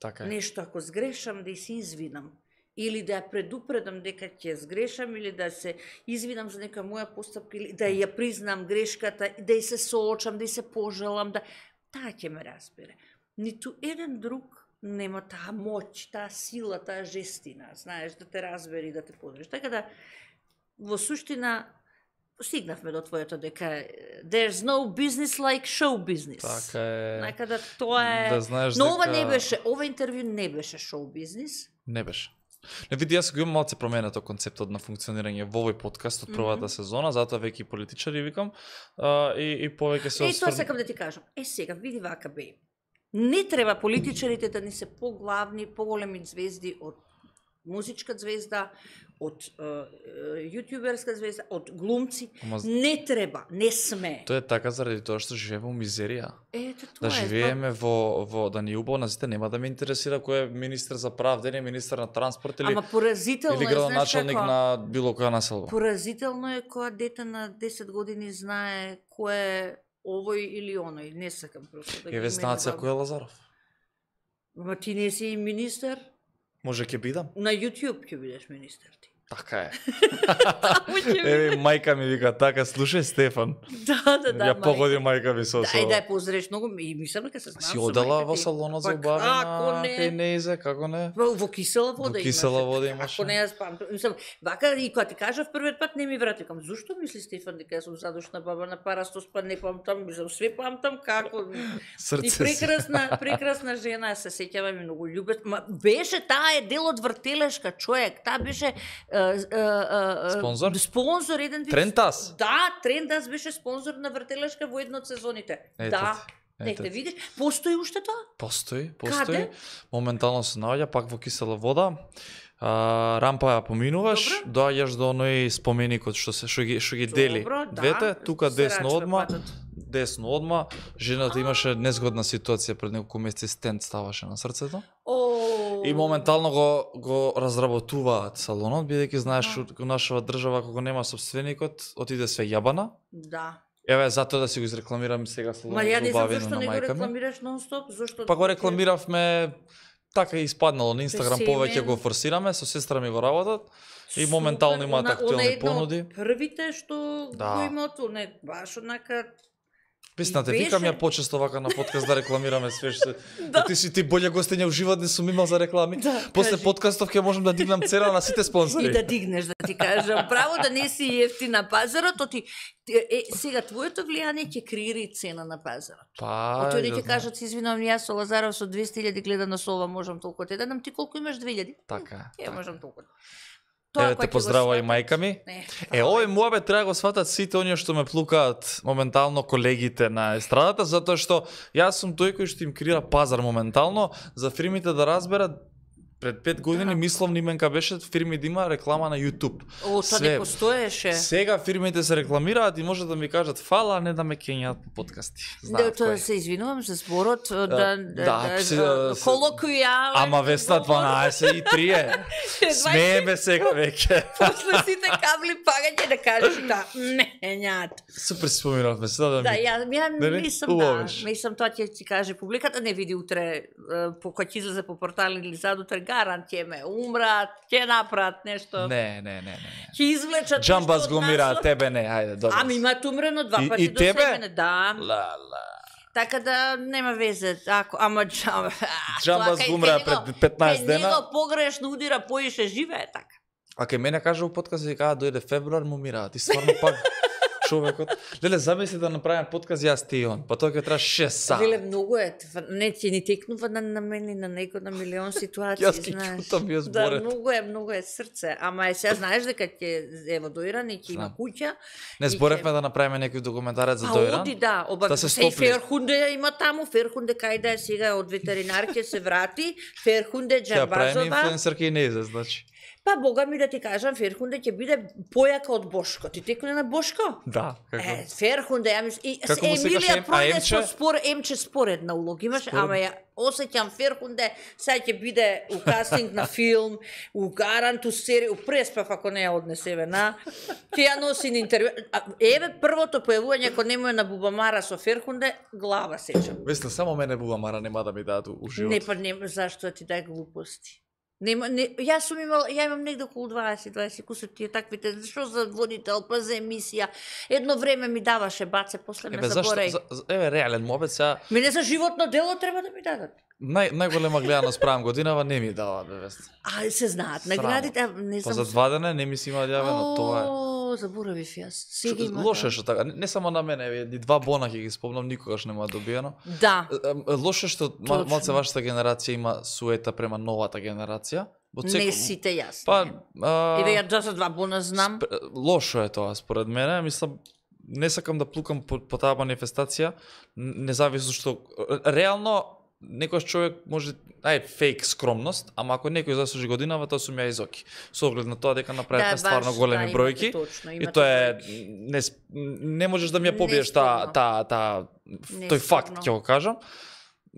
Така е. Нешто ако сгрешам да и се извинам или да ја предупредам дека ќе сгрешам или да се извинам за нека моја постапка или да ја признам грешката, да ја се соочам, да ја се пожелам, да таа ќе ме разбере. Ниту еден друг нема таа моќ, таа сила, таа жестина, знаеш, да те разбере и да те подржи. Така да, во суштина, стигнавме до твоето дека there's no business like show business. Така е. Така да тоа е... Да знаеш Но ова дека- не беше, ова интервју не беше шоу бизнис. Не беше. Не види, јас го имам малце променето концептот на функционирање во овој подкаст од првата Мгм. сезона, затоа веќе и политичари викам, а, и, и повеќе се Е, тоа сакам да ти кажам. Е, сега, види вака бе. Не треба политичарите да ни се поглавни, поголеми звезди од музичка звезда, од е, јутјуберска звезда, од глумци. Ама Не треба, не сме. Тоа е така заради тоа што живееме во мизерија. Ето Да тоа е. живееме во, во да ни убаво на сите, нема да ме интересира кој е министер за правда или министер на транспорт или, Ама поразително или градоначалник како? на било која населба. Поразително е кога дете на 10 години знае кој е овој или оној. Не сакам просто да ги Еве знаат се кој е Лазаров. Ма ти не си и министер? Може ќе бидам? На YouTube ќе бидеш министер ти. Така е. Еве мајка ми вика така, слушај Стефан. Да, да, да. ја погоди мајка ми со со. Дај да ја поздравиш многу и мислам дека се знам Си одела во салонот за Па убавина, како не? кај како не? Во, во кисела вода Во кисела вода Како имаше. не јас памтам. Мислам, вака и кога ти кажав првиот пат не ми врати. Кам, зошто мисли Стефан дека јас сум задушна баба на парастос, па не памтам, мислам, све памтам како. Срце И прекрасна, прекрасна жена, се сеќавам и многу љубет. Ма беше таа е дел од вртелешка човек. Таа беше Спонзор? Спонзор еден вид. Трентас? Да, Трентас беше спонзор на вртелешка во една од сезоните. Ето да. Ете, видиш, постои уште тоа? Постои, постои. Каде? Моментално се наоѓа пак во кисела вода. А, рампа ја поминуваш, доаѓаш до оној споменикот што се што ги што ги дели. Добро, да. Двете, тука десно одма, патот. десно одма. Жената имаше незгодна ситуација пред неколку месеци стенд ставаше на срцето. О. И моментално го го разработуваат салонот, бидејќи знаеш Да. што нашава држава кога нема собственикот, отиде све јабана. Да. Еве затоа да си го изрекламирам сега Ма салонот ја за не знам зашто на не го рекламираш нон-стоп, зашто Па го рекламиравме така и испаднало на Инстаграм повеќе го форсираме, со сестра ми го работат. И моментално имаат актуелни понуди. Првите што Да. го имаат, не баш однака Писна, те И викам ја почесто вака на подкаст да рекламираме све што... да. Ти си ти боле гостење у живот не сум имал за реклами. Да, После кажи. подкастов ќе можам да дигнам цена на сите спонсори. И да дигнеш, да ти кажам. Право да не си ефтин на пазарот, то ти, ти- е, сега твоето влијание ќе креира и цена на пазарот. Па, Отој да да ќе кажат, се извинувам, јас со Лазаров со 200.000 гледано со ова можам толку те дадам, ти колку имаш 2000? Така. Ја можам толку. Еве кој те поздравува и мајка ми. Не, Е, овој муабет треба да го сватат сите оние што ме плукаат моментално колегите на естрадата, затоа што јас сум тој кој што им креира пазар моментално, за фирмите да разберат пред пет години Да. мислам именка беше фирми да има реклама на YouTube. О, тоа Све. не постоеше. Сега фирмите се рекламираат и може да ми кажат фала, а не да ме кењаат по подкасти. Да, Знаат тоа кој. се извинувам за зборот, да, да, да, да, да, се- колоквијален Ама Весна 12 и 3 е. Смееме сега веќе. После сите кабли пагање да кажеш да, не, неат. Супер си споминавме сега да Да, ми... ја, ја Нели? мислам да, мислам тоа ќе ти каже публиката, не види утре по кој ќе излезе по портал или задутре, гарант ќе ме умрат, ќе направат нешто. Не, не, не, не. Ќе извлечат Джамбас нешто го од умира, нас. а тебе не, ајде, добро. Ами имаат умрено два пати и до тебе? себе, не, да. Ла, ла. Така да нема везе, ако ама джам... Джамбас Тоа кај- го умра кај него- пред 15 кај дена. него погрешно удира, поише живее така. А кај мене кажа у подкаст и кажа дојде февруар му умираат. И стварно пак човекот. Леле, замисли да направиме подкаст јас ти и он. Па тоа ќе трае 6 сати. Веле многу е, не ќе ни текнува на, на мене на некој на милион ситуации, Јас ги знаеш. чутам ја Да, многу е, многу е срце. Ама е сега знаеш дека ќе ево доиран и ќе има куќа. Не зборевме ќе- да направиме некој документарец за А Дојран. оди да, оба да се стопли. Ферхунде има таму, Ферхунде кај да е сега од ветеринар ќе се врати, Ферхунде Ќе ја правиме Джамбазова. инфлуенсерка и не изе, значи. Па бога ми да ти кажам, Ферхунде ќе биде појака од Бошко. Ти текне на Бошко? Да, како? Е, Ферхунде, ја мислам, и Како с Емилија пројде со спор, Емче споредна улога имаш, Според- ама ја осеќам Ферхунде, сега ќе биде у кастинг на филм, у гарант, у серија, у преспав ако не ја однесеве на, ќе ја носи на интервју. Еве првото појавување кога нему е на Бубамара со Ферхунде, глава сечам. Мислам, само мене бубамара нема да ми дадат живот. Не па не, зашто да ти дај глупости? Нема, не, јас сум имал, ја имам негде околу 20, 20 куса тие таквите, што за водител, па за емисија. Едно време ми даваше баце, после ме Еве зашто забореј. за, за, еве реален мобет сега Мене за животно дело треба да ми дадат. Нај најголема гледаност правам годинава не ми дава вест. А се знаат, наградите, не Па знам. за два дена не ми си има јавено, тоа е. Заборавив јас. Сега има. Лошо е да. што така, не, само на мене, еве, ни два бона ќе ги спомнам, никогаш нема добиено. Да. Лошо што малце вашата генерација има суета према новата генерација. Во Не сите јас. Па, а, Еве ја за два бона знам. Спре- лошо е тоа според мене, мислам не сакам да плукам по, по таа манифестација, независно што ре- реално некојаш човек може ај фейк скромност, ама ако некој заслужи годинава, тоа сум ја изоки. Со оглед на тоа дека направивме стварно баш, големи да, бројки. Точно, И тоа е не не можеш да ми ја побиеш таа Неспорно. таа таа тој факт ќе го кажам.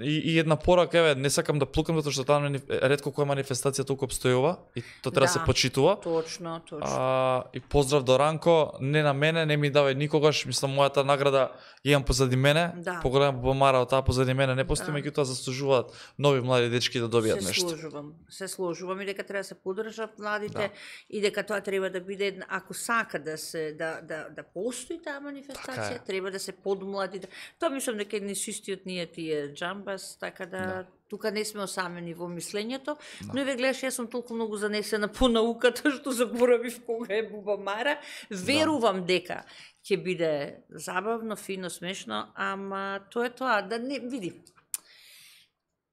И, и една порака, еве, не сакам да плукам затоа што таа ретко која манифестација толку обстојува и тоа треба да се Да. почитува. Точно, точно. А, и поздрав до Ранко, не на мене, не ми давај никогаш, мислам мојата награда имам позади мене, Да. поголема бомара од таа позади мене не постои, Да. меѓутоа заслужуваат нови млади дечки да добијат се нешто. сложувам. Се сложувам и дека треба да се поддржат младите Да. и дека тоа треба да биде ако сака да се да да да постои таа манифестација, Така е. треба да се подмлади. Тоа мислам дека не си истиот ние тие джамбас, така да, Да. тука не сме осамени во мислењето, но и ве гледаш јас сум толку многу занесена по науката што заборавив кога е Бубамара. Верувам дека ќе биде забавно, фино, смешно, ама тоа е тоа, да не види.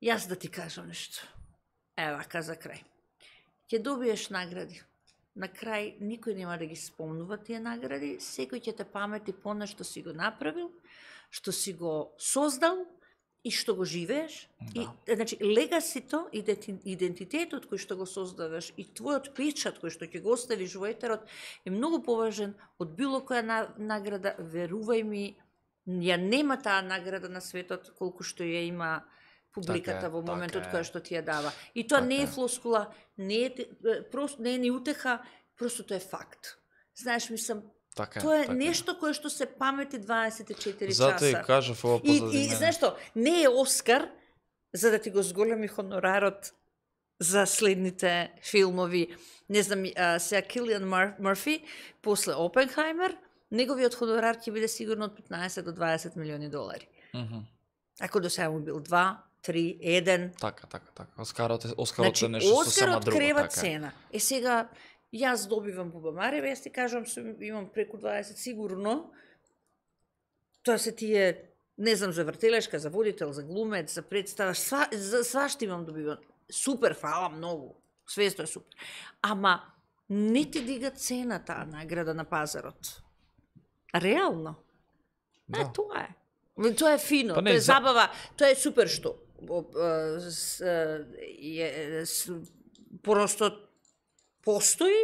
Јас да ти кажам нешто. Ева, вака за крај. Ќе добиеш награди. На крај никој нема да ги спомнува тие награди, секој ќе те памети по што си го направил, што си го создал и што го живееш. Да. И значи легасито, иденти- идентитетот кој што го создаваш и твојот печат кој што ќе го оставиш во етерот е многу поважен од било која на, награда, верувај ми, ја нема таа награда на светот колку што ја има публиката Така во моментот така која што ти ја дава. И тоа не е Така флоскула, не е, просто не е ни утеха, просто тоа е факт. Знаеш, мислам, Така е. тоа е така нешто кое што се памети 24 Затоа и часа. кажав ова И, и мене. знаеш што, не е Оскар за да ти го зголеми хонорарот за следните филмови. Не знам, а, сега Килиан Мар, Мърфи, после Опенхаймер, неговиот хонорар ќе биде сигурно од 15 до 20 милиони долари. Мгм. Ако до сега му бил 2, 3, 1, Така, така, така. Оскарот е Оскарот Значи, е нешто сосема Оскарот друго, крева така. цена. Е сега, јас добивам по Бамареве, јас ти кажам, сум, имам преку 20 сигурно. Тоа се тие, не знам, за вртелешка, за водител, за глумец, за представа, сва, за свашто имам добивам. Супер, фала многу. Све тоа е супер. Ама, не ти дига цена таа награда на пазарот. Реално. Да. Е, тоа е. Тоа е фино, Па не, тоа е за- забава, тоа е супер што. Е, е, е, просто постои,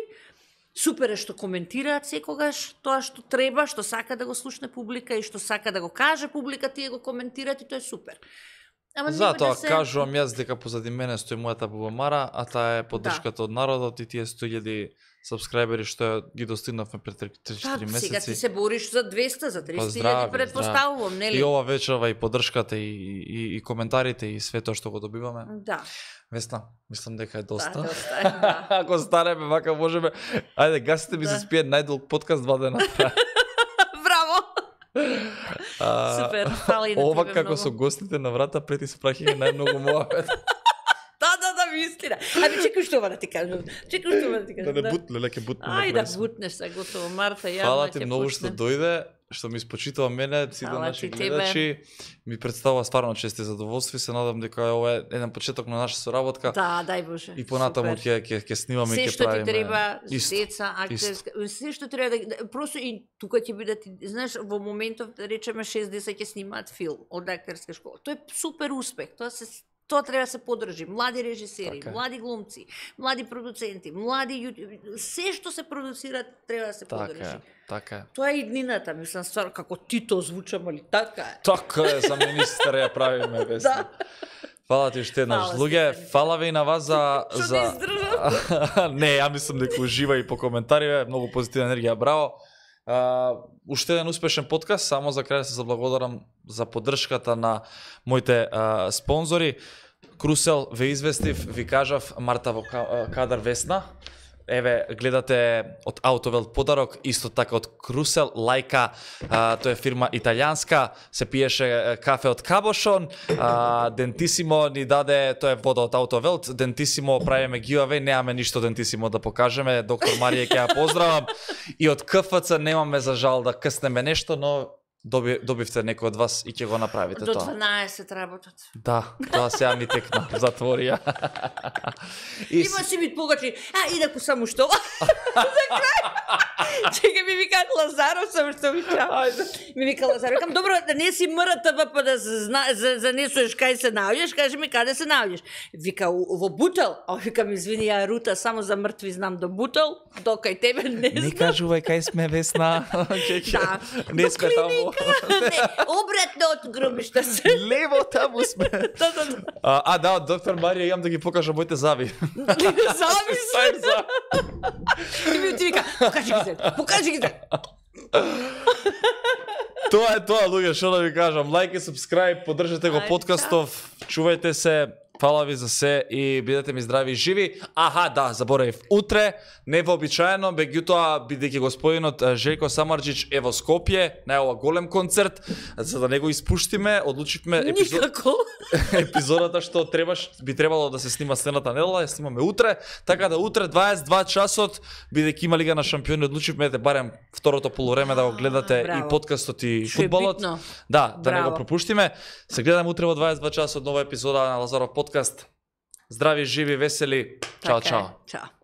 супер е што коментираат секогаш тоа што треба, што сака да го слушне публика и што сака да го каже публика, тие го коментираат и тоа е супер. Ама Затоа да се... кажувам јас дека позади мене стои мојата бубамара, а таа е Да. поддршката од народот и тие 100.000 сабскрајбери што ги достигнавме пред 3-4 Па, сега ти месеци. се бориш за 200, за 300 Па, илјади здрави, предпоставувам, нели? И ова вечерва и поддршката и, и, и коментарите и све тоа што го добиваме. Да. Весна, мислам дека е Да, доста. доста е, да. Ако станеме вака можеме. Ајде, гасите ми Да. се спие најдолг подкаст два дена. А, Супер, фала и на Ова тебе како со гостите на врата пред испраќање најмногу моабет. Да, да, да, вистина. Ами чекай што ова да ти кажам. Чекай што ова да ти кажам. да не бутне, леке бутне. Ај да се. бутнеш са готово Марта, ја Фала ти многу што дојде, што ми испочитува мене, сите Фала наши гледачи. Ми представува стварно чести задоволство и се надам дека ова е еден почеток на наша соработка. Да, дај Боже. И понатаму ќе ќе ќе снимаме и Се ќе што ти правиме. треба, Исто. деца, актерска, се што треба да, да просто и тука ќе бидат, знаеш, во моментов да речеме 6 деца ќе снимаат филм од актерска школа. Тоа е супер успех. Тоа се тоа треба да се подржи. Млади режисери, Така млади глумци, млади продуценти, млади ју- се што се продуцира треба да се Така подржи. така е. Тоа е иднината, мислам, ствар, како ти то звучам, али така е. Така е, за министер ја правиме, Весна. Фала ти уште еднаш. Луѓе, фала ви и на вас за... Што за... издржав? не, ја мислам дека ужива и по коментари, многу позитивна енергија, браво. А, уште еден успешен подкаст, само за крај да се заблагодарам за поддршката на моите а, спонзори. Крусел ве известив, ви кажав, Марта во кадар Весна. Еве, гледате од Autovel подарок, исто така од Крусел, Лајка, а, тоа е фирма италијанска, се пиеше кафе од Кабошон, а, Дентисимо ни даде, тоа е вода од Autovel Дентисимо правиме giveaway, немаме ништо Дентисимо да покажеме, доктор Марија ќе ја поздравам, и од КФЦ немаме за жал да кснеме нешто, но доби, добивте некој од вас и ќе го направите До тоа. 12 работат. Да, тоа сега ми текна, затвори ја. И Има си бит погачи. А, инаку само што. За крај. Чека ми вика Лазаров само што ми чао. Ми вика Лазаров. Викам, добро, да не си МРТВ па да се зна, за, занесуваш кај се наоѓаш, кажи ми каде се наоѓаш. Вика, во Бутел. А викам, извини, ја рута само за мртви знам до Бутел, до кај тебе не Не знам. кажувај кај сме Весна. Да, Не до сме таму. Не, обратно од гробишта се. Лево таму сме. Да, да, да. А, а да, од доктор Марија имам да ги покажам моите зави. Завис. Сај за. И ми ти вика, покажи ги се, покажи ги се. Тоа е тоа, луѓе, што да ви кажам. Лајк и subscribe, поддржете го подкастов, чувајте се, фала ви за се и бидете ми здрави и живи. Аха, да, заборавив. Утре, невообичаено, меѓутоа, бидејќи господинот Желко Самарџич е во Скопје, на ова голем концерт, за да не го испуштиме, одлучивме епизод... Никако. епизодата што требаш би требало да се снима следната недела, ја снимаме утре, така да утре 22 часот, бидејќи има Лига на шампиони, одлучивме да барем второто полувреме да го гледате Браво. и подкастот и фудбалот. Да, да не го Браво. пропуштиме. Се гледаме утре во 22 часот нова епизода на Лазаров подкаст. Здрави, живи, весели. Чао, Така е. чао. Чао.